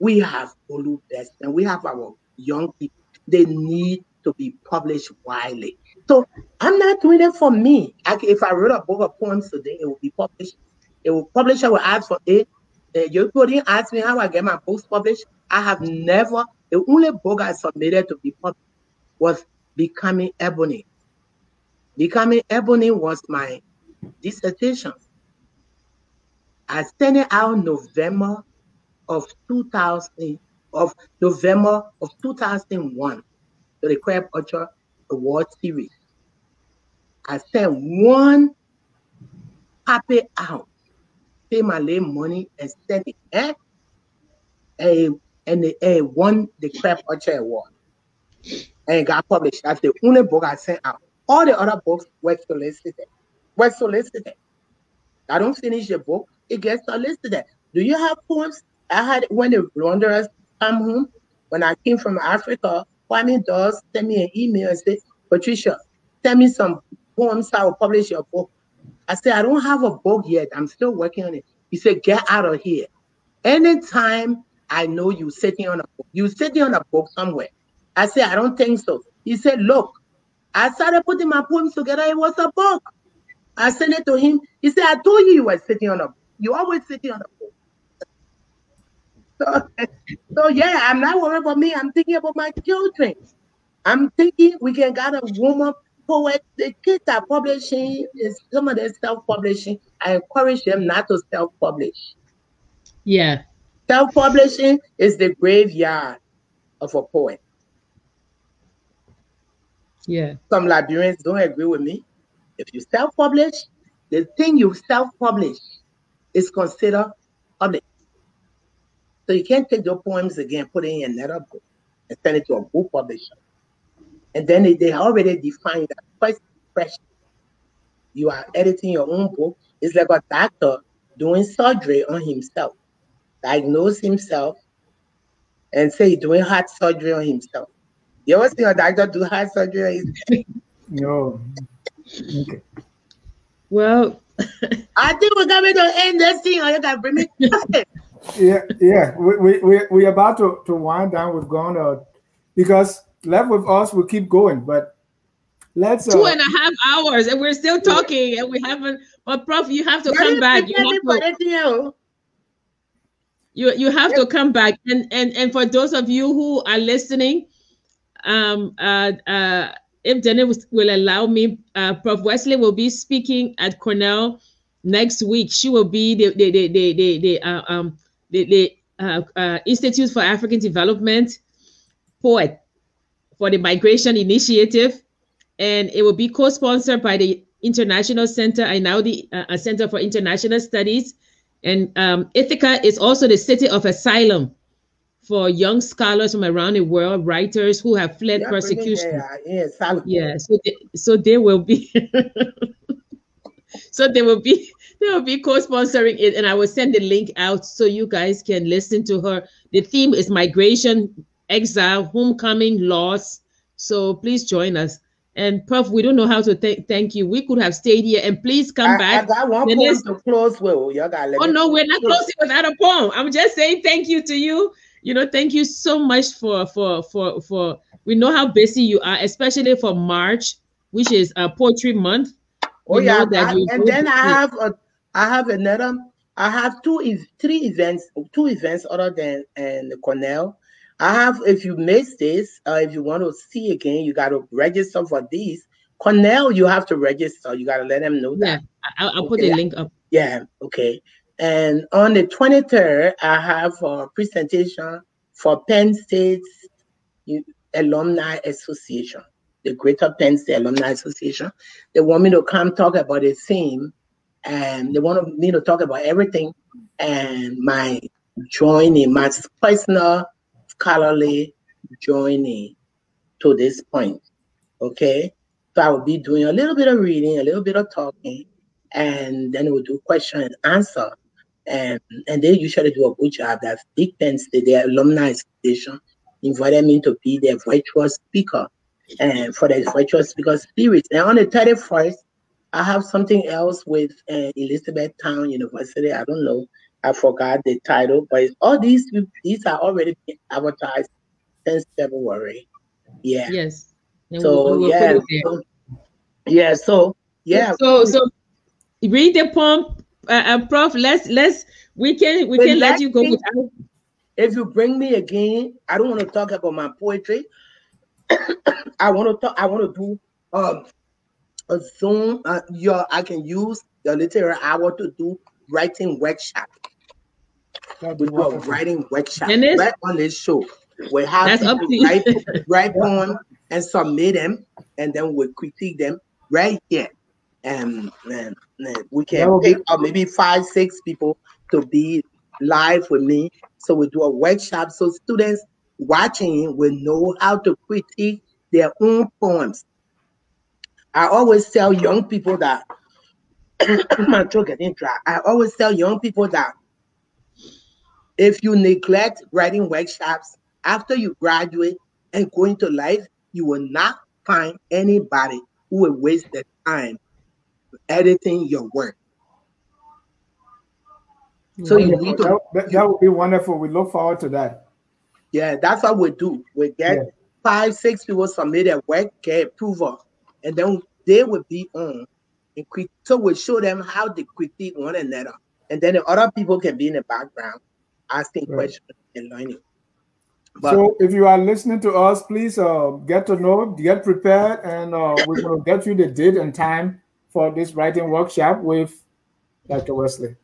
S2: we have Olu Best, and we have our young people. They need to be published widely. So I'm not doing it for me. I, if I wrote a book of poems today, it will be published. It will publish. I will ask for it. Uh, you couldn't ask me how I get my books published. I have never. The only book I submitted to be published was Becoming Ebony. Becoming Ebony was my dissertation. I sent it out November of 2000 of November of 2001 to the Crab Orchard Award Series. I sent one copy out, pay my little money, and sent it. Eh? And, and eh, won the Crab Orchard Award and got published. That's the only book I sent out. All the other books were solicited. Were solicited. I don't finish the book, it gets solicited. Do you have poems? I had when the Wanderers come home, when I came from Africa, Kwame Dawes send me an email and say, Patricia, send me some poems. I will publish your book. I said, I don't have a book yet. I'm still working on it. He said, get out of here. Anytime I know you sitting on a book, you sitting on a book somewhere. I said, I don't think so. He said, look, I started putting my poems together. It was a book. I sent it to him. He said, I told you you were sitting on a book. You always sitting on the. So, so yeah, I'm not worried about me. I'm thinking about my children. I'm thinking we can get a woman poet. The kids are publishing, some of them self-publishing. I encourage them not to self-publish.
S1: Yeah.
S2: Self-publishing is the graveyard of a poet.
S1: Yeah.
S2: Some librarians don't agree with me. If you self-publish, the thing you self-publish is considered public. So you can't take your poems again, put it in another book, and send it to a book publisher. And then they, they already defined that first impression. You are editing your own book. It's like a doctor doing surgery on himself, diagnose himself, and say he's doing heart surgery on himself. You ever seen a doctor do heart surgery?
S3: no. Okay.
S1: Well,
S2: I think we're coming to end this thing. Or you can bring me.
S3: yeah, yeah. We we we we about to to wind down. We've gone uh, because left with us, we keep going, but let's
S1: uh, two and a half hours, and we're still talking, and we haven't. But Prof, you have to come back. You have to, you you have to come back, and and and for those of you who are listening, um uh uh if Dennis will allow me, uh, Prof. Wesley will be speaking at Cornell next week. She will be the the the the the, the uh, um the, the uh, uh, Institute for African Development poet for the Migration Initiative, and it will be co-sponsored by the International Center and now the uh, Center for International Studies. And um, Ithaca is also the city of asylum for young scholars from around the world, writers who have fled yeah, persecution. Yeah, yeah, so they, so they will be, so they will be, they will be co-sponsoring it, and I will send the link out so you guys can listen to her. The theme is migration, exile, homecoming, loss. So please join us. And Prof, we don't know how to th- thank you. We could have stayed here, and please come
S2: I,
S1: back.
S2: I got one poem to close with. Y'all got
S1: oh no, we're not closing without a poem. I'm just saying thank you to you you know thank you so much for for for for we know how busy you are especially for march which is a poetry month.
S2: Oh we yeah that I, and then i have a i have another i have two is three events two events other than and cornell. I have if you miss this uh, if you want to see again you got to register for these. Cornell you have to register. You got to let them know that.
S1: Yeah i'll, I'll okay. put the link up.
S2: Yeah okay and on the 23rd, I have a presentation for Penn State Alumni Association, the Greater Penn State Alumni Association. They want me to come talk about the theme, and they want me to talk about everything and my joining, my personal scholarly joining to this point. Okay. So I will be doing a little bit of reading, a little bit of talking, and then we'll do question and answer and and they usually do a good job. That Big Penn State, their alumni association, invited me to be their virtual speaker and for the virtual speaker series. And on the 31st, I have something else with uh, Elizabethtown University. I don't know. I forgot the title, but all these these are already being advertised since February. Yeah.
S1: Yes.
S2: And so we'll, we'll yeah. So, yeah. So yeah.
S1: So so read the poem uh, uh, Prof, let's let's we can we can let you go without.
S2: If you bring me again, I don't want to talk about my poetry. I want to talk. I want to do um a Zoom. Uh, your I can use the literary hour to do writing workshop. We do a writing workshop right on this show. We have to write, write poems and submit them, and then we critique them right here and, and, and we can pick up maybe five, six people to be live with me. So we do a workshop so students watching will know how to critique their own poems. I always tell young people that my throat getting dry. I always tell young people that if you neglect writing workshops after you graduate and go into life, you will not find anybody who will waste their time editing your work.
S3: So you need to that, that, would be wonderful. We look forward to that.
S2: Yeah, that's what we do. We get yeah. five, six people submit their work, get approval, and then they will be on and quick. So we show them how they critique one another, and then the other people can be in the background asking right. questions and learning.
S3: But, so if you are listening to us, please uh, get to know, get prepared, and uh, we're going to get you the date and time for this writing workshop with Dr. Wesley.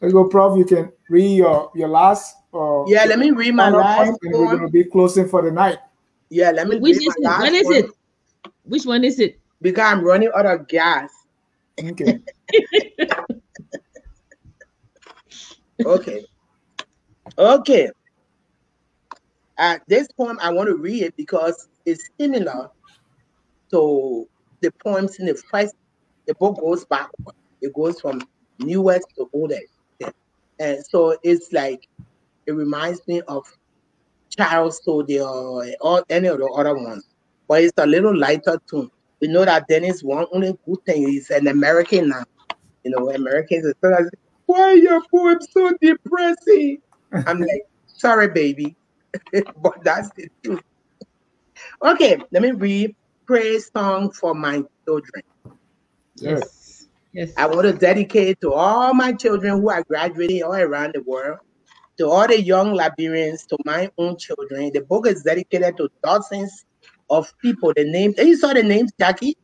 S3: Let's go, Prof. You can read your, your last. Uh,
S2: yeah, let me read my last.
S3: Point, and we're going to be closing for the night.
S2: Yeah, let me.
S1: Which is it? When is it? Which one is it?
S2: Because I'm running out of gas.
S3: Okay.
S2: okay. Okay. At this point, I want to read it because it's similar to the poems in the first the book goes backward. It goes from newest to oldest. And so it's like it reminds me of Charles Soldier or any of the other ones. But it's a little lighter tune. We know that Dennis one only good thing is an American now. You know, Americans are still so why are your poem so depressing? I'm like, sorry, baby. but that's the truth. Okay, let me read praise song for my children.
S1: Yes. Yes.
S2: I want to dedicate to all my children who are graduating all around the world, to all the young Liberians, to my own children. The book is dedicated to dozens of people. The names, you saw the names, Jackie?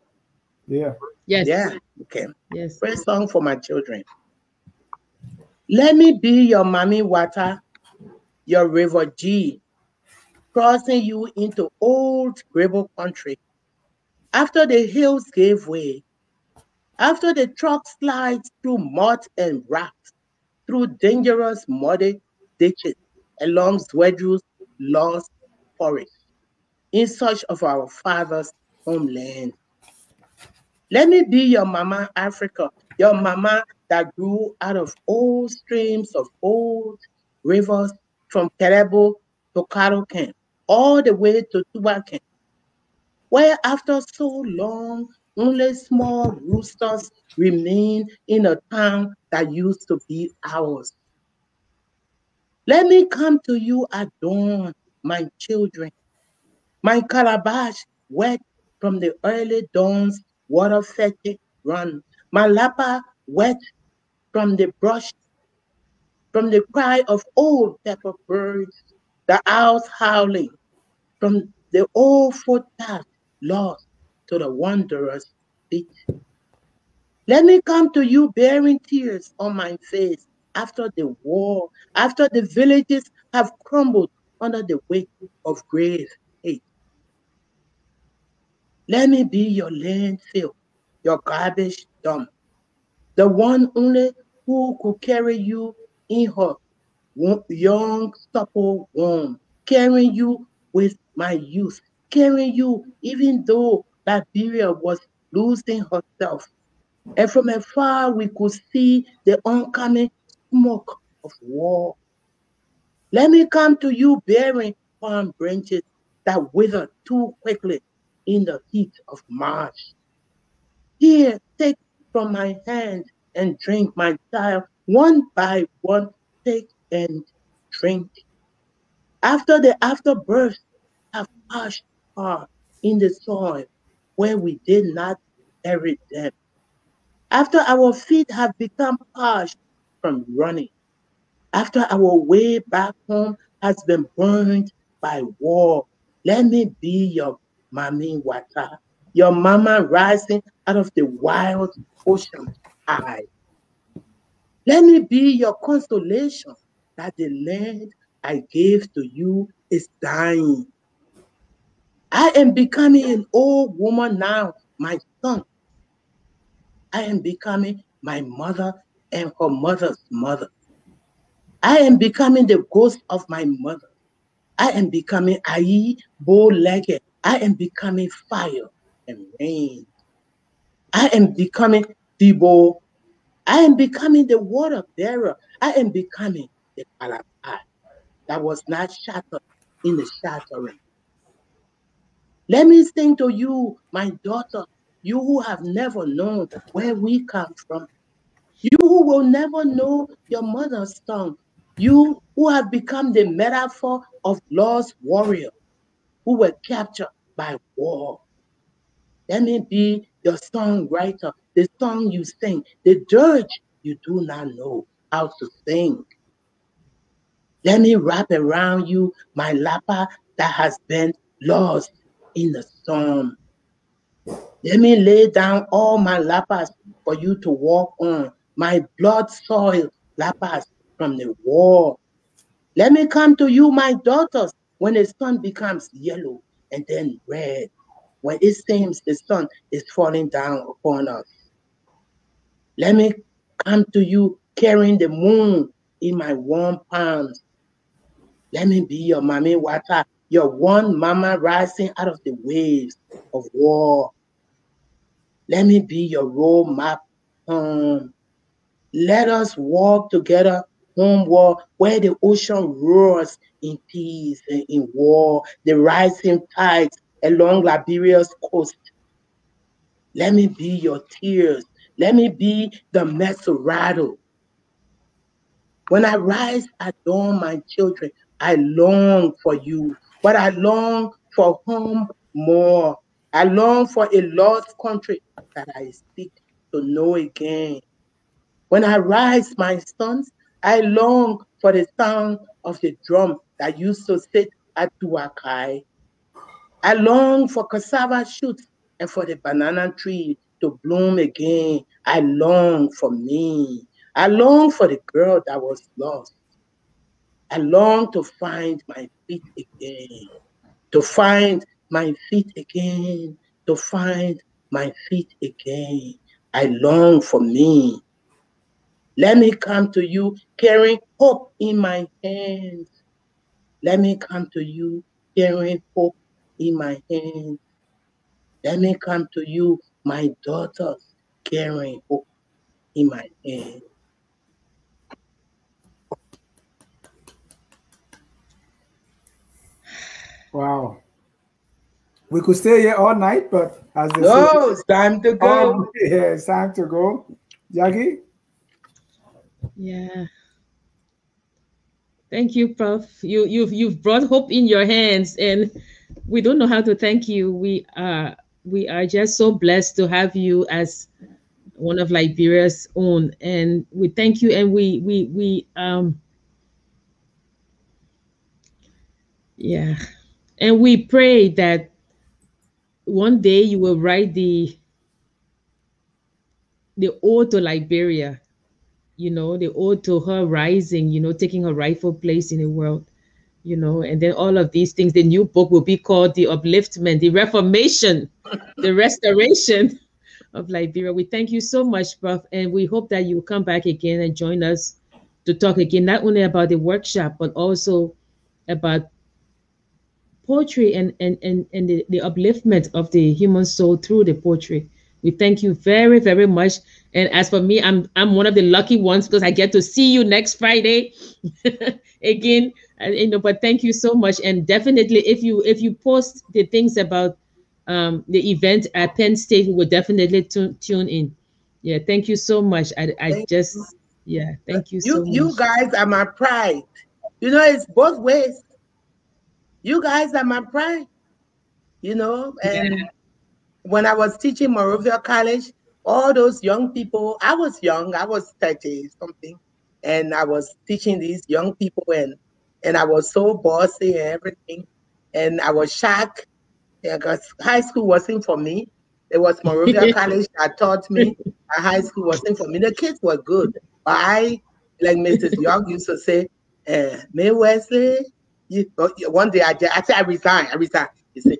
S3: Yeah.
S1: Yes.
S2: Yeah. Okay.
S1: Yes.
S2: Praise song for my children. Let me be your mommy water, your river G, crossing you into old Grebo country. After the hills gave way, after the truck slides through mud and rocks, through dangerous muddy ditches, along Zwedru's lost forest, in search of our father's homeland. Let me be your mama Africa, your mama that grew out of old streams of old rivers from Terebo to Karoken, all the way to Tugbakeh, where after so long, only small roosters remain in a town that used to be ours. Let me come to you at dawn, my children, my calabash wet from the early dawn's water fetid run, my lapa wet from the brush, from the cry of old pepper birds, the owls howling, from the old footpath lost to the wanderer's feet. Let me come to you bearing tears on my face after the war, after the villages have crumbled under the weight of grave hate. Let me be your landfill, your garbage dump, the one only who could carry you in her young, supple womb, carrying you with my youth, carrying you even though Liberia was losing herself. And from afar, we could see the oncoming smoke of war. Let me come to you bearing palm branches that wither too quickly in the heat of March. Here, take from my hand and drink, my child, one by one, take and drink. After the afterbirth have passed hard in the soil where we did not bury them. After our feet have become parched from running, after our way back home has been burned by war, let me be your mommy water, your mama rising out of the wild ocean high. Let me be your consolation that the land I gave to you is dying. I am becoming an old woman now, my son. I am becoming my mother and her mother's mother. I am becoming the ghost of my mother. I am becoming Ai, bow-legged. I am becoming fire and rain. I am becoming Debo. I am becoming the water bearer. I am becoming the calabash that was not shattered in the shattering. Let me sing to you, my daughter, you who have never known where we come from. You who will never know your mother's tongue. You who have become the metaphor of lost warrior who were captured by war. Let me be your songwriter, the song you sing, the dirge you do not know how to sing. Let me wrap around you my lapa that has been lost in the storm. Let me lay down all my lapas for you to walk on, my blood soil lapas from the war. Let me come to you, my daughters, when the sun becomes yellow and then red, when it seems the sun is falling down upon us. Let me come to you carrying the moon in my warm palms. Let me be your mommy water, your one mama rising out of the waves of war. Let me be your road map home. Let us walk together home war where the ocean roars in peace and in war, the rising tides along Liberia's coast. Let me be your tears. Let me be the Mesurado. When I rise at dawn, my children, I long for you, but I long for home more. I long for a lost country that I seek to know again. When I rise, my sons, I long for the sound of the drum that used to sit at Duakai. I long for cassava shoots and for the banana tree to bloom again. I long for me. I long for the girl that was lost. I long to find my feet again, to find my feet again, to find my feet again. I long for me. Let me come to you carrying hope in my hands. Let me come to you carrying hope in my hands. Let me come to you, my daughters, carrying hope in my hands.
S3: Wow. We could stay here all night, but as they
S2: no, say, it's time to go.
S3: Oh, yeah, it's time to go. Jackie?
S1: Yeah. Thank you, Prof. You you've you've brought hope in your hands, and we don't know how to thank you. We are we are just so blessed to have you as one of Liberia's own, and we thank you. And we we we um yeah, and we pray that one day you will write the the ode to Liberia you know, the ode to her rising, you know, taking her rightful place in the world, you know, and then all of these things. The new book will be called The Upliftment, the Reformation, the Restoration of Liberia. We thank you so much, Prof, and we hope that you will come back again and join us to talk again, not only about the workshop, but also about poetry and and and, and the, the upliftment of the human soul through the poetry. We thank you very, very much. And as for me, I'm I'm one of the lucky ones because I get to see you next Friday again. And, you know, but thank you so much. And definitely, if you if you post the things about um, the event at Penn State, we will definitely tune tune in. Yeah, thank you so much. I I thank just yeah, thank you,
S2: you
S1: so
S2: You guys are my pride. You know, it's both ways. You guys are my pride. You know, and. Yeah when I was teaching Monrovia College, all those young people, I was young, I was 30 something, and I was teaching these young people and and I was so bossy and everything. And I was shocked because high school wasn't for me. It was Monrovia College that taught me high school wasn't for me. The kids were good, but I, like Mrs. Young used to say, uh, May Wesley, you, oh, one day I, I said I resign, I resign. You say,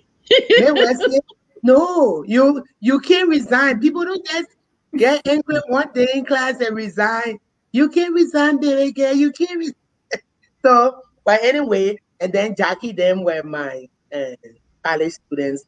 S2: May Wesley, no, you you can't resign. People don't just get angry one day in class and resign. You can't resign there again. You can't. Resign. So, but anyway, and then Jackie, them were my uh, college students.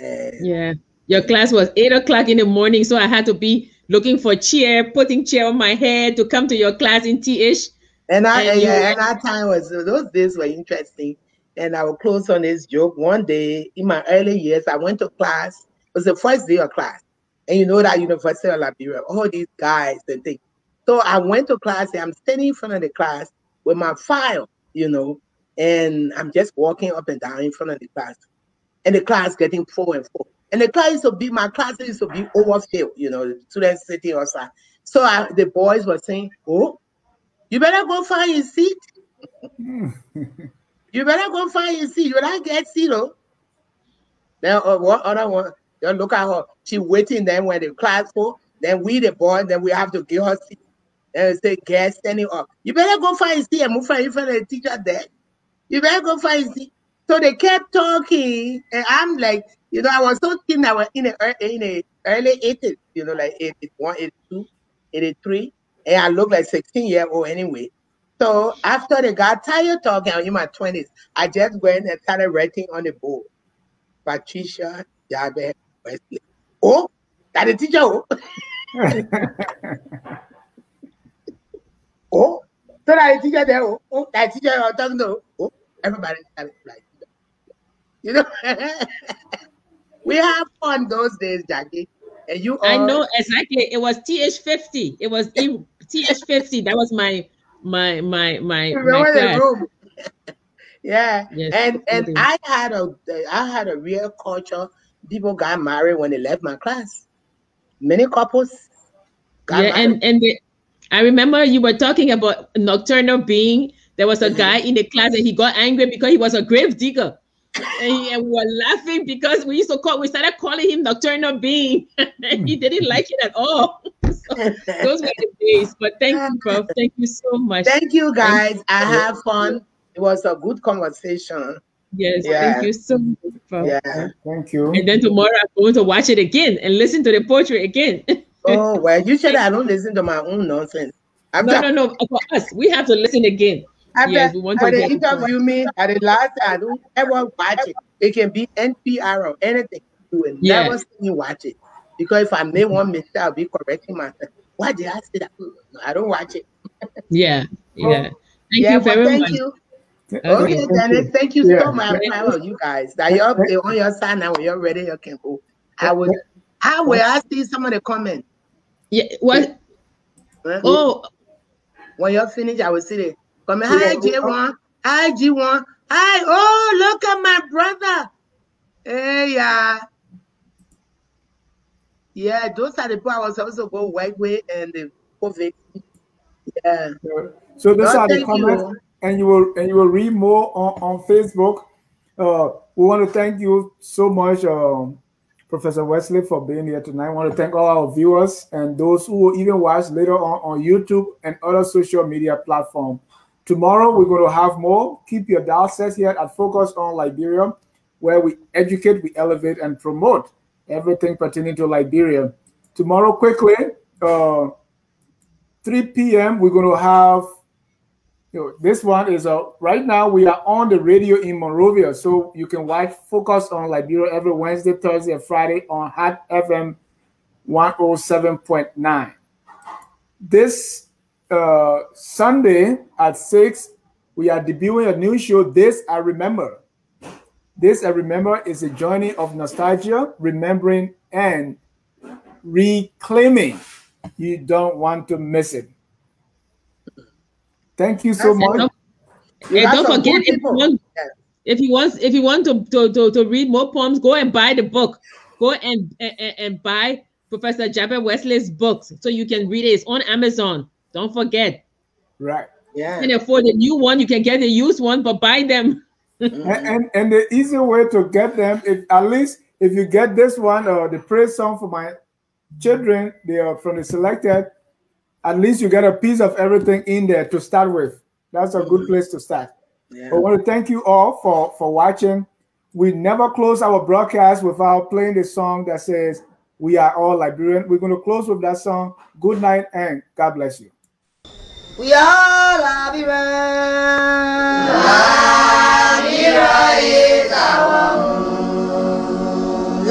S1: Uh, yeah, your class was eight o'clock in the morning, so I had to be looking for chair, putting chair on my head to come to your class in TH.
S2: And I and yeah, and that time was those days were interesting and I will close on this joke. One day in my early years, I went to class. It was the first day of class. And you know that University of Liberia, all these guys and things. So I went to class and I'm standing in front of the class with my file, you know, and I'm just walking up and down in front of the class. And the class getting full and full. And the class used to be, my class used to be overfilled, you know, students sitting outside. So I, the boys were saying, oh, you better go find your seat. You better go find your seat. You better get seat, though. Then uh, what other one? Then look at her. She waiting. Then when the class full, then we the boy, then we have to give her seat. Then say get standing up. You better go find your seat and move in front of the teacher there. You better go find your seat. So they kept talking, and I'm like, you know, I was so thin. I was in the in the early 80s, you know, like 81, 82, 83, and I look like 16 year old anyway. So after they got tired talking, I'm in my 20s, I just went and started writing on the board. Patricia Jabbeh Wesley. Oh, that the teacher. Oh. oh. So So that the teacher there, oh, oh that teacher was talking to, oh, everybody started like, you know. we have fun those days, Jackie. And you,
S1: I know exactly. It was TH50. It was TH50. That was my my my my, my class.
S2: yeah, yes, and and I had a I had a real culture. People got married when they left my class. Many couples.
S1: yeah, married. and and I remember you were talking about nocturnal being. There was a mm-hmm. guy in the class and he got angry because he was a grave digger. And, he, and, we were laughing because we used to call we started calling him nocturnal being. And he didn't like it at all. So those were the days. But thank you prof. Thank you so much.
S2: Thank you guys. thank i have fun. It was a good conversation.
S1: Yes yeah. thank you so much
S2: prof. yeah.
S3: Thank you.
S1: And then tomorrow i'm going to watch it again and listen to the poetry again.
S2: Oh well you said i don't listen to my own nonsense.
S1: I'm no, no, no. For us, we have to listen again.
S2: After, yes, we want to the interview me at the last I don't ever watch it. It can be NPR or anything. You will yes. never see me watch it. Because if I make one mm-hmm. mistake, I'll be correcting myself. Why did I say that? No, I don't watch it.
S1: yeah, oh. yeah. Thank yeah, you very
S2: thank
S1: much.
S2: You. Okay, okay Dennis, thank you yeah. so much. I'm you guys. That you're on your side now. When you're ready, you can go. I would. How will I see some of the comments?
S1: Yeah. What? Oh.
S2: When you're finished, I will see it. Come hi J1. Hi G1. Hi. Oh, look at my brother. Hey, yeah. Yeah, those are the people I was also go white way and the COVID. Yeah.
S3: So those are the comments, you. and you will and you will read more on, on Facebook. Uh, we want to thank you so much, um, Professor Wesley, for being here tonight. I want to thank all our viewers and those who will even watch later on on YouTube and other social media platforms. Tomorrow, we're going to have more. Keep your set here at Focus on Liberia, where we educate, we elevate, and promote everything pertaining to Liberia. Tomorrow, quickly, uh, 3 p.m., we're going to have you know, this one is uh, right now we are on the radio in Monrovia, so you can watch Focus on Liberia every Wednesday, Thursday, and Friday on Hot FM 107.9. This uh, Sunday at 6, we are debuting a new show, This I Remember. This I Remember is a journey of nostalgia, remembering, and reclaiming. You don't want to miss it. Thank you so much.
S1: Don't, and don't forget if you, want, if you want if you want to, to, to, to read more poems, go and buy the book. Go and, and, and buy Professor Jabbeh Wesley's books so you can read it. It's on Amazon. Don't forget.
S3: Right.
S2: Yeah.
S1: And for the new one, you can get the used one, but buy them.
S3: and, and, and the easy way to get them, if at least if you get this one or the praise song for my children, they are from the selected, at least you get a piece of everything in there to start with. That's a good mm-hmm. place to start. Yeah. I want to thank you all for, for watching. We never close our broadcast without playing the song that says, We are all Liberian. We're going to close with that song. Good night and God bless you.
S2: We all are Liberia is our home.